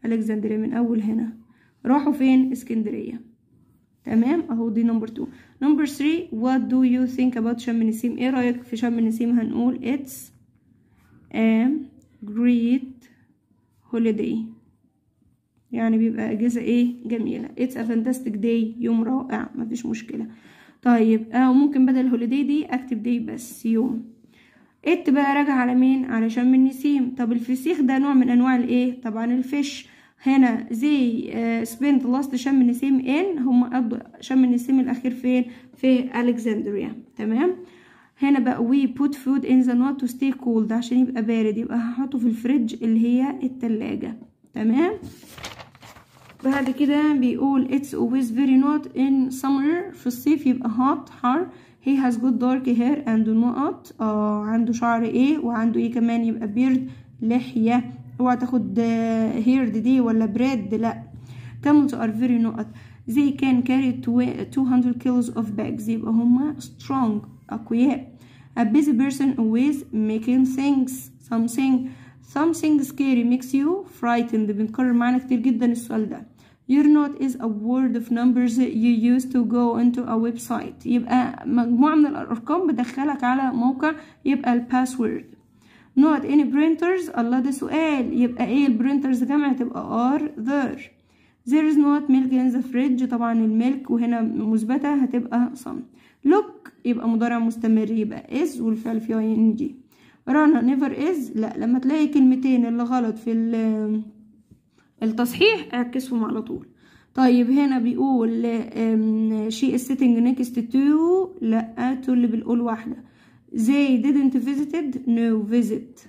Alexandria من أول هنا. راحوا فين؟ اسكندرية. تمام؟ أهو دي number 2 number 3 what do you think about شم النسيم؟ إيه رأيك في شم النسيم؟ هنقول it's a great holiday. يعني بيبقى أجازة إيه؟ جميلة. It's a fantastic day. يوم رائع. مفيش مشكلة. طيب أو ممكن بدل holiday دي اكتب day بس يوم. it بقى راجع على مين؟ على شم النسيم. طب الفسيخ ده نوع من أنواع الإيه؟ طبعا ال fish. هنا they spent last شم النسيم ان هم قضوا شم النسيم الأخير فين؟ في Alexandria تمام؟ هنا بقى we put food in the not to stay cold عشان يبقى بارد. يبقى هحطه في الفريج اللي هي التلاجة. تمام؟ بعد كده بيقول it's always very hot in summer. في الصيف يبقى hot حر he has good dark hair and نقط آه عنده شعر إيه وعنده إيه كمان يبقى beard. لحية. اوعى تاخد هيرد دي ولا بريد لا. Camels are very نقط they can carry 200 kilos of bags. يبقى هما strong. أقوياء a busy person always making things something something scary makes you frightened بنكرر معانا كتير جدا السؤال ده your note is a word of numbers you use to go into a website يبقى مجموعة من الأرقام بدخلك على موقع يبقى الباسورد not any printers الله ده سؤال يبقى ايه البرينترز جمع تبقى are there there is not milk in the fridge طبعا الملك وهنا مثبتة هتبقى some look يبقى مضارع مستمر يبقى is والفعل فيه ing. رنا never is لا لما تلاقي كلمتين اللي غلط في التصحيح اعكسهم على طول. طيب هنا بيقول she is sitting next to لا to اللي بنقول واحدة. they didn't visited no visit.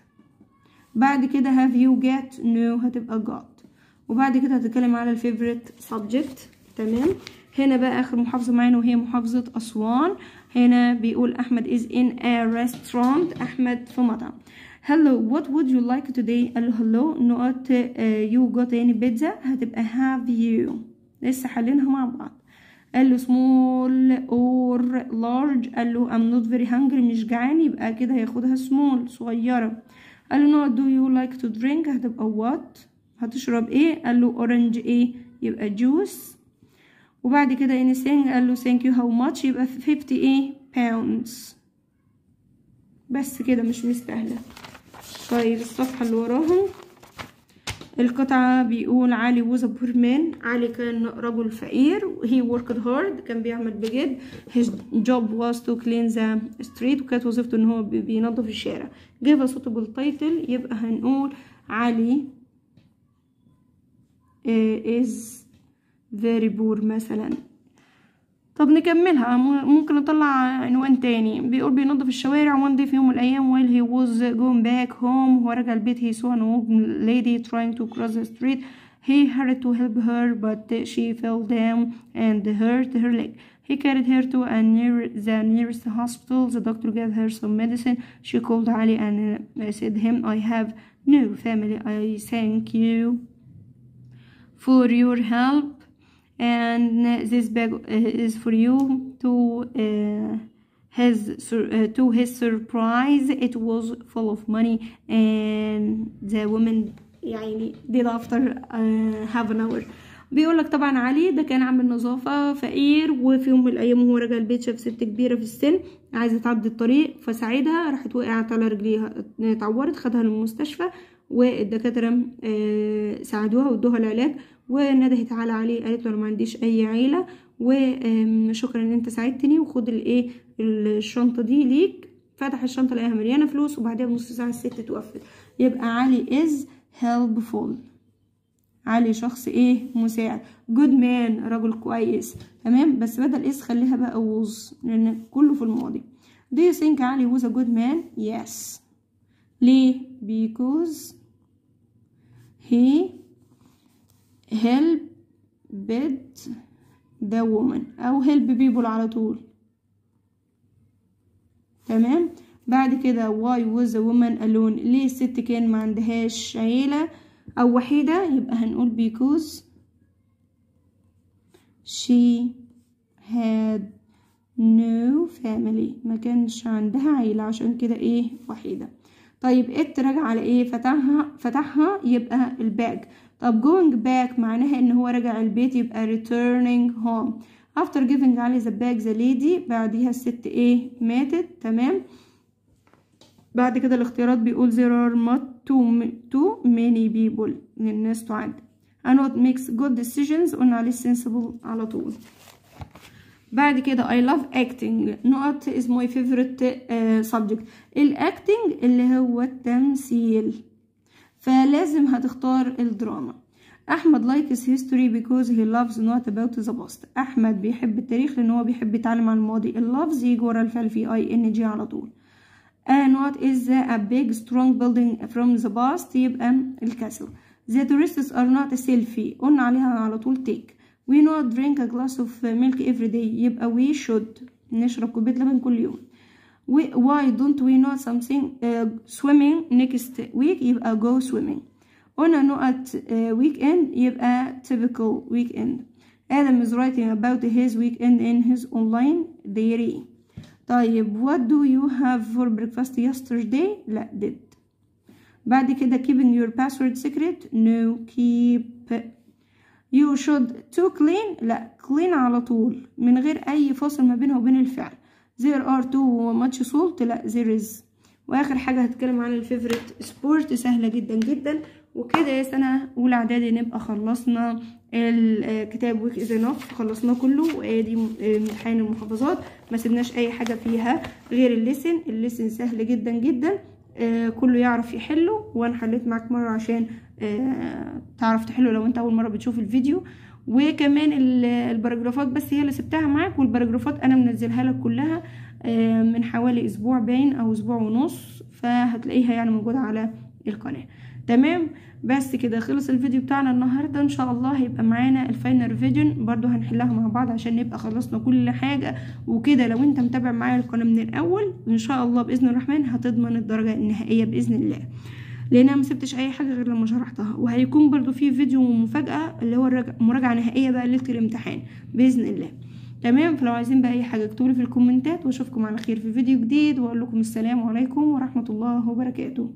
بعد كده have you get no هتبقى got. وبعد كده هتتكلم على الفيفوريت subject. تمام؟ هنا بقى آخر محافظة معانا وهي محافظة أسوان. هنا بيقول احمد is in a restaurant احمد في مطعم hello what would you like today قال له hello نقط uh, you got any pizza هتبقى have you لسه حلينها مع بعض قال له small or large قال له I'm not very hungry مش جعان يبقى كده هياخدها small صغيرة قال له do you like to drink هتبقى what هتشرب إيه قال له orange إيه يبقى juice وبعد كده anything قال له thank you how much? يبقى 50 إيه pounds. بس كده مش مستاهلة طيب الصفحة اللي وراها القطعة بيقول علي was a poor man. علي كان رجل فقير. He worked hard. كان بيعمل بجد. His job was to clean the street. وكانت وظيفته إن هو بينظف الشارع. Give a suitable title. يبقى هنقول علي is very poor مثلا طب نكملها ممكن نطلع عنوان تاني بيقول بينظف الشوارع one day في يوم من الأيام while he was going back home هو رجع البيت he saw an old lady trying to cross the street he hurried to help her but she fell down and hurt her leg he carried her to a near the nearest hospital the doctor gave her some medicine she called Ali and said him I have no family I thank you for your help And this bag uh, is for you to uh, his uh, to his surprise it was full of money. And the woman يعني did after uh, half an hour. بيقول لك طبعا علي ده كان عامل نظافة فقير وفي يوم من الأيام وهو راجع البيت شاف ست كبيرة في السن عايزة تعدي الطريق. فساعدها راحت وقعت على رجليها اتعورت خدها للمستشفى والدكاترة آه، ساعدوها وادوها العلاج. وندهت على علي قالت له أنا ما عنديش أي عيلة وشكرا إن أنت ساعدتني وخد الايه الشنطة دي ليك. فتح الشنطة لقاها مليانة فلوس وبعدها بنص ساعة الست توفت. يبقى علي is helpful. علي شخص إيه؟ مساعد. جود مان رجل كويس. تمام؟ بس بدل اس خليها بقى ووز لأن كله في الماضي. Do you think علي was a good man? Yes. ليه؟ Because he helped the woman أو help people على طول. تمام؟ بعد كده why was the woman alone ليه الست كان ما عندهاش عيلة؟ أو وحيدة؟ يبقى هنقول because she had no family. ما كانش عندها عيلة. عشان كده إيه؟ وحيدة. طيب ات راجع على إيه؟ فتحها فتحها يبقى الباج طب going back معناها ان هو رجع البيت يبقى returning home after giving علي the bag the lady بعديها الست إيه ماتت تمام بعد كده الاختيارات بيقول there are not too, too many people من الناس تعد and what makes good decisions قلنا عليه sensible على طول بعد كده I love acting نقط is my favorite uh, subject ال acting اللي هو التمثيل فلازم هتختار الدراما. أحمد likes history because he loves نقط about the past أحمد بيحب التاريخ لأن هو بيحب يتعلم عن الماضي. ال love يجي ورا الفعل verb ing على طول. and what is a big strong building from the past يبقى ال castle the tourists are نقط selfie قلنا عليها على طول take we نقط drink a glass of milk every day يبقى we should نشرب كوباية لبن كل يوم. we, why don't we not something uh, swimming next week يبقى go swimming قلنا نقط uh, weekend يبقى typical weekend Adam is writing about his weekend in his online diary طيب what do you have for breakfast yesterday لا did بعد كده keeping your password secret no keep you should to clean لا clean على طول من غير اي فاصل ما بينها وبين الفعل There are too much salt لا there is. وآخر حاجة هتكلم عن ال favorite sport سهلة جدا جدا. وكده يا سنة أولى إعدادي نبقى خلصنا الكتاب week is enough خلصناه كله وآدي امتحان المحافظات. ما سيبناش أي حاجة فيها غير ال listen. ال listen سهل جدا جدا آه كله يعرف يحله. وأنا حليت معاك مرة عشان آه تعرف تحله لو أنت أول مرة بتشوف الفيديو. وكمان الباراجرافات بس هي اللي سبتها معاك والباراجرافات أنا منزلها لك كلها آه من حوالي أسبوع باين أو أسبوع ونص فهتلاقيها يعني موجودة على القناة. تمام؟ بس كده خلص الفيديو بتاعنا النهارده إن شاء الله هيبقى معانا ال final revision برضو هنحلها مع بعض عشان نبقى خلصنا كل حاجة وكده. لو أنت متابع معايا القناة من الأول إن شاء الله بإذن الرحمن هتضمن الدرجة النهائية بإذن الله. لأن أنا مسبتش أي حاجة غير لما شرحتها. وهيكون برضو في فيديو مفاجأة اللي هو مراجعة نهائية بقى ليلة الامتحان بإذن الله. تمام؟ فلو عايزين بقى أي حاجة اكتبوا في الكومنتات وأشوفكم على خير في فيديو جديد وأقول لكم السلام عليكم ورحمة الله وبركاته.